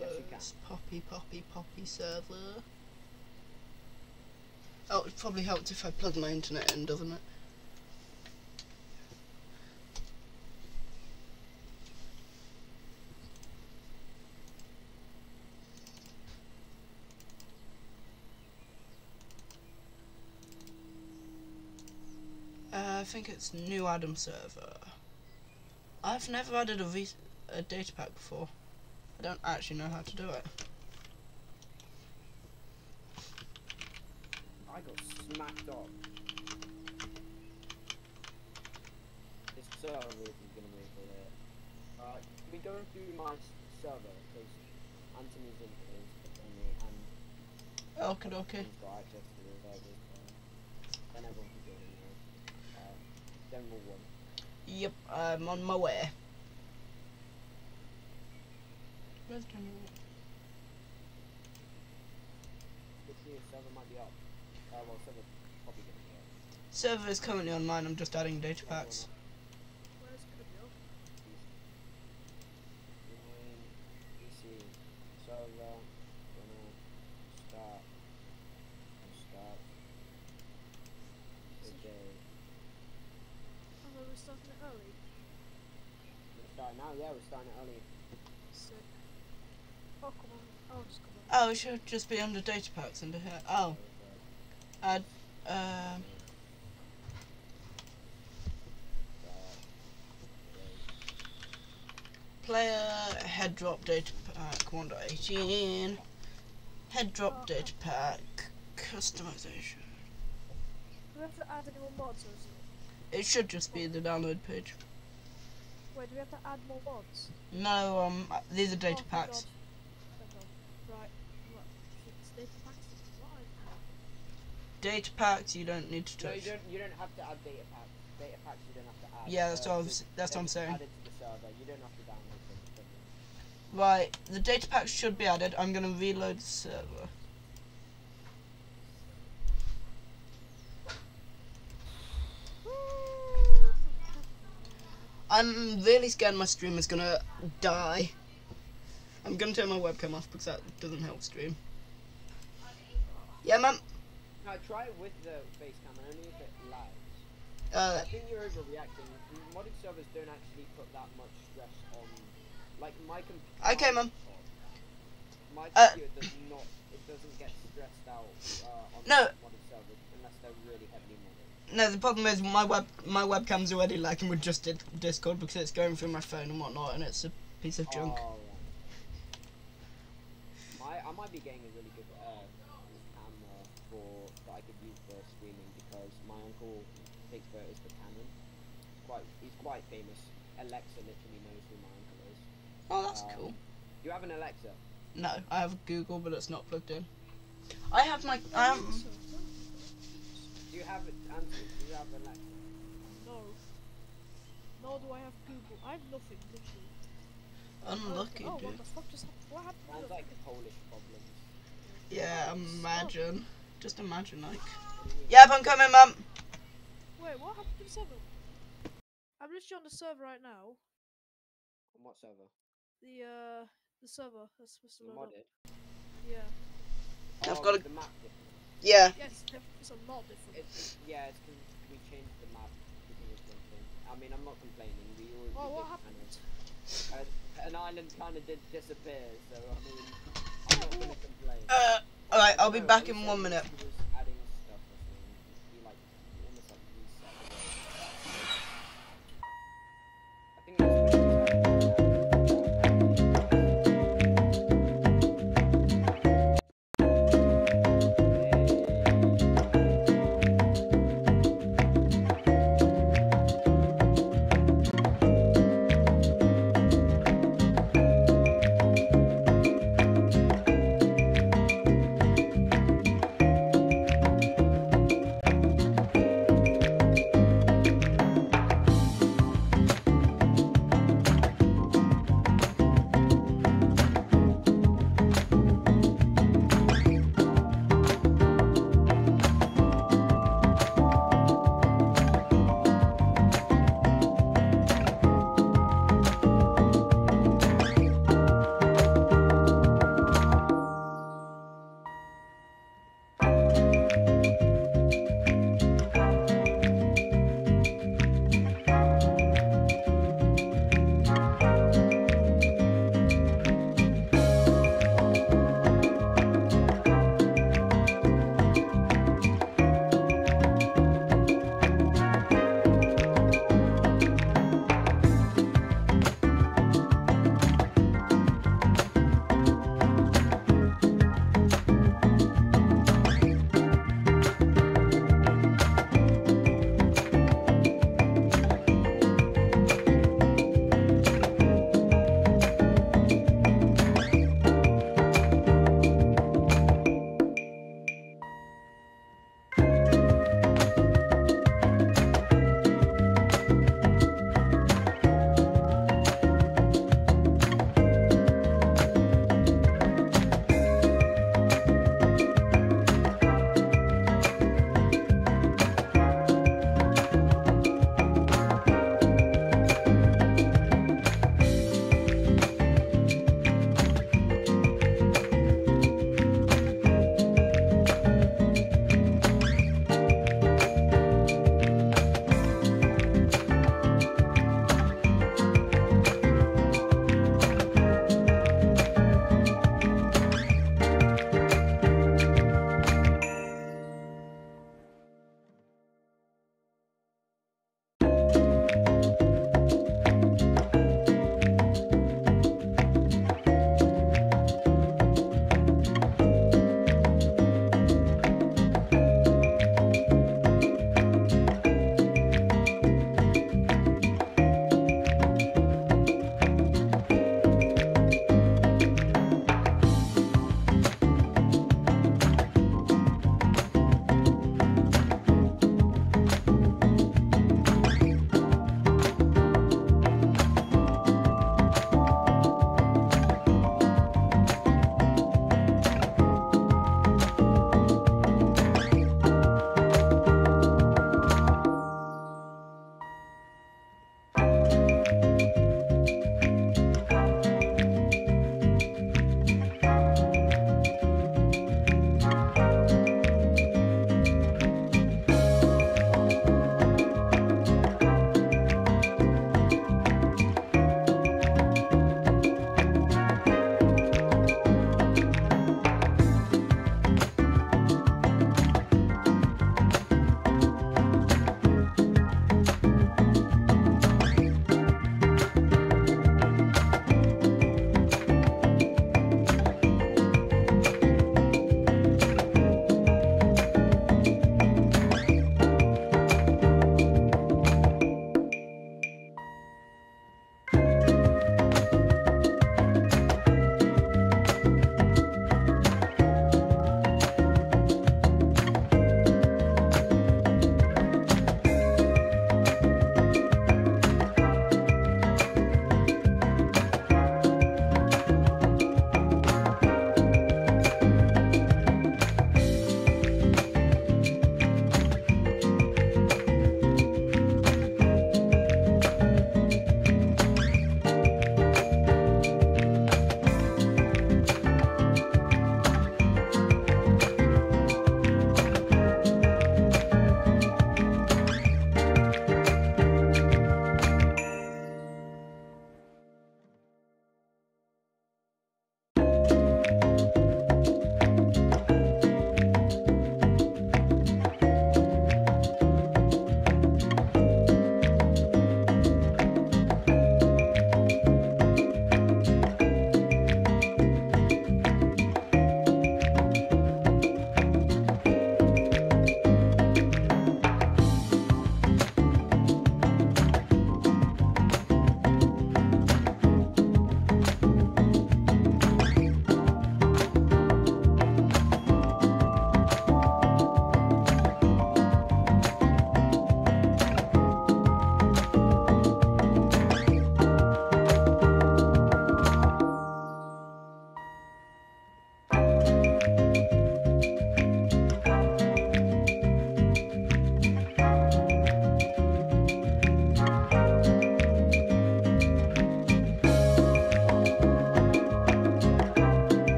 I don't think you can. Yes, poppy, poppy, poppy server. Oh, it probably helped if I plug my internet in, doesn't it? Uh, I think it's new Adam server. I've never added a, a data pack before. I don't actually know how to do it. I got smacked up. This server isn't gonna move for it. Uh, we go through my server? Because Anthony's in and me, and Okay, okay. got access to the servers. Then everyone can join in there. Uh, general one. Yep, I'm on my way. Where's Daniel? Literally, the server might be up. Uh, well, server probably Uh, gonna be up. Server is currently online, I'm just adding data packs. Where's it gonna be up? Join PC server. Gonna start. And start. Today. Oh, we're starting it early. We're starting now. Yeah, we're starting early. Sick. Oh, come on. Oh, just come on. Oh, it should just be under data packs under here. Oh, add, um, player head drop data pack 1.18. Head drop data pack customization. Do we have to add any more mods or is it? It should just be the download page. Wait, do we have to add more mods? No, um, these are data Oh, packs. God. Thank God. Right. What? It's data packs. What? Data packs you don't need to No, you don't. You don't have to add data packs. Data packs you don't have to add. Yeah, that's what Uh, was- that's what I'm saying. Added to the server. You don't have to download them. Right, the data packs should be added. I'm gonna reload the server. I'm really scared my stream is gonna die. I'm gonna turn my webcam off because that doesn't help stream. Yeah, man. No, try it with the face cam and only if it lags. Uh, I think you're overreacting. Modded servers don't actually put that much stress on. Like my computer. Okay, mum. My Uh, computer does not. It doesn't get stressed out uh, on No. modded servers unless they're really heavily modded. no, the problem is my web my webcam's already lagging with just di- Discord because it's going through my phone and whatnot, and it's a piece of junk. Oh, right. I might be getting a really good uh, camera for that I could use for streaming because my uncle takes photos for Canon. Quite, he's famous. Alexa literally knows who my uncle is. Oh, that's Um, cool. You have an Alexa? No, I have Google, but it's not plugged in. I have my I have Do you have it? Answer. Do you have an Alexa? No. Nor do I have Google. I have nothing, literally. unlucky, oh, dude. what the fuck just happened? What happened? Sounds to the like Polish problems. Yeah, imagine. Just imagine, like. What do you mean? Yep, I'm coming, mum. Wait, what happened to the server? I'm literally on the server right now. On what server? The uh, the server that's supposed to The load up. modded. Yeah. I've Oh, got a- the map difference. Yeah. Yes, it's it's a lot different. It's yeah, it's 'cause we changed the map because of something. I mean, I'm not complaining. We always Oh, what happened? Kind of, uh, an island kind of did disappear, so I mean, I'm not [LAUGHS] gonna complain. Uh, alright, I'll be back in one minute.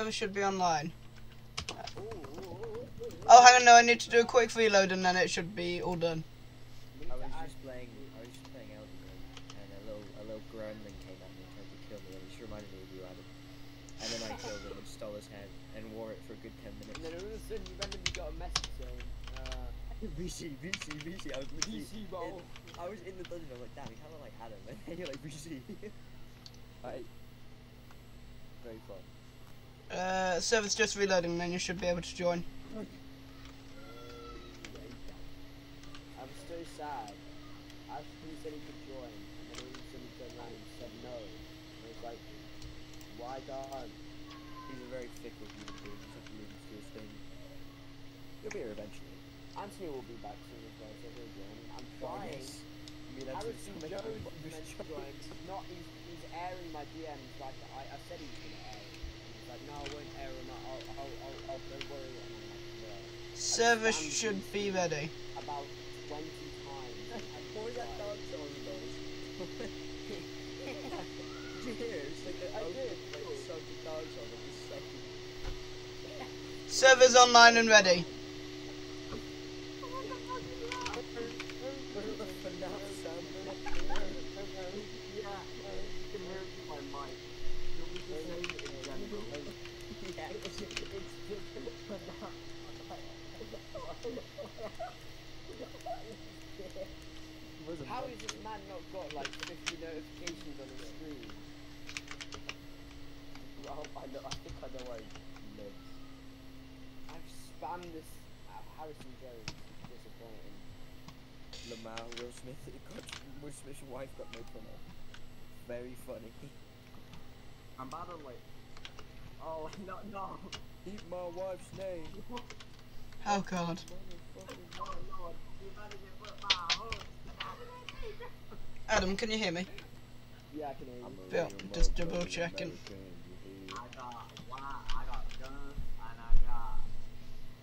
Server should be online. Oh, hang on, no, I need to do a quick reload and then it should be all done. We need I to was add- just playing. I was just playing Elden Ring, and a little a little gremlin came at me and tried to kill me. And it just reminded me of you, Adam. And then I killed him and stole his head and wore it for a good ten And minutes. then all of a sudden you randomly got a message saying, uh, VC, VC, VC. I was literally VC bro. in- I was in the dungeon. I'm like, damn, he kind of like Adam, and then you're like VC. I. Very fun. Uh, server's just reloading then you should be able to join. I'm so sad. Ashton said he could join, and then all of a sudden he turned around and said no. And I was like, why don't? He's a very fickle human being. Just have to leave him to do his thing. He'll be here eventually. Anthony will be back soon as well, so he'll join. I'm Oh, trying. yes. I mean, that's Harrison just Jones making is this meant to choice. join. He's not. He's, he's airing my DMs like I, I said he was gonna air. it. And he's like, no, I won't air them. I'll, I'll, I'll, I'll, don't worry. And I'm like, no. Server should be ready. About 20 times. I've What was that tried. dog? Did you hear? Like I did. Like the dog song of the second. Server's online and ready. What are the FNAF sound How has this man not got like 50 notifications on his screen? Well, I know. I think I know where he lives. I've spammed this uh, Harrison Jones. It's disappointing. Lamar Will Smith. Got, Will Smith's wife got made fun of. Very funny. I'm about to like. Oh [LAUGHS] no no! Eat my wife's name. Oh god. Oh lord! You better get put my home. Adam, can you hear me? Yeah, I can hear you. Bill, just double checking. I got one. I got guns and I got.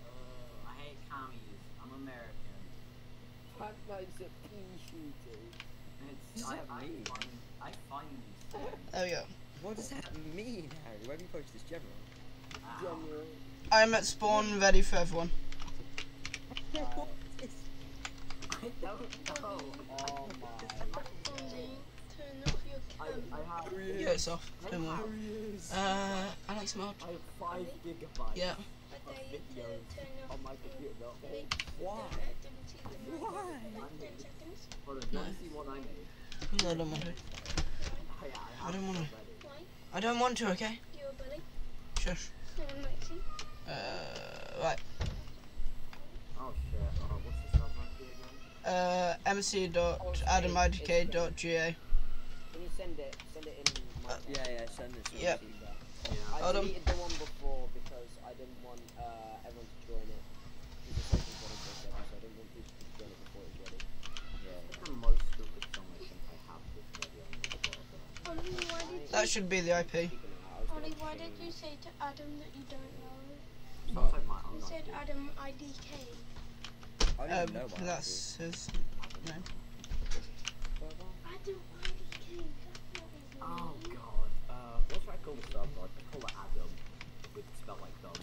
Uh, I hate commies. I'm American. Pac-Man's a pea shooter. It's, What I, does that I mean? find these. There we go. What does that mean, Harry? Where have you posted this general? General. I'm at spawn ready for everyone. What is [LAUGHS] I don't know. Oh my. I, I have. Yeah, it's off. Don't worry. Uh, Alex Mod. I have five gigabytes Yeah. of videos on my computer. Why? Why? Hold on, do you want to see what I? No, I don't want to. I, I, I have don't wanna. it. I don't want to, okay? You're a bully. Shush. No one likes. Uh, right. Oh shit. Uh, what's the sub again? Uh, mc.adamidk.ga. Can you send it? Send it in my. Yeah, yeah, send it to me. Yep. Yeah. I Hold on. deleted the one before because I didn't want uh, everyone to join it. It's a social twenty four seven, so I didn't want people to join it before it was ready. It's the most stupid song I think I have this video on the world. Ollie, why did That should be the IP. Speaking of that, I was Ollie, why did you say to Adam that you don't know? Sounds like You said. Adam IDK. I don't Um, know why. that's his name. Adam IDK. That's not his Oh god. Uh, what should I call the sub? I could call it Adam. With spelled like dumb.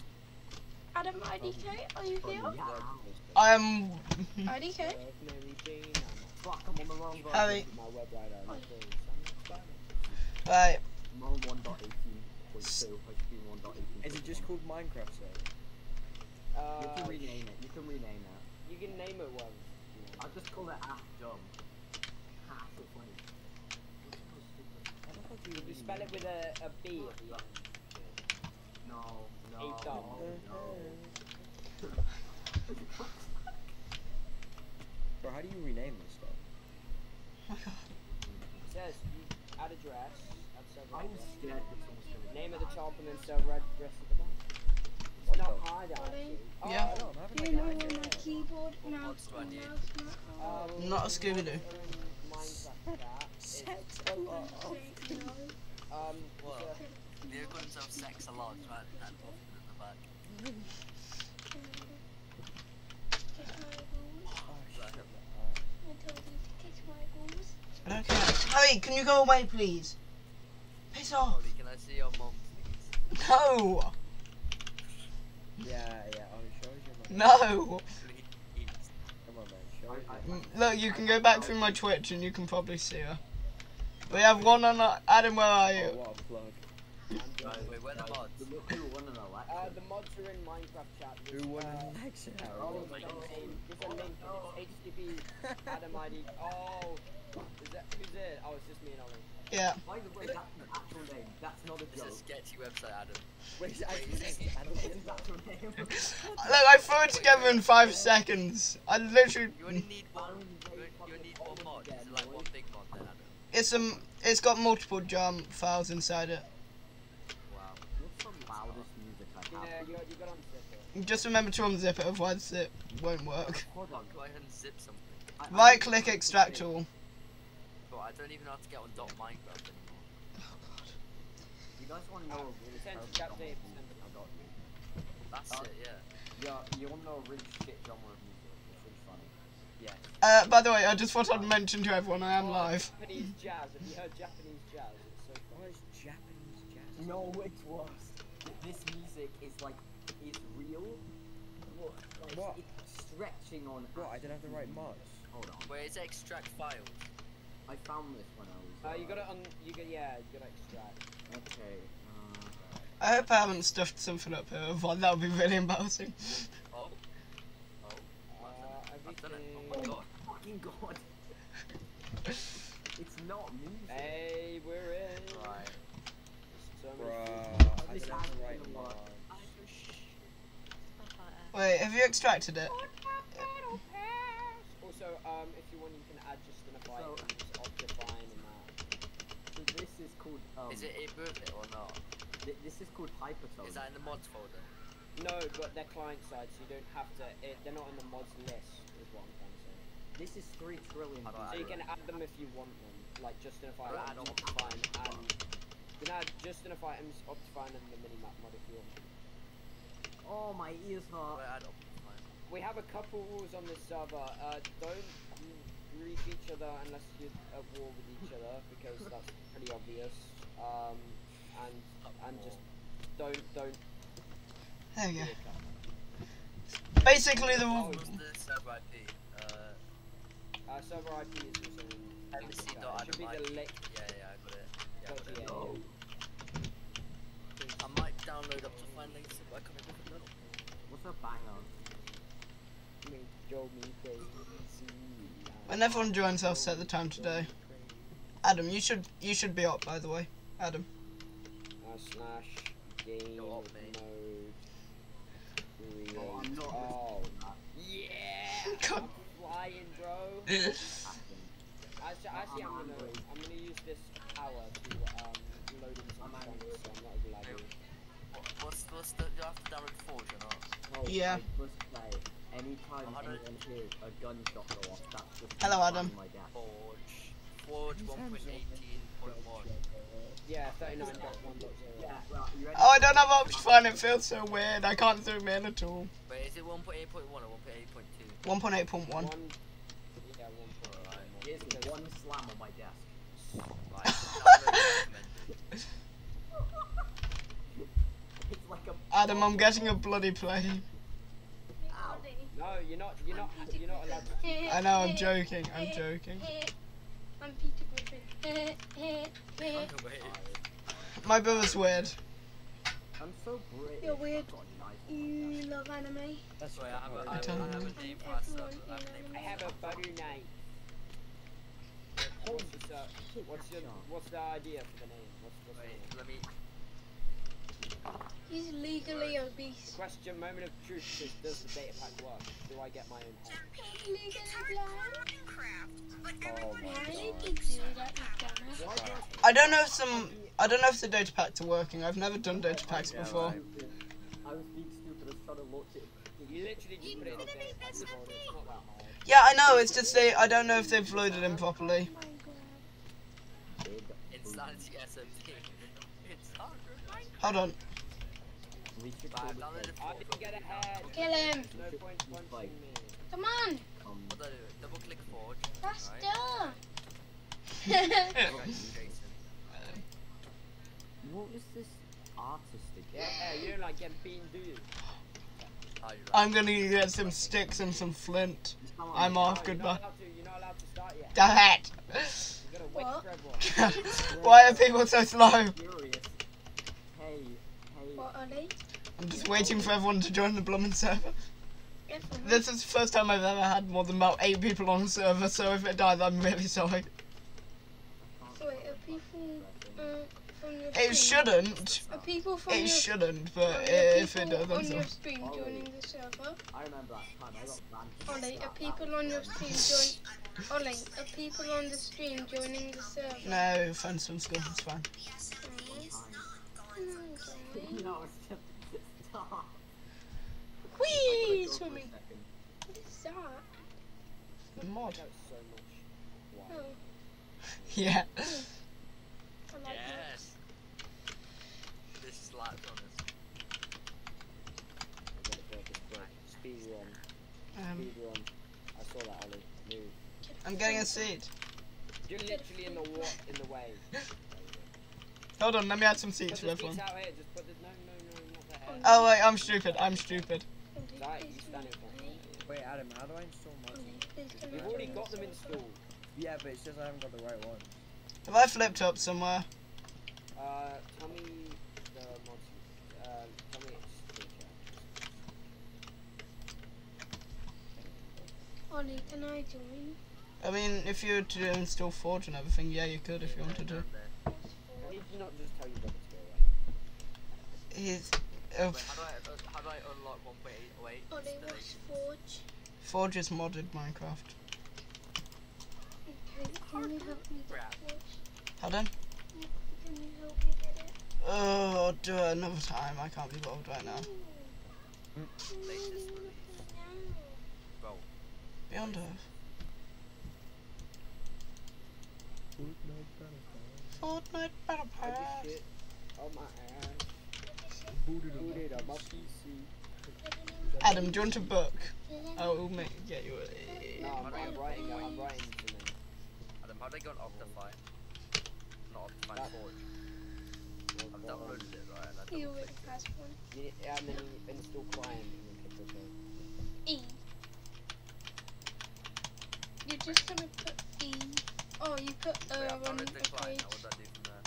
Adam IDK, are you But here? yeah. I'm. IDK? Love 1.18. Is it just called Minecraft, so? You Uh, can rename it. You can rename it. you can name it once. you know. I'll just call it Ask Dumb. Ah, so funny. What's so stupid? How the fuck do you You spell it with a, a B at the end. No, no, Eight dumb. no. [LAUGHS] Bro, how do you rename this stuff? [LAUGHS] It says you add address, add server I'm scared that someone's gonna name at get the top, and then server address at the bottom. It's What not the- hard, actually. Oh, Yeah. I don't, I'm like you an know idea. where my keyboard, mouse, do and mouse mat are? Um, Not a Scooby-Doo. Minecraft cat. is, Sex a lot. Um, Well, it's a- They're going to have sex a lot, right? And open at the back. Kiss my balls. Oh, shit. Right. I told you to kiss my balls. I don't care. Harry, can you go away, please? Piss off. Ollie, can I see your mum, please? No. Yeah, yeah. Oh, show us your No. Please. Come on, man. Show us your I- Look, you can go back through my Twitch and you can probably see her. We have one on our, Adam, where are Oh, you? what a plug. Right, wait, where the mods? Look who won an Uh, the mods are in Minecraft chat. There's, Who won uh, an election? Oh, my God. There's a link. It's HTTP Adam ID. [LAUGHS] Oh, is that who's it? Oh, it's just me and Ollie. Yeah. By the way, that's an actual name. That's not a It's a sketchy website, Adam. Wait, is it actually is this- I don't It's get his actual name. Look, I threw it together in five seconds. I literally. You only need one. You, you only need one mod. Is it like one big mod then, Adam? It's um. It's got multiple jump files inside it. Wow. What's the loudest music I You know, you, you got unzip it. Just remember to unzip it, otherwise it won't work. Hold on. Go ahead and zip something. I- I Right need to click extract all. But I don't even know how to get on dot Minecraft anymore. You guys want to know a really Send terrible chat genre date, of music I got you? That's Uh, it, yeah. Yeah, you want to know a really shit genre of music? It's really funny. Yes. Uh, by the way, I just thought I'd mention to everyone I am Oh, live. Japanese jazz. Have you heard Japanese jazz? It's so What funny. is Japanese jazz? No, it's worse. This music is like, is real. What? Like, What? It's stretching on. What? I don't have the right mods. Hold on. Where is it extract files? I found this when I was. Uh, you gotta un. You got yeah. You gotta extract. Okay. Uh, I hope I haven't stuffed something up here, otherwise that would be really embarrassing. Oh. Oh. Uh, I've done it. Oh my god. [LAUGHS] fucking god. it's not music. Hey, we're in. Right. So many Bruh, I This don't have the has right been a lot. mods. Wait, have you extracted it? Also, um, if you want, you can add just enough So- items, Optifine and that. So this is called. Um, Is it a moved it or not? thi- this is called Hypertone. Is that in the mods folder? No, but they're client side, so you don't have to. It, they're not in the mods list, is what I'm trying to say. This is three trillion. So you can add them if you want them, like just enough I'll items, add. Optifine, and you can add just enough items, Optifine, and the minimap mod if you want. Oh my ears hurt. We have a couple rules on this server. Uh, don't grief each other unless you're at war with each other, because that's pretty obvious. Um, and and just don't don't. There we go. Basically, the Oh, What's the server IP? Uh, Uh, server IP is also in MC English, dot uh, it should be the lick. yeah, yeah, I got it. Yeah, got it. GA. I might download up to find links if I come in with another. What's a banger? Make Joe me crazy. When everyone joins, I'll set the time today. Adam, you should you should be up by the way. Adam. Uh, slash game You're up, mate. mode. Create. Oh, I'm not Oh, listening to that. yeah! [LAUGHS] God. I'm flying, bro. Hacking. Actually, actually, I'm I'm gonna I'm gonna use this power to um load in some I'm chunks, Android. so I'm not as laggy. What, what's what's the? You have to download Forge or not? Oh, Yeah. I must say, anytime how do I- anyone hears a gunshot go off, that's just Hello, Adam. my death. Forge. Forge 1.18.1. Yeah, 39.1.0. Yeah, well, you ready? Oh, I don't have Optifine. It feels so weird. I can't zoom in at all. Wait, is it 1.8.1 or 1.8.2? 1.8.1. One. Yeah, one point. Here's the one slam on my desk. Right. [LAUGHS] It's like a. Adam, I'm getting a bloody plane. No, you're not. You're not. You're not allowed to. I know. I'm joking. I'm joking. I'm Peter Griffin. Wait. My brother's weird. I'm so British. You're weird. I've a nice you love anime? That's Wait, I have a, I I have, don't a- I have know. a name for myself. I have a name for I have a myself. butter knife. What's, this, what's your What's the idea for the name? What's, what's the Wait, name? let me. He's legally obese. Question. Moment of truth says, does the data pack work? Do I get my own head? Legally blind. Oh my Why did you god. do that, you dumbass? I don't know if some. I don't know if the data packs are working. I've never done data packs Yeah, before. right. I was being stupid. I was trying to launch it. You literally just put it in the data pack folder. It's not that hard. Yeah, I know. It's just they. I don't know if they've loaded in properly. Oh Hold my Kill him. There's no point punching me. Come on. What do I do? Double click Forge. Faster. Right. Jason. What was this? artistic. Yeah, yeah, you don't like getting beaten, do you? You're right. I'm gonna get some sticks and some flint. Just come on, I'm off. You're Goodbye. not allowed to. You're not allowed to start yet. Damn it! You gotta wait What? Why are people so slow? Hey, hey. What are they? I'm just waiting for everyone to join the Blummin server. This is the first time I've ever had more than about eight people on the server, so if it dies, I'm really sorry. Wait, are people uh, from your It shouldn't. Are people from It your shouldn't, but are if it does, I'm on your sorry. stream joining the server? I remember that time I got banned. Ollie, are people on your stream [LAUGHS] join? Ollie, are people on the stream joining the server? No, friends from school, it's fine. that- [LAUGHS] No, it's just stop. Whee! Go for a Swimming. What is that? Mod. That so much. Wow. Oh, Yeah. I like that. Yes. This is live on us. I'm gonna break this break. Speed run. Um, Speed run. I saw that, Ollie. Move. I'm getting a seed. You're literally in the wa- in the way. There you go. Hold on, let me add some Put seeds for everyone. seats out here. Just put the no, no, no, not. Oh wait, I'm stupid. I'm stupid. Ollie, Right, you stand in don't front. hate. Wait, Adam, how do I install mods? We've already got them installed. Yeah, but it says I haven't got the right one. Have I flipped up somewhere? Uh, tell me the mods. Uh, tell me it's still. Ollie, can I join? I mean, if you were to install Forge and everything, yeah, you could if you wanted to. Down you not just tell your brother to go away? He's, uh, Wait, how do I how do I unlock 1.808? Ollie, what's Forge? Forge is modded Minecraft. Okay, can you help me Crap. get Forge? Pardon? Can you help me get it? Oh, I'll do it another time. I can't be bothered right now. Latest release. Bro, Beyond Earth. Fortnite Battle I Pass. just shit on my ass. Booted on my PC. Adam, do you want a book? I will make get you a. No, I'm, I'm writing. I'm writing something. Adam, how do I go on Optify? Not Optify That- Forge. I've downloaded it, right? And I You double already clicked has one. you- yeah, and then you install client and then click OK. E. You're just gonna put E. Oh, you put it. Wait, uh I on found the it decline. page. Now what do I do from there?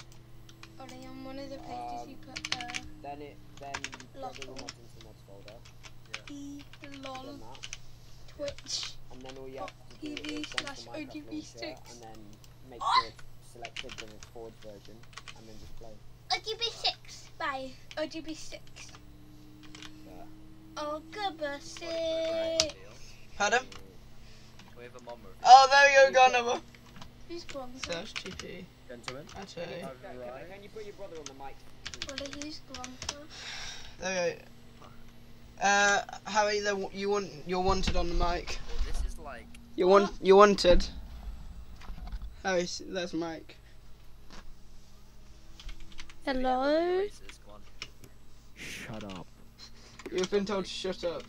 Ollie, on one of the pages you Um, put uh Then it then you Lock plug all all. the mods into the mods folder. E lol Twitch. and then all you have to do TV is go slash OGB6. and then make ah! sure it's selected the Forge version, and then just play. OGB six. Bye. OGB six. Yeah. Oh, goodbye Right, six. deal. Pardon? We have a mom. Oh, there you go, another. Who's Gronza? Search TP. Gentlemen, Actually, Can, can, can you put your brother on the mic? Ollie, who's Gronza? there you go. Uh, Harry, there, you want you're wanted on the mic. Well, this is like You want you wanted. Harry, there's Mike. Hello. racist. Come on. shut up. You've been told to shut up.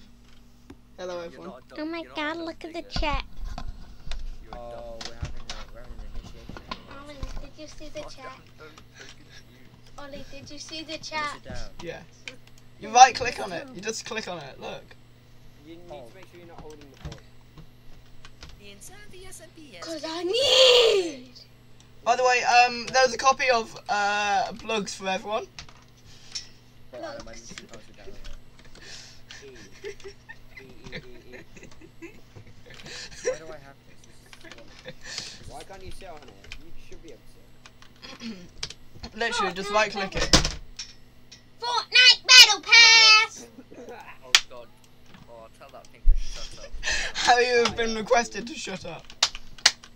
Hello, everyone. Oh my you're god, look at the chat. You're a dumb- Oh, we're having a, we're having an initiation. Ollie, did you see the chat? I'm so- so confused. Ollie, did you see the chat? Sit down. Yeah. You right click on it. You just click on it. Look. You need Oh. to make sure you're not holding the Forge. The insanity SMP Cause I need. By the way, um, there's a copy of uh plugs for everyone. Well, Adam, I need to pass it down. E. E, E, E, E. Why do I have this? This is what- Why can't you sit on it? You should be able to Literally, just right click it. Fortnite Battle Pass. Oh god. Oh, tell that thing to shut up. How you have been requested to shut up.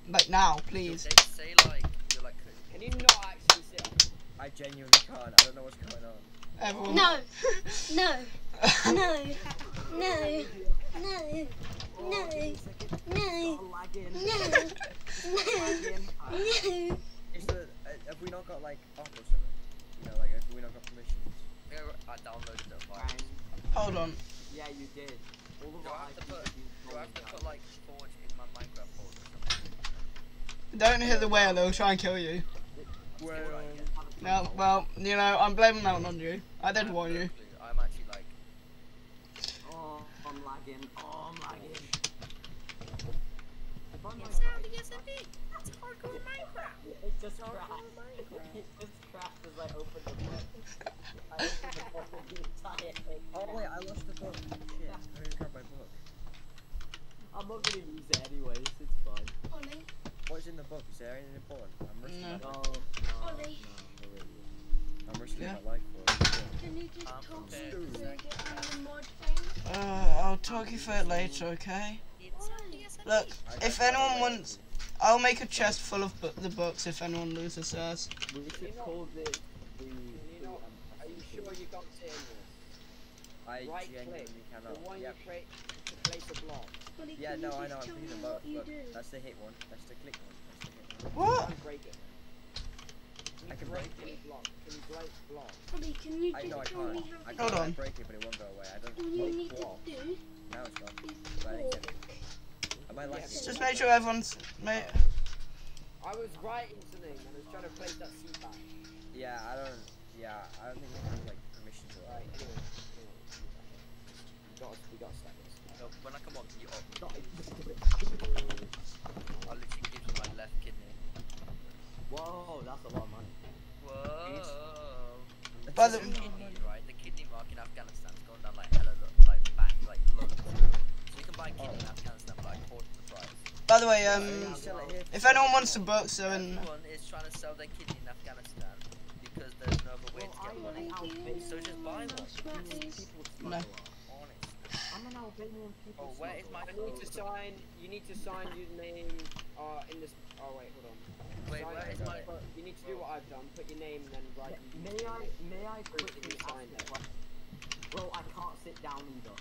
Like now, please. Say, say like you're like Can you not actually sit? I genuinely can't. I don't know what's going on. Everyone. No, [LAUGHS] [LAUGHS] no, no, no, no, no, no, Lagging. no, Lagging. no. Is the uh, have we not got like up or something? You know, like have we not got permissions? I think I I downloaded it Ryan, fine. Hold on. Yeah, you did. All of do I have to put, do I have to put like Forge in my Minecraft folder? Don't hit the whale, they'll try and kill you. Well, No, well, you know, I'm blaming that one on you. I did warn you. I'm actually like, Oh, I'm lagging. Oh, I'm lagging. It's like- not the SMP. It's hardcore Minecraft. It just crashed. It just crashed as I opened the book. I opened the book and the entire thing. Oh wait, I lost the book. Shit, I didn't grab my book. I'm not gonna use it anyways, it's fine. Ollie, What's in the? Is there anything important? I'm risking No. my No, life. no, Ollie. no, really. I'm risking Yeah. my life for it. can you just I'm talk prepared. to me on the mod thing? Uh, I'll talk you for it later, okay? It's not the SMP. Look, if anyone wants, I'll make a chest full of bu- the books if anyone loses theirs. We You should call this the. You know, are you sure you can't? I Right genuinely click. The cannot. one Yep. you create to place a block. Yeah, no, I know. I'm tell thinking me of what both. you do? that's the hit one. That's the click one. That's the hit one. What? Can break it. I can break break it. Can you break block? Ollie, can you I just I tell me how can't Hold to on. break it, but it won't go away. I don't. All you oh, need to do Now it's gone. is But talk. Am I lagging? Just make sure everyone's. Ma- oh. I was writing something and I was trying to place that seat back. Yeah, I don't. Yeah, I don't think we have like permission to Right, anyway. anyway. We got we got to start this. no, when I come on, can you open? Not even- I'll literally give you my left kidney. Whoa, that's a lot of money. Whoa. By the- So kidneys, right? The kidney market in Afghanistan's gone down like hella lo- like back like loads. So you can buy kidney in Afghanistan for like quarter the price. By the way, um, you sell it here for if anyone wants the books, they're in. Everyone is trying to sell their kidney in Afghanistan because there's no other way to get Well, money. I- So just buy one. People No. I'm an Albanian people. Oh, where is my You need to sign. You need to sign your name. Uh, in this. Oh wait, hold on. Wait, Sign where it, is my? You need to do what I've done. Put your name and then write. your May I, username. may I quickly you ask signed it. question? Well, I can't sit down either.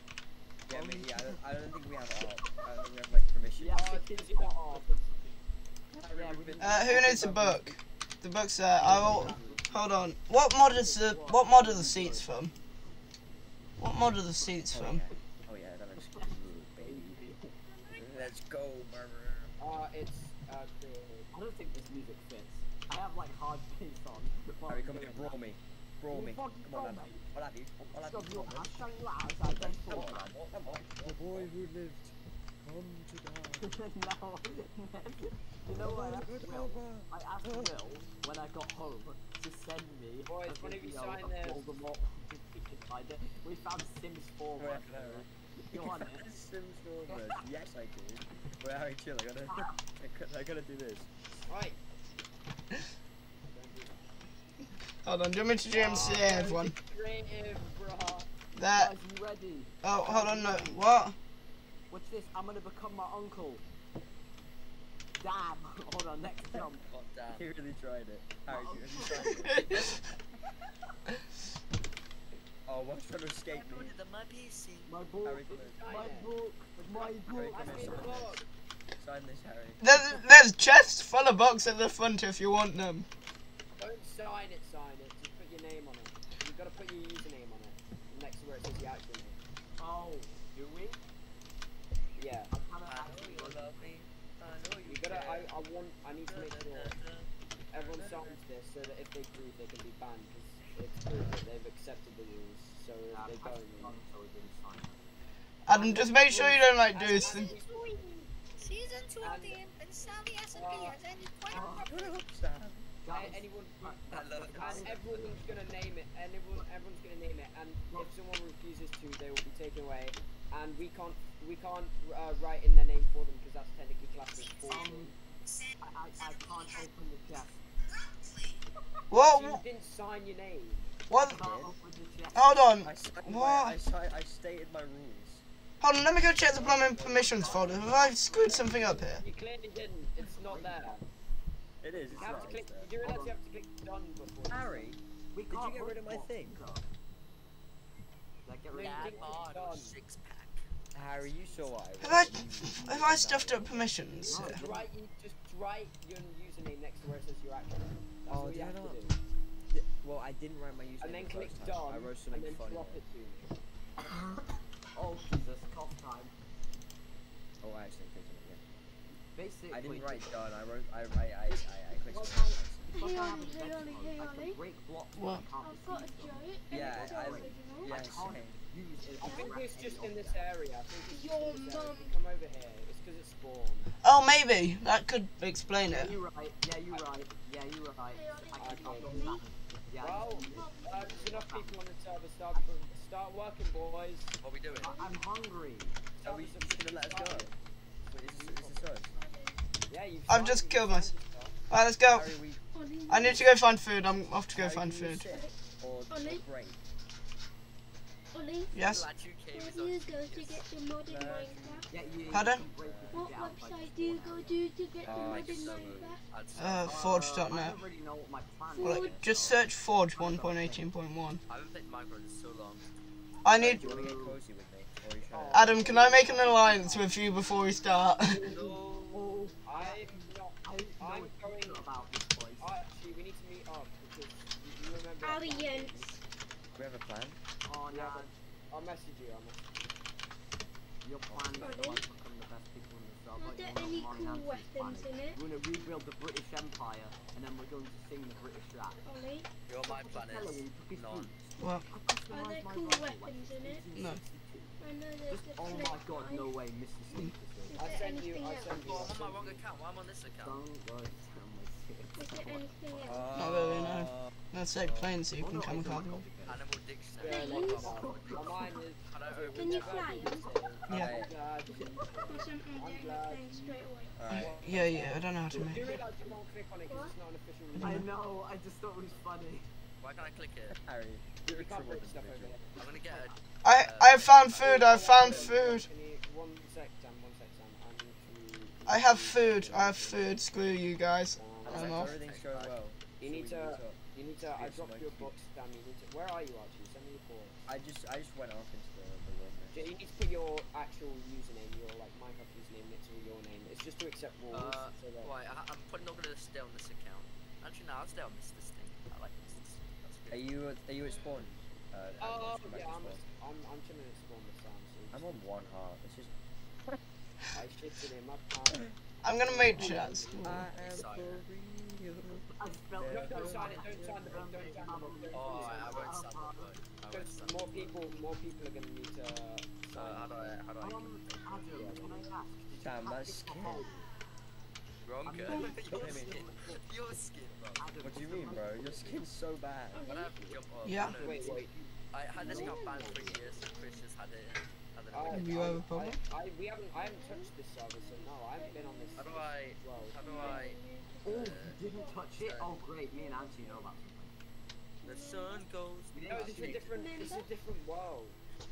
Yeah, I mean, yeah, I don't, I don't think we have. [LAUGHS] Uh, I don't think we have like permission. Yeah, Oh, but because it's you're not not off. Yeah, we can- Uh, who needs a book? The book's there. I will. Hold on. What mod is the? What mod are the seats from? What mod are the seats Oh from? yeah. Oh yeah, that looks good, baby. Let's go, murderer. Uh, it's uh created. I don't think this music fits. I have like hard bass on. while Harry, I'm come here, brawl me. Brawl me. Come on, brawl lad. I'll have you. I'll have you. your Come on, ass down your ass, I don't Come on, down. come on. The boy who lived. Come to die. [LAUGHS] no. [LAUGHS] you know what I asked Will? I asked Will when I got home to send me Boys, a when have you video signed of? Voldemort. [LAUGHS] We found Sims 4 right there. You? [LAUGHS] Sims Stormers. Yes, I do. Wait, Harry, chill. I gotta, I gotta, I gotta do this. Right. Hold on. Do you want me to GMC everyone? Creative, bruh. That. Guys, you ready? Oh, hold on. No. What? Watch this. I'm gonna become my uncle. Damn. [LAUGHS] Hold on. Next jump. God damn. He really tried it. Harry, you, have [LAUGHS] you tried it? Oh, one's trying to escape me. put it on my PC. My book. Harry. My book. My book. come That's here. the Sign book. this. Sign this, Harry. There's, there's chests full of books at the front if you want them. Don't sign it, sign it. Just put your name on it. You've got to put your username on it. Next to where it says your actual name. Oh, do we? Yeah. I kinda I know you love me. I know you You gotta. I, care. I want. I need to make sure everyone signs this so that if they prove they can be banned because it's proof that they've accepted the rules. So they I don't. done so we didn't sign it. Adam, just make sure you don't like do this. and thing. Season 2 And- team and Sally SMP Uh, has any point of Guys, a- anyone. I love it. And everyone's gonna name it. And everyone, everyone's gonna name it. And if someone refuses to, they will be taken away. And we can't. We can't uh, write in their name for them because that's technically classed as forgery. I, I, I can't open the chest. What? You didn't sign your name. What? I can't open the chest. Hold on. I, signed my, What? I, I stated my rules. Hold on. Let me go check the plumbing permissions folder. Have I screwed something up here? You clearly didn't. It's not there. It is. You It's have right. to click. it's You realize you have to click done before. Harry, We Did you can't get rid of my thing? Like, get rid of you it. didn't. Mod Done. six pack. Harry, you saw what I Have I, wrote. have I stuffed up permissions? here? Just write, you, just write your username next to where it says your actual. That's Oh, all you I have to do. Di- Well, I didn't write my username And then the click first time. done. I wrote and something then funny. drop it to me. [COUGHS] Oh, Jesus, cough time. Oh, I actually clicked on it. Yeah. Basically, I didn't write done. I wrote. I. I. I. I, I clicked Well, something. no, else. Plus, I Ollie, hey, Ollie, hey, Ollie. break blocks, What? I can't I've got a defeat them. giant. Yeah, and I- Yeah, I can't use it I think it's just in this area. I think it's Your just in this area. mum. Come over here, it's because it's spawned. Oh, maybe that could explain Yeah, it. you're right. Yeah, you're right. Yeah, you're right. Hey, Ollie, I hey, can Ollie. understand. Yeah, Well, uh, there's enough people on the server. Start, start working, boys. What are we doing? I- I'm hungry. Are we just gonna let us go? Wait, is this, is this us? Yeah, you've I've just killed myself. Alright, let's go. Harry, we, Ollie, I need to go find food. I'm off to go find food. sit Or, or Ollie? break? Ollie, Yes. Lad, you came where is do you go to get the mod. Minecraft? Pardon? You can break it What website do you go to to get the Oh, mod in Minecraft? Uh, Uh, I forge.net. don't really know what my plan Well, is. just search Forge 1.18.1. I haven't played Minecraft in so long. I need. you wanna get cozy with me? Or are you trying to... Adam, can I make an alliance with you before we start? No, [LAUGHS] I'm not. I don't know I'm going. about this place. Actually, we need to meet up because you, you remember. Alliance. We have a plan? Oh, Yeah, no. I'll message you. I'll message Your plan is Ollie? to become the best people in the Are server. there You any cool weapons in it? We're gonna rebuild the British Empire, and then we're going to sing the British rap. Ollie, You know what my plan Hello, is? None. What? Are there cool weapons in it? No. I know there's Just, oh my god, no way, Mr. Steve I there send you- I else? send you- Oh, I'm on my wrong account. Why am I on this account? Don't go tell my Is there anything else? Not really, no. Let's take planes so you oh, can come across them. Animal dictionary. Can you fly them? Yeah. I'm glad. Or something I'm down the glad. plane straight away. Alright. Yeah, yeah, I don't know how to make it. realise you can't click on it because it's not an official I know, I just thought it was funny. Why can't I click it? Harry, You you're a can't troubled put stuff over individual. here. I'm gonna get a. I I found food. I found food. Can you, one sec, Sam, one sec, Sam. I need to. I have food. I have food. Screw you guys. I'm off. everything's going well. You need to- meet up. You need to. I dropped like you a you- box, Sam. You need to. Where are you actually? Send me a call. I just, I just went off into the, the wilderness. You need to put your actual username, your like Minecraft username next to your name. It's just to accept rules. Uh, so that Right, I, I'm probably not gonna stay on this account. Actually, no, I'll stay on this this thing. I like this. this that's Are you, at, are you at spawn? Uh, Oh let's yeah, I'm, spawn. I'm I'm chilling at spawn with Sam. So I'm on one heart. It's just. I shifted him. I can't. I'm gonna make chats. I am Sorry. for real. I spelled Yeah. No, don't sign it. Don't sign the book. Don't sign the book. Don't Oh, I, I the book. won't stand up, but Because more people, more people are gonna need to. Uh, how do I, how do I? Um, Adam, can I ask? did you that's this skin. hole? Wrong I'm guy. gonna- Your skin. Your skin, bro. What do you mean, bro? Your skin's so bad. When I have to jump up. Yeah. Wait, wait. I had this account banned for years, and Chris just had it. I don't know. I, Have you I, have a problem? I, I, we haven't. I haven't touched this server, so no, I haven't been on this. How do I? Well, How do I? Oh, you didn't touch it? Oh, great. Me and Auntie know about something. The sun goes. No, this is a different. This is a different world.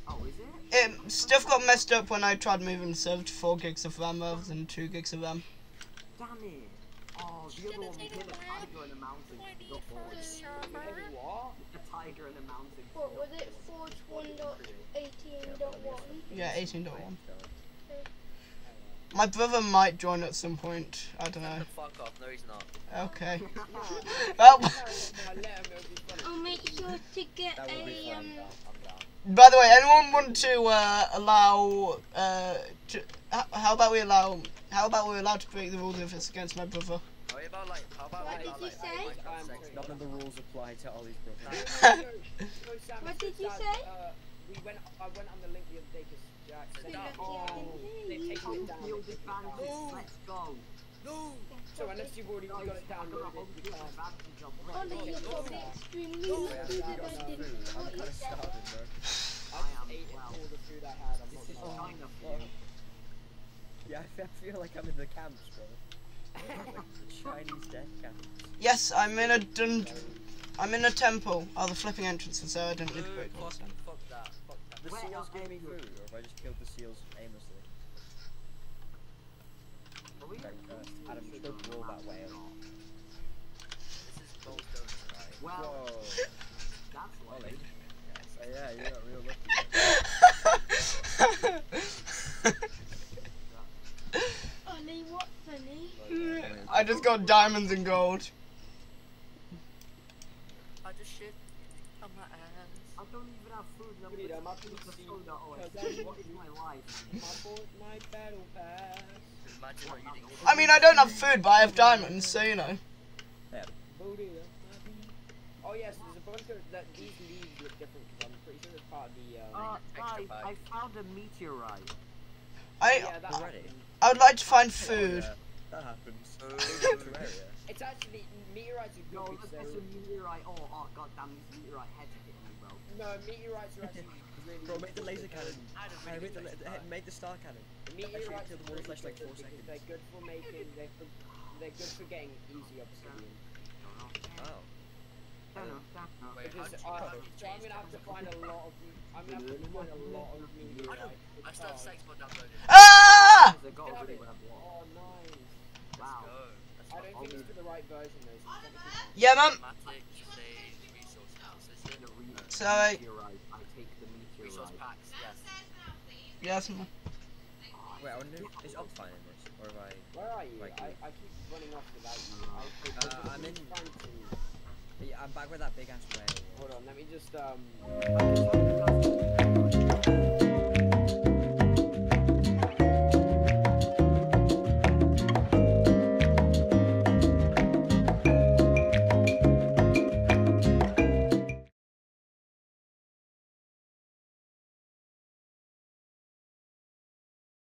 Oh, is it? It stuff got messed up when I tried moving the server to four gigs of RAM rather than two gigs of RAM. Damn it. Oh, the other one, hit a tiger in a mountain. Bored. What? A tiger in a mountain. What was it? Forge 1.18.1? Yeah, 18.1. My brother might join at some point. I don't know. Fuck off. No, he's not. Okay. Well, No, let him. It'll be funny. I'll make sure to get That will be a um. By the way, anyone want to uh, allow? Uh, to, h- how about we allow? How about we're allowed to break the rules if it's against my brother? About like? About What like? did you like, say? Minecraft? None of the rules apply to Ollie's brother. What did you say? Uh, we went. I went on the link Let's go. No. So unless you've already got it downloaded, you can't. advantage of Ollie, you're probably extremely lucky that I didn't Food. know I'm what you said. I just am well. all the food I had. I'm This not is gonna lie. China for Oh. you. Yeah, I feel like I'm in the camps, bro. [LAUGHS] Chinese death camps. Yes, I'm in a dun. I'm in a temple. Oh, the flipping entrance is there. I didn't need to No, The Where seals gave me food, or if I just killed the seals aimlessly? Are we uh, Very cursed. Adam, just go roll that whale. This is Goldstone, right? Well, Whoa. [LAUGHS] that's Ollie. lovely. Oh, yeah, you got real lucky. [LAUGHS] [LAUGHS] Ollie, what funny? Oh, I just got diamonds and gold. I just shit on my ass. I don't even have food and I'm Dude, I'm gonna up to eat the see- soda oil. because I- What is my life? My bo- battle pass. Imagine not eating. I mean, I don't have food, but I have diamonds, so you know. Booty, Oh yes, there's a bunch of that. These leaves look different because I'm pretty sure it's part of the. Uh, Extra guys, bag. I found a meteorite. I yeah, that Already? I would like to find food. Yeah, that happens. [LAUGHS] Oh. It's actually meteorites are No, good look, because there's they're a meteorite. Oh, oh, god damn, these meteorite heads are hitting me, bro. no meteorites are actually really. Bro, make the laser cannon. I had a Harry, really make the, good la- laser the, make the star cannon. Meteorites kill the wall in really flash like four seconds. They're good for making. They're for, they're good for getting easy obsidian. Oh. Don't know, don't know. Wait, how Because did you uh, how did you so I'm gonna have to find a lot of. I'm gonna have to find a lot of meteorites. I still have because- sex mod downloaded. Ah! They got a really web wall. Oh nice. Let's Wow. go. That's I don't think it's for the right version though. So it's technically Yeah, man. Automatic stage resource analysis. In a re- Sorry. Resource packs, yes. Yes, man. Wait, I wonder, is Optifine in this? Or have I... Where are you? Like I. I keep running off without you. I, I, Uh, I'm in- Yeah, I'm back with that big ass whale. Hold on, let me just um. I just-